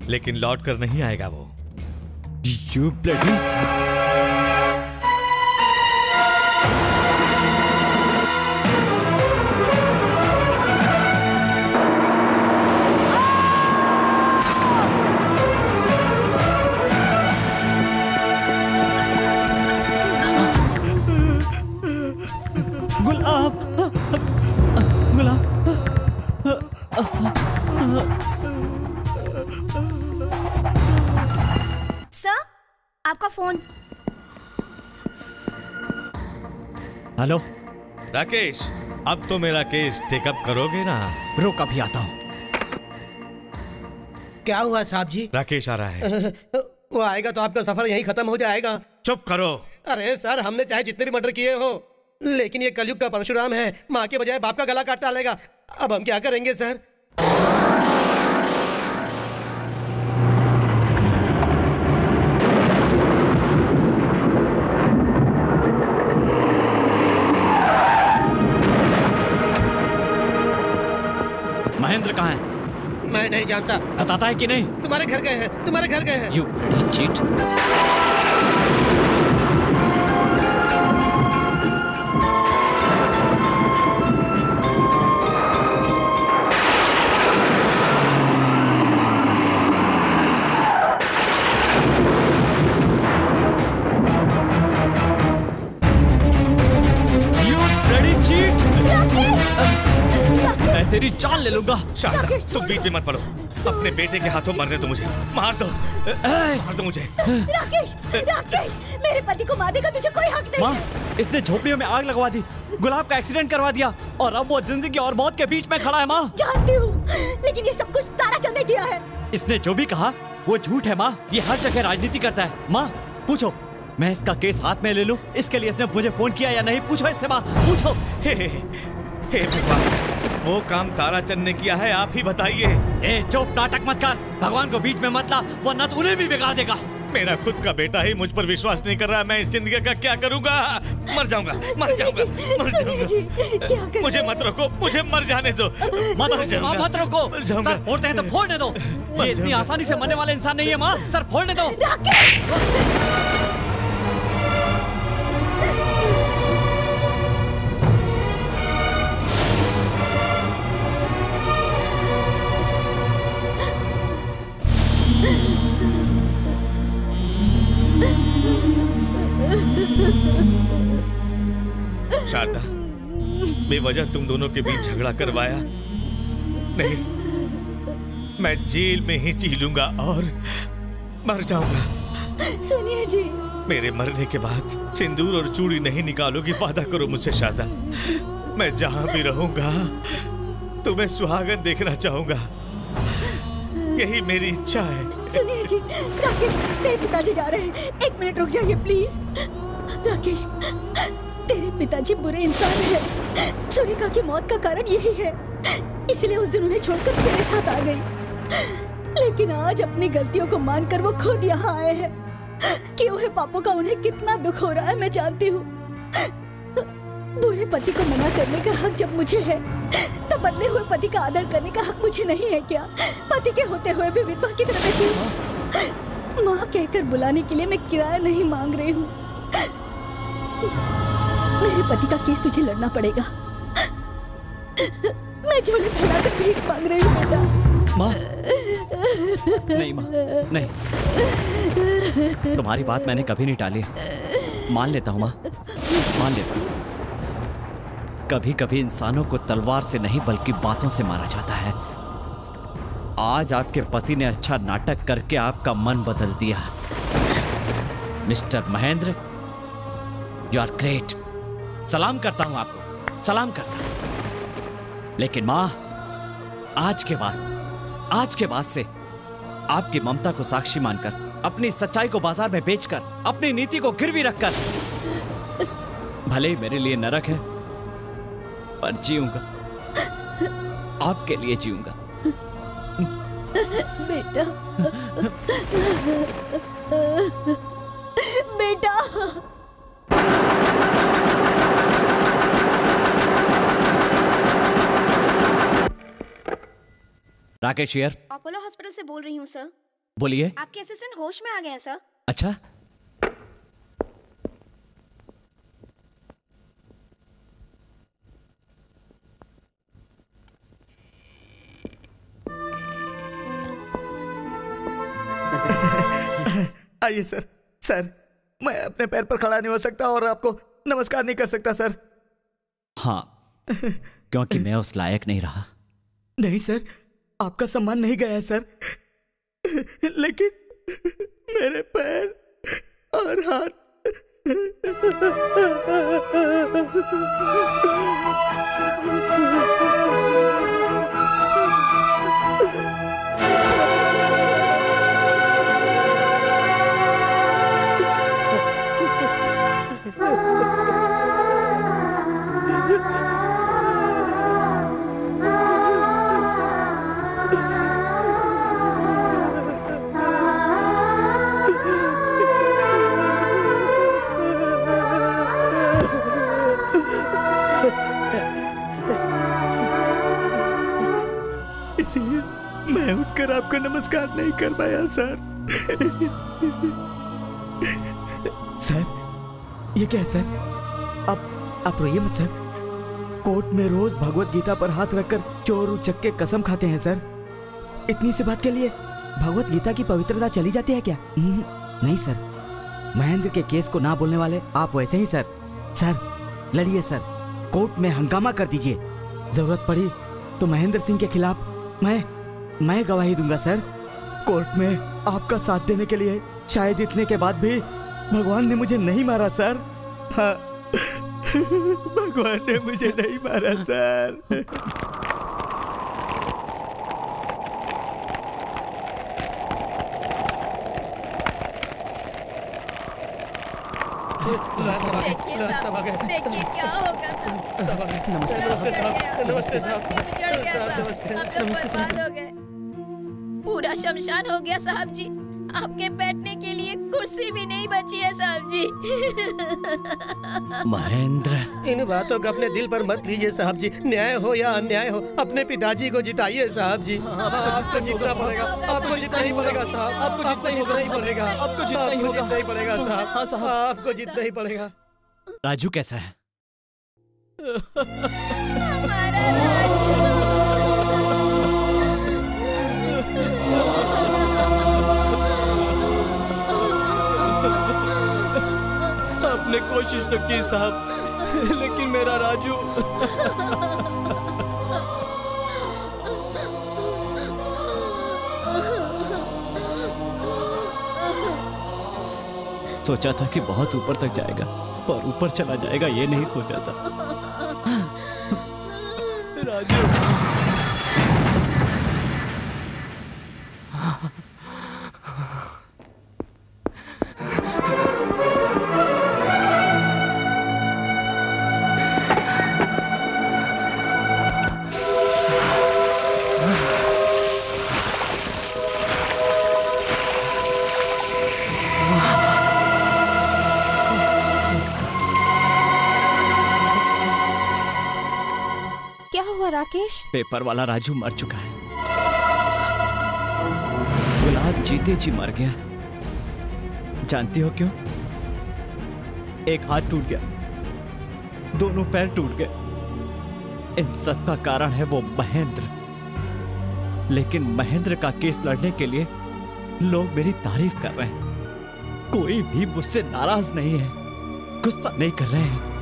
लेकिन लौट कर नहीं आएगा वो। You bloody hello. राकेश अब तो मेरा केस टेकअप करोगे ना? रुक अभी आता हूँ। क्या हुआ साहब जी? राकेश आ रहा है। वो आएगा तो आपका सफ़र यहीं खत्म हो जाएगा। चुप करो। अरे सर हमने चाहे जितने भी मर्डर किए हो लेकिन ये कलयुग का परशुराम है। माँ के बजाय बाप का गला काट डालेगा। अब हम क्या करेंगे सर? जानता। बताता है कि नहीं? तुम्हारे घर गए हैं तुम्हारे घर गए हैं। यू चीट चीट तेरी जान ले लूँगा। शारदा तुम बीच में मत पड़ो। अपने बेटे के हाथों मरने दो मुझे। मार दो। मार दो मुझे। राकेश राकेश मेरे पति को मारने का तुझे कोई हक नहीं माँ इसने झोपड़ियों में आग लगवा दी गुलाब का एक्सीडेंट करवा दिया और अब वो ज़िंदगी और मौत के बीच में खड़ा है माँ। जानती हूँ लेकिन ये सब कुछ ताराचंद ने किया है। इसने जो भी कहा वो झूठ है माँ। ये हर जगह राजनीति करता है। माँ पूछो मैं इसका केस हाथ में ले लूँ? इसके लिए इसने मुझे फ़ोन किया या नहीं? पूछो इससे माँ। पूछो। हे भगवान वो काम ताराचंद ने किया है आप ही बताइए। ए चुप नाटक मत कर। भगवान को बीच में मत ला वरना तो उन्हें भी बिगाड़ देगा। मेरा खुद का बेटा ही मुझ पर विश्वास नहीं कर रहा मैं इस ज़िंदगी का क्या करूँगा? मर जाऊँगा मर जाऊँगा मर जाऊँगा। मुझे मत रखो मुझे मर जाने दो। मत मत जाऊँगा। सर फोड़ते हैं तो फोड़ने दो। ये इतनी आसानी से मरने वाला इंसान नहीं है माँ। सर फोड़ने दो। शारदा बेवजह तुम दोनों के बीच झगड़ा करवाया। नहीं मैं जेल में ही जी लूँगा और मर जाऊँगा। सुनिए जी। मेरे मरने के बाद सिंदूर और चूड़ी नहीं निकालोगी वादा करो मुझसे शारदा मैं जहाँ भी रहूँगा तुम्हें सुहागन देखना चाहूँगा। यही मेरी इच्छा है। सुनिए जी राकेश तेरे पिताजी जा रहे हैं। एक मिनट रुक जाइए प्लीज़। राकेश तेरे पिताजी बुरे इंसान हैं। सुनिका की मौत का कारण यही है। इसलिए उस दिन उन्हें छोड़कर मेरे साथ आ गई। लेकिन आज अपनी गलतियों को मानकर वो खुद यहाँ आए हैं। कि हुए पापों का उन्हें कितना दुख हो रहा है, मैं जानती हूँ। बुरे पति को मना करने का हक जब मुझे है तो बदले हुए पति का आदर करने का हक मुझे नहीं है क्या? पति के होते हुए भी विधवा की तरह माँ कहकर बुलाने के लिए मैं किराया नहीं मांग रही हूँ। मेरे पति का केस तुझे लड़ना पड़ेगा। मैं झोले फैलाकर भीख मांग रही हूँ बेटा माँ? नहीं माँ। नहीं। तुम्हारी बात मैंने कभी नहीं टाली। मान लेता हूँ, माँ। मान लेता हूँ। कभी कभी इंसानों को तलवार से नहीं, बल्कि बातों से मारा जाता है। आज आपके पति ने अच्छा नाटक करके आपका मन बदल दिया। Mister Mahendra, you are great. सलाम करता हूँ आपको। सलाम करता हूँ। लेकिन माँ आज के बाद आज के बाद से आपकी ममता को साक्षी मानकर अपनी सच्चाई को बाज़ार में बेचकर अपनी नीति को गिरवी रखकर भले ही मेरे लिए नरक है पर जीऊँगा। आपके लिए जीऊँगा। बेटा। राकेश यार अपोलो हॉस्पिटल से बोल रही हूँ सर। बोलिए। आपके असिस्टेंट होश में आ गए हैं सर। अच्छा। आइए सर। सर मैं अपने पैर पर खड़ा नहीं हो सकता और आपको नमस्कार नहीं कर सकता सर। हाँ क्योंकि मैं उस लायक नहीं रहा। नहीं सर। आपका सम्मान नहीं गया है सर। लेकिन मेरे पैर और हाथ उठकर आपको नमस्कार नहीं कर पाया सर। सर ये क्या है सर? अब आप रोइए मत सर। कोर्ट में रोज भगवत गीता पर हाथ रखकर चोर उचक के कसम खाते हैं सर। इतनी सी बात के लिए भगवत गीता की पवित्रता चली जाती है क्या? हम्म, नहीं सर। महेंद्र के केस को ना बोलने वाले आप वैसे ही सर। सर लड़िए सर। कोर्ट में हंगामा कर दीजिए। ज़रूरत पड़ी तो महेंद्र सिंह के खिलाफ मैं मैं गवाही दूँगा सर। कोर्ट में आपका साथ देने के लिए शायद इतने के बाद भी भगवान ने मुझे नहीं मारा सर। हाँ, भगवान ने मुझे नहीं मारा सर। साहब। नमस्ते साहब। नमस्ते साहब। चढ़ गया साहब। नमस्ते साहब। पूरा शमशान हो गया साहब जी। आपके बैठने के लिए कुर्सी भी नहीं बची है साहब जी। महेंद्र। इन बातों को अपने दिल पर मत लीजिए साहब जी। न्याय हो या अन्याय हो अपने पिताजी को जिताइए साहब जी। आपको जीतना पड़ेगा आपको जीतना ही पड़ेगा साहब। आपको जीतना ही पड़ेगा आपको जीतना ही जीतना ही पड़ेगा साहब। आपको जीतना ही पड़ेगा। राजू कैसा है? आपने कोशिश तो की साहब लेकिन मेरा राजू सोचा था कि बहुत ऊपर तक जाएगा पर ऊपर चला जाएगा ये नहीं सोचा था। राजू। पेपर वाला राजू मर चुका है। गुलाब जीते जी मर गया। जानती हो क्यों? एक हाथ टूट गया। दोनों पैर टूट गए। इन सब का कारण है वो महेंद्र। लेकिन महेंद्र का केस लड़ने के लिए लोग मेरी तारीफ़ कर रहे हैं। कोई भी मुझसे नाराज़ नहीं है। गुस्सा नहीं कर रहे हैं।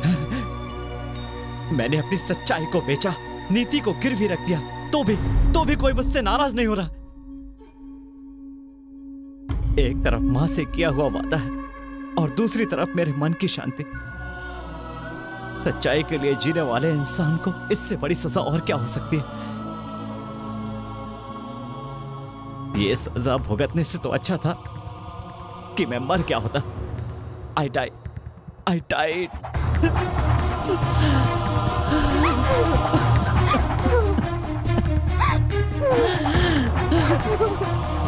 मैंने अपनी सच्चाई को बेचा। नीति को गिर भी रख दिया तो भी तो भी कोई मुझसे नाराज़ नहीं हो रहा। एक तरफ़ माँ से किया हुआ वादा है, और दूसरी तरफ़ मेरे मन की शांति। सच्चाई के लिए जीने वाले इंसान को इससे बड़ी सजा और क्या हो सकती है? ये सजा भुगतने से तो अच्छा था कि मैं मर क्या होता। I die I died Ha ha ha ha!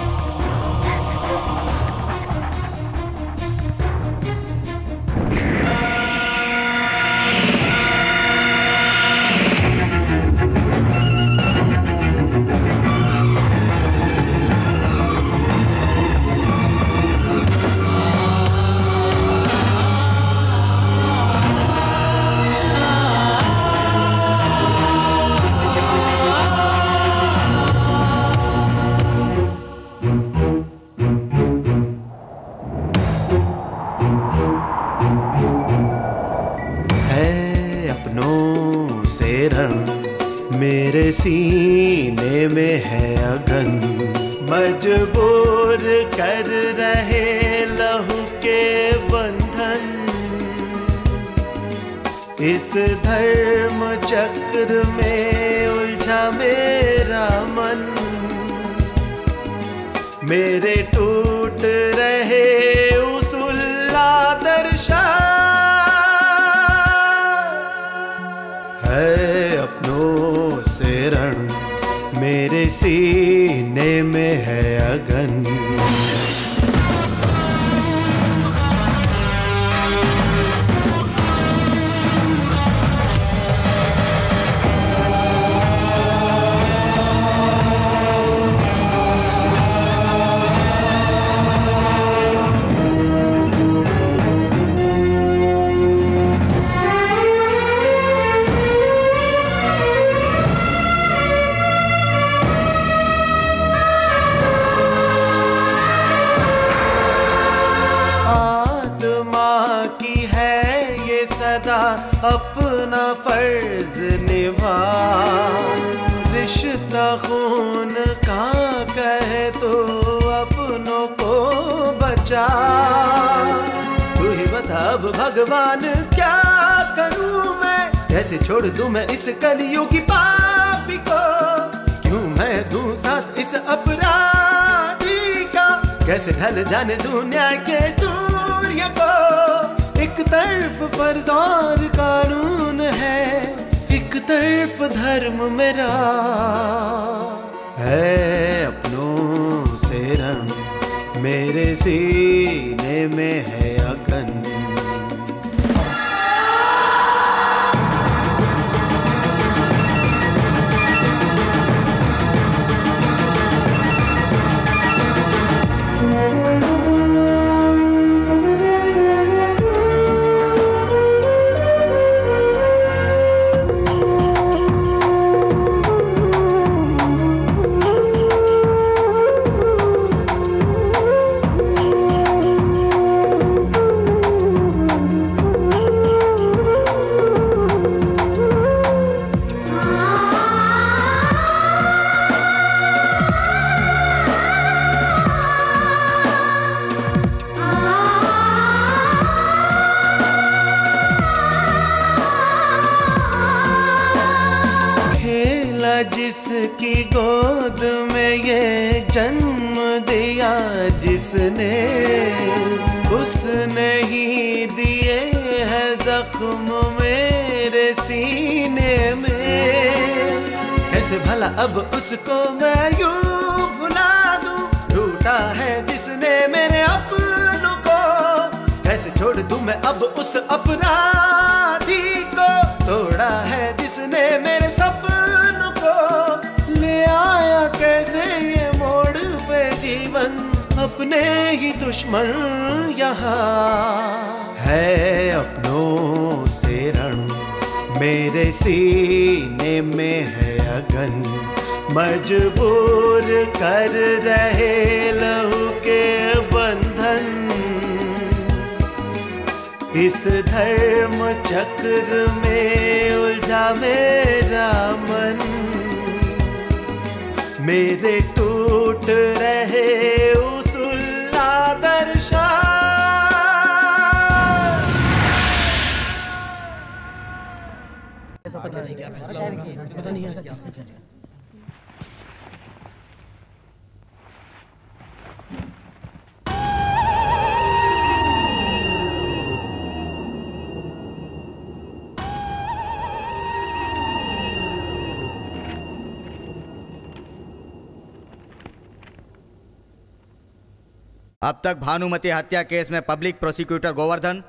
सीने में है अगन। मजबूर कर रहे लहू के बंधन। इस धर्म चक्र में उलझा मेरा मन। मेरे टूट रहे रिश्ता खून का कहे तो अपनों को बचा। तू ही बता अब भगवान, क्या करूँ मैं? कैसे छोड़ दूँ मैं इस कलियों की पापी को? क्यों मैं दूँ साथ इस अपराधी का? कैसे ढल जाने दूँ न्याय के सूर्य को? एक तरफ़ और कानून है तरफ़ धर्म मेरा है अपनों से रण मेरे सीने में है अगन अब उसको मैं यूँ भुला दूँ। रूठा है जिसने मेरे अपनों को। कैसे छोड़ दूँ मैं अब उस अपराधी को। तोड़ा है जिसने मेरे सपनों को। ले आया कैसे ये मोड़ पे जीवन? अपने ही दुश्मन यहाँ है अपनों से रण। मेरे सीने में है अगन। मजबूर कर रहे लहू के बंधन। इस धर्म चक्र में उलझा मेरा मन। मेरे टूट रहे पता नहीं क्या फैसला होगा, पता नहीं आज क्या तक भानुमति हत्या केस में पब्लिक प्रोसिक्यूटर गोवर्धन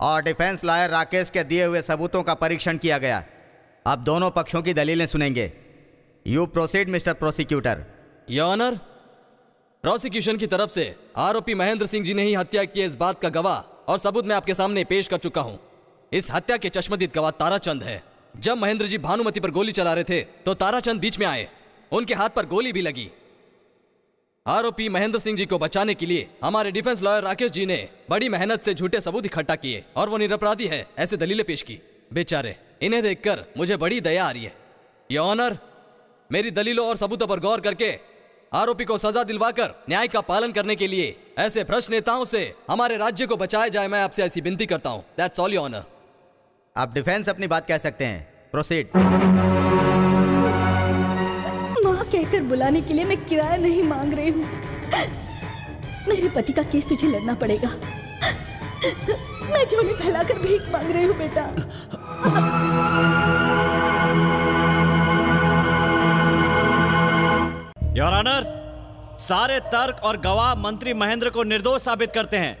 और डिफेंस लॉयर राकेश के दिए हुए सबूतों का परीक्षण किया गया। अब दोनों पक्षों की दलीलें सुनेंगे। You proceed mister prosecutor honour prosecution की तरफ़ से आरोपी महेंद्र सिंह जी ने ही हत्या की इस बात का गवाह और सबूत मैं आपके सामने पेश कर चुका हूँ। इस हत्या के चश्मदीद गवाह ताराचंद है। जब महेंद्र जी भानुमति पर गोली चला रहे थे तो ताराचंद बीच में आए। उनके हाथ पर गोली भी लगी। आरोपी महेंद्र सिंह जी को बचाने के लिए हमारे डिफेंस लॉयर राकेश जी ने बड़ी मेहनत से झूठे सबूत इकट्ठा किए और वो निरपराधी है, ऐसे दलीलें पेश की। बेचारे, इन्हें देखकर मुझे बड़ी दया आ रही है। ये ऑनर, मेरी दलीलों और सबूतों पर गौर करके आरोपी को सजा दिलवाकर न्याय का पालन करने के लिए ऐसे भ्रष्ट नेताओं से हमारे राज्य को बचाया जाए, मैं आपसे ऐसी विनती करता हूँ। ऑनर आप डिफेंस अपनी बात कह सकते हैं। प्रोसीड कहकर बुलाने के लिए मैं किराया नहीं मांग रही हूँ। मेरे पति का केस तुझे लड़ना पड़ेगा। मैं झोली फैलाकर भीख मांग रही हूँ, बेटा। योर ऑनर सारे तर्क और गवाह मंत्री महेंद्र को निर्दोष साबित करते हैं।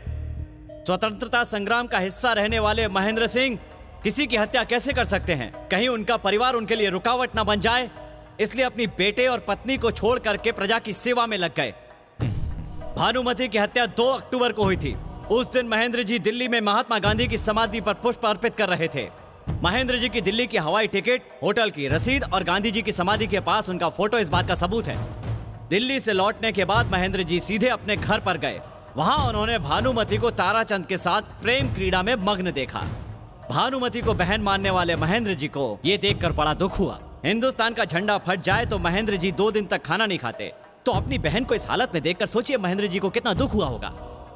स्वतंत्रता संग्राम का हिस्सा रहने वाले महेंद्र सिंह किसी की हत्या कैसे कर सकते हैं? कहीं उनका परिवार उनके लिए रुकावट न बन जाए? इसलिए अपनी बेटे और पत्नी को छोड़ करके प्रजा की सेवा में लग गए। भानुमति की हत्या 2 अक्टूबर को हुई थी। उस दिन महेंद्र जी दिल्ली में महात्मा गांधी की समाधि पर पुष्प अर्पित कर रहे थे। महेंद्र जी की दिल्ली की हवाई टिकट, होटल की रसीद और गांधी जी की समाधि के पास उनका फ़ोटो इस बात का सबूत है। दिल्ली से लौटने के बाद महेंद्र जी सीधे अपने घर पर गए। वहाँ उन्होंने भानुमति को ताराचंद के साथ प्रेम क्रीड़ा में मग्न देखा। भानुमति को बहन मानने वाले महेंद्र जी को ये देखकर बड़ा दुख हुआ। हिंदुस्तान का झंडा फट जाए तो महेंद्र जी दो दिन तक खाना नहीं खाते। तो अपनी बहन को इस हालत में देखकर सोचिए महेंद्र जी को कितना दुख हुआ होगा।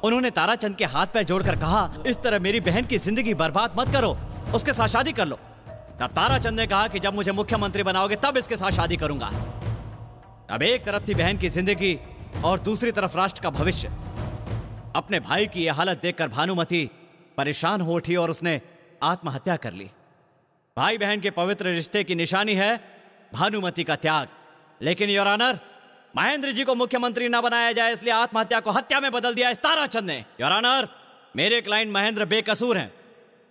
उन्होंने ताराचंद के हाथ पैर जोड़कर कहा, इस तरह मेरी बहन की ज़िंदगी बर्बाद मत करो, उसके साथ शादी कर लो। तब ताराचंद ने कहा कि जब मुझे मुख्यमंत्री बनाओगे, तब इसके साथ शादी करूँगा। अब एक तरफ़ थी बहन की ज़िंदगी और दूसरी तरफ़ राष्ट्र का भविष्य। अपने भाई की यह हालत देखकर भानुमति परेशान हो उठी और उसने आत्महत्या कर ली। भाई बहन के पवित्र रिश्ते की निशानी है भानुमति का त्याग। लेकिन योर ऑनर महेंद्र जी को मुख्यमंत्री न बनाया जाए, इसलिए आत्महत्या को हत्या में बदल दिया इस ताराचंद ने योर ऑनर मेरे क्लाइंट महेंद्र बेकसूर हैं।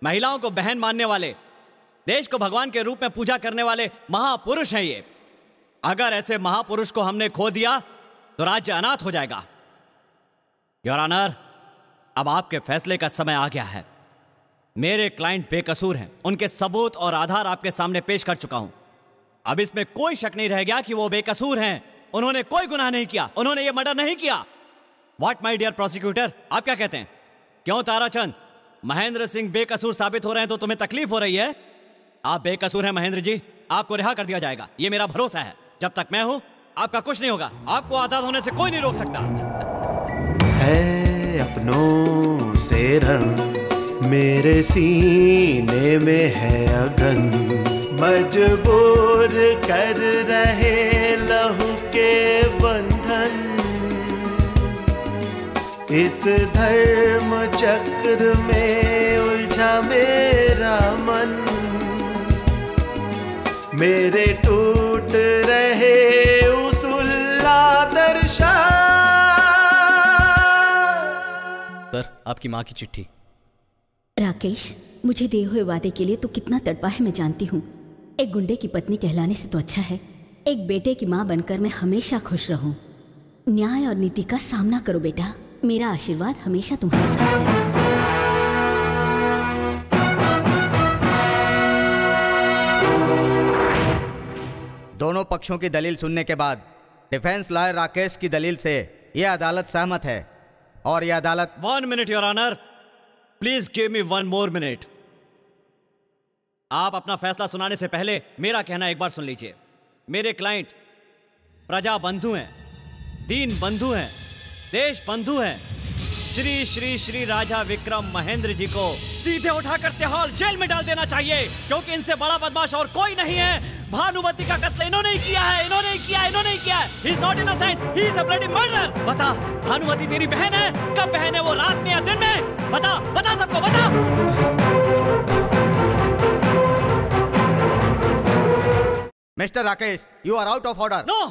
महिलाओं को बहन मानने वाले, देश को भगवान के रूप में पूजा करने वाले महापुरुष हैं ये। अगर ऐसे महापुरुष को हमने खो दिया तो राज्य अनाथ हो जाएगा। योर ऑनर अब आपके फैसले का समय आ गया है। मेरे क्लाइंट बेकसूर हैं। उनके सबूत और आधार आपके सामने पेश कर चुका हूँ। अब इसमें कोई शक नहीं रह गया कि वो बेकसूर हैं। उन्होंने कोई गुनाह नहीं किया। उन्होंने ये मर्डर नहीं किया। व्हाट माय डियर प्रोसिक्यूटर आप क्या कहते हैं? क्यों ताराचंद महेंद्र सिंह बेकसूर साबित हो रहे हैं तो तुम्हें तकलीफ़ हो रही है? आप बेकसूर हैं महेंद्र जी। आपको रिहा कर दिया जाएगा। ये मेरा भरोसा है। जब तक मैं हूँ, आपका कुछ नहीं होगा। आपको आज़ाद होने से कोई नहीं रोक सकता। अपनों से मेरे सीने में है अगन। मजबूर कर रहे लहू के बंधन। इस धर्म चक्र में उलझा मेरा मन। मेरे टूट रहे दर्शा सर, आपकी माँ की चिट्ठी। राकेश मुझे दिए हुए वादे के लिए तू कितना तड़पा है मैं जानती हूँ। एक गुंडे की पत्नी कहलाने से तो अच्छा है। एक बेटे की माँ बनकर मैं हमेशा खुश रहूँ। न्याय और नीति का सामना करो बेटा। मेरा आशीर्वाद हमेशा तुम्हारे साथ है। दोनों पक्षों की दलील सुनने के बाद डिफेंस लॉयर राकेश की दलील से यह अदालत सहमत है। और यह अदालत one minute your honour please give me one more minute आप अपना फैसला सुनाने से पहले मेरा कहना एक बार सुन लीजिए। मेरे क्लाइंट प्रजा बंधु हैं, दीन बंधु हैं, देश बंधु हैं। श्री श्री श्री राजा विक्रम महेंद्र जी को सीधे उठाकर तिहाड़ जेल में डाल देना चाहिए क्योंकि इनसे बड़ा बदमाश और कोई नहीं है। भानुमति का कत्ल इन्होंने ही किया है इन्होंने ही किया इन्होंने ही किया है। He is not innocent he is a bloody murder बता भानुमति तेरी बहन है? कब बहन है वो रात में या दिन में? बता बता सबको बता। Mister Rakesh you are out of order no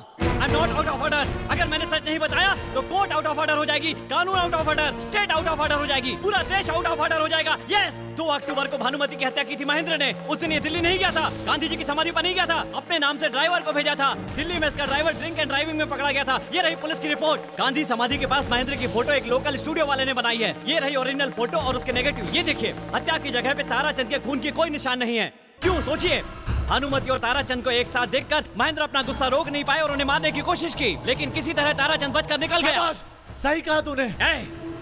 not out of order अगर मैंने सच नहीं बताया तो कोर्ट आउट ऑफ़ ऑर्डर हो जाएगी, कानून out of order state out of order हो जाएगी, पूरा देश आउट ऑफ़ ऑर्डर हो जाएगा। यस दो अक्टूबर को भानुमति की हत्या की थी महेंद्र ने। उस दिन दिल्ली नहीं गया था। गांधी जी की समाधि पर नहीं गया था। अपने नाम से ड्राइवर को भेजा था। दिल्ली में इसका ड्राइवर ड्रिंक एंड ड्राइविंग में पकड़ा गया था। ये रही पुलिस की रिपोर्ट गांधी समाधि के पास महेंद्र की फ़ोटो एक लोकल स्टूडियो वाले ने बनाई है। ये रही ओरिजिनल फ़ोटो और उसके नेगेटिव ये देखिए, हत्या की जगह पे ताराचंद के खून की कोई निशान नहीं है। क्यों? सोचिए। भानुमति और ताराचंद को एक साथ देखकर महेंद्र अपना गुस्सा रोक नहीं पाए और उन्हें मारने की कोशिश की। लेकिन किसी तरह ताराचंद बचकर निकल गया। सही कहा तूने।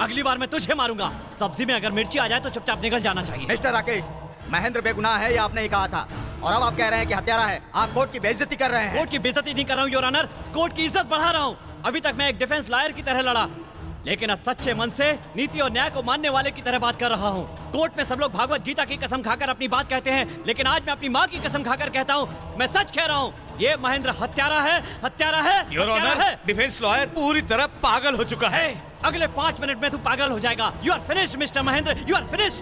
अगली बार मैं तुझे मारूँगा। सब्ज़ी में अगर मिर्ची आ जाए तो चुपचाप निकल जाना चाहिए। मिस्टर राकेश महेंद्र बेगुनाह है ये आपने ही कहा था। और अब आप कह रहे हैं कि हत्यारा है। आप कोर्ट की बेइज्जती कर रहे हैं। कोर्ट की बेइज्जती नहीं कर रहा हूँ योर ऑनर कोर्ट की इज़्ज़त बढ़ा रहा हूँ। अभी तक मैं एक डिफेंस लायर की तरह लड़ा। लेकिन अब सच्चे मन से नीति और न्याय को मानने वाले की तरह बात कर रहा हूँ। कोर्ट में सब लोग भागवत गीता की कसम खाकर अपनी बात कहते हैं लेकिन आज मैं अपनी माँ की कसम खाकर कहता हूँ मैं सच कह रहा हूँ ये महेंद्र हत्यारा है हत्यारा है योर ऑनर डिफेंस लॉयर पूरी तरह पागल हो चुका है। अगले पाँच मिनट में तू पागल हो जाएगा। You are finish mister Mahendra you are finish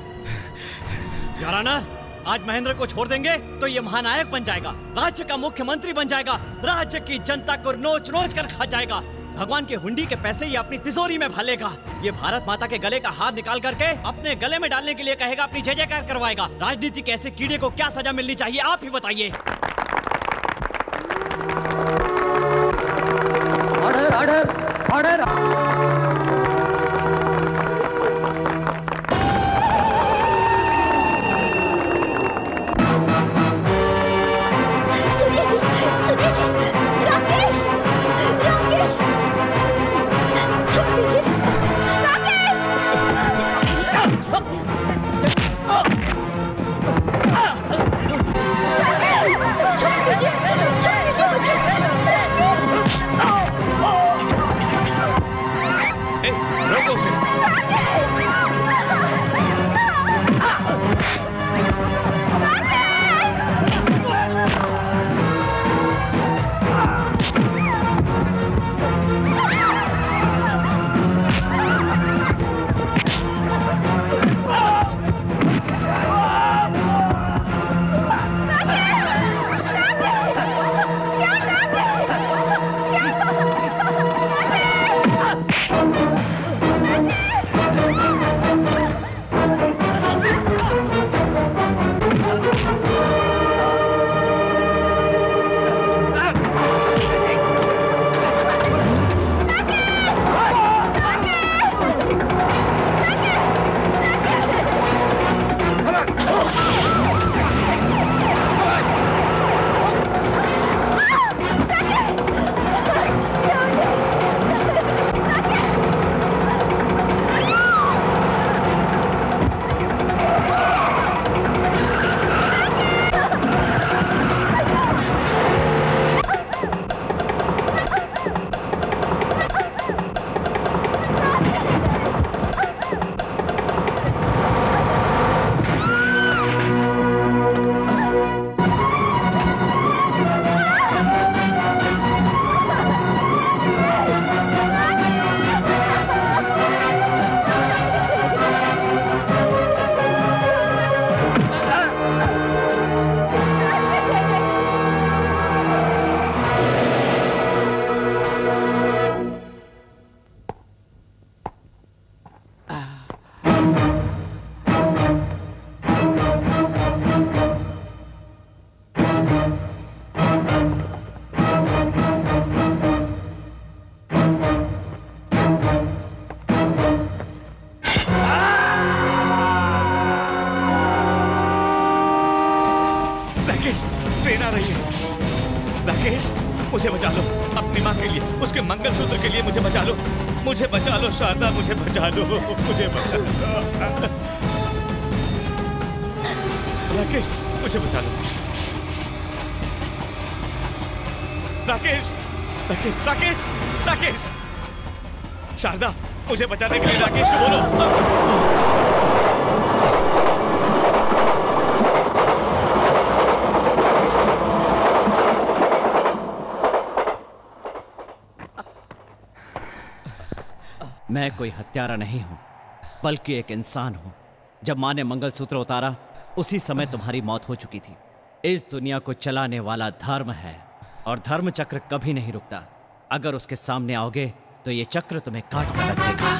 your honour आज महेंद्र को छोड़ देंगे तो ये महानायक बन जाएगा राज्य का मुख्यमंत्री बन जाएगा राज्य की जनता को नोच नोच कर खा जाएगा। भगवान के हुंडी के पैसे ही अपनी तिजोरी में भालेगा। ये भारत माता के गले का हार निकाल करके अपने गले में डालने के लिए कहेगा, अपनी जय जयकार करवाएगा। राजनीति के ऐसे कीड़े को क्या सजा मिलनी चाहिए, आप ही बताइए। ऑर्डर ऑर्डर बचा लो मुझे बचा लो। राकेश, मुझे बचा लो। राकेश राकेश राकेश राकेश। शारदा, मुझे बचाने के लिए राकेश को बोलो। मैं कोई हत्यारा नहीं हूँ, बल्कि एक इंसान हूँ। जब माँ ने मंगलसूत्र उतारा, उसी समय तुम्हारी मौत हो चुकी थी। इस दुनिया को चलाने वाला धर्म है, और धर्म चक्र कभी नहीं रुकता। अगर उसके सामने आओगे तो ये चक्र तुम्हें काट कर रख देगा।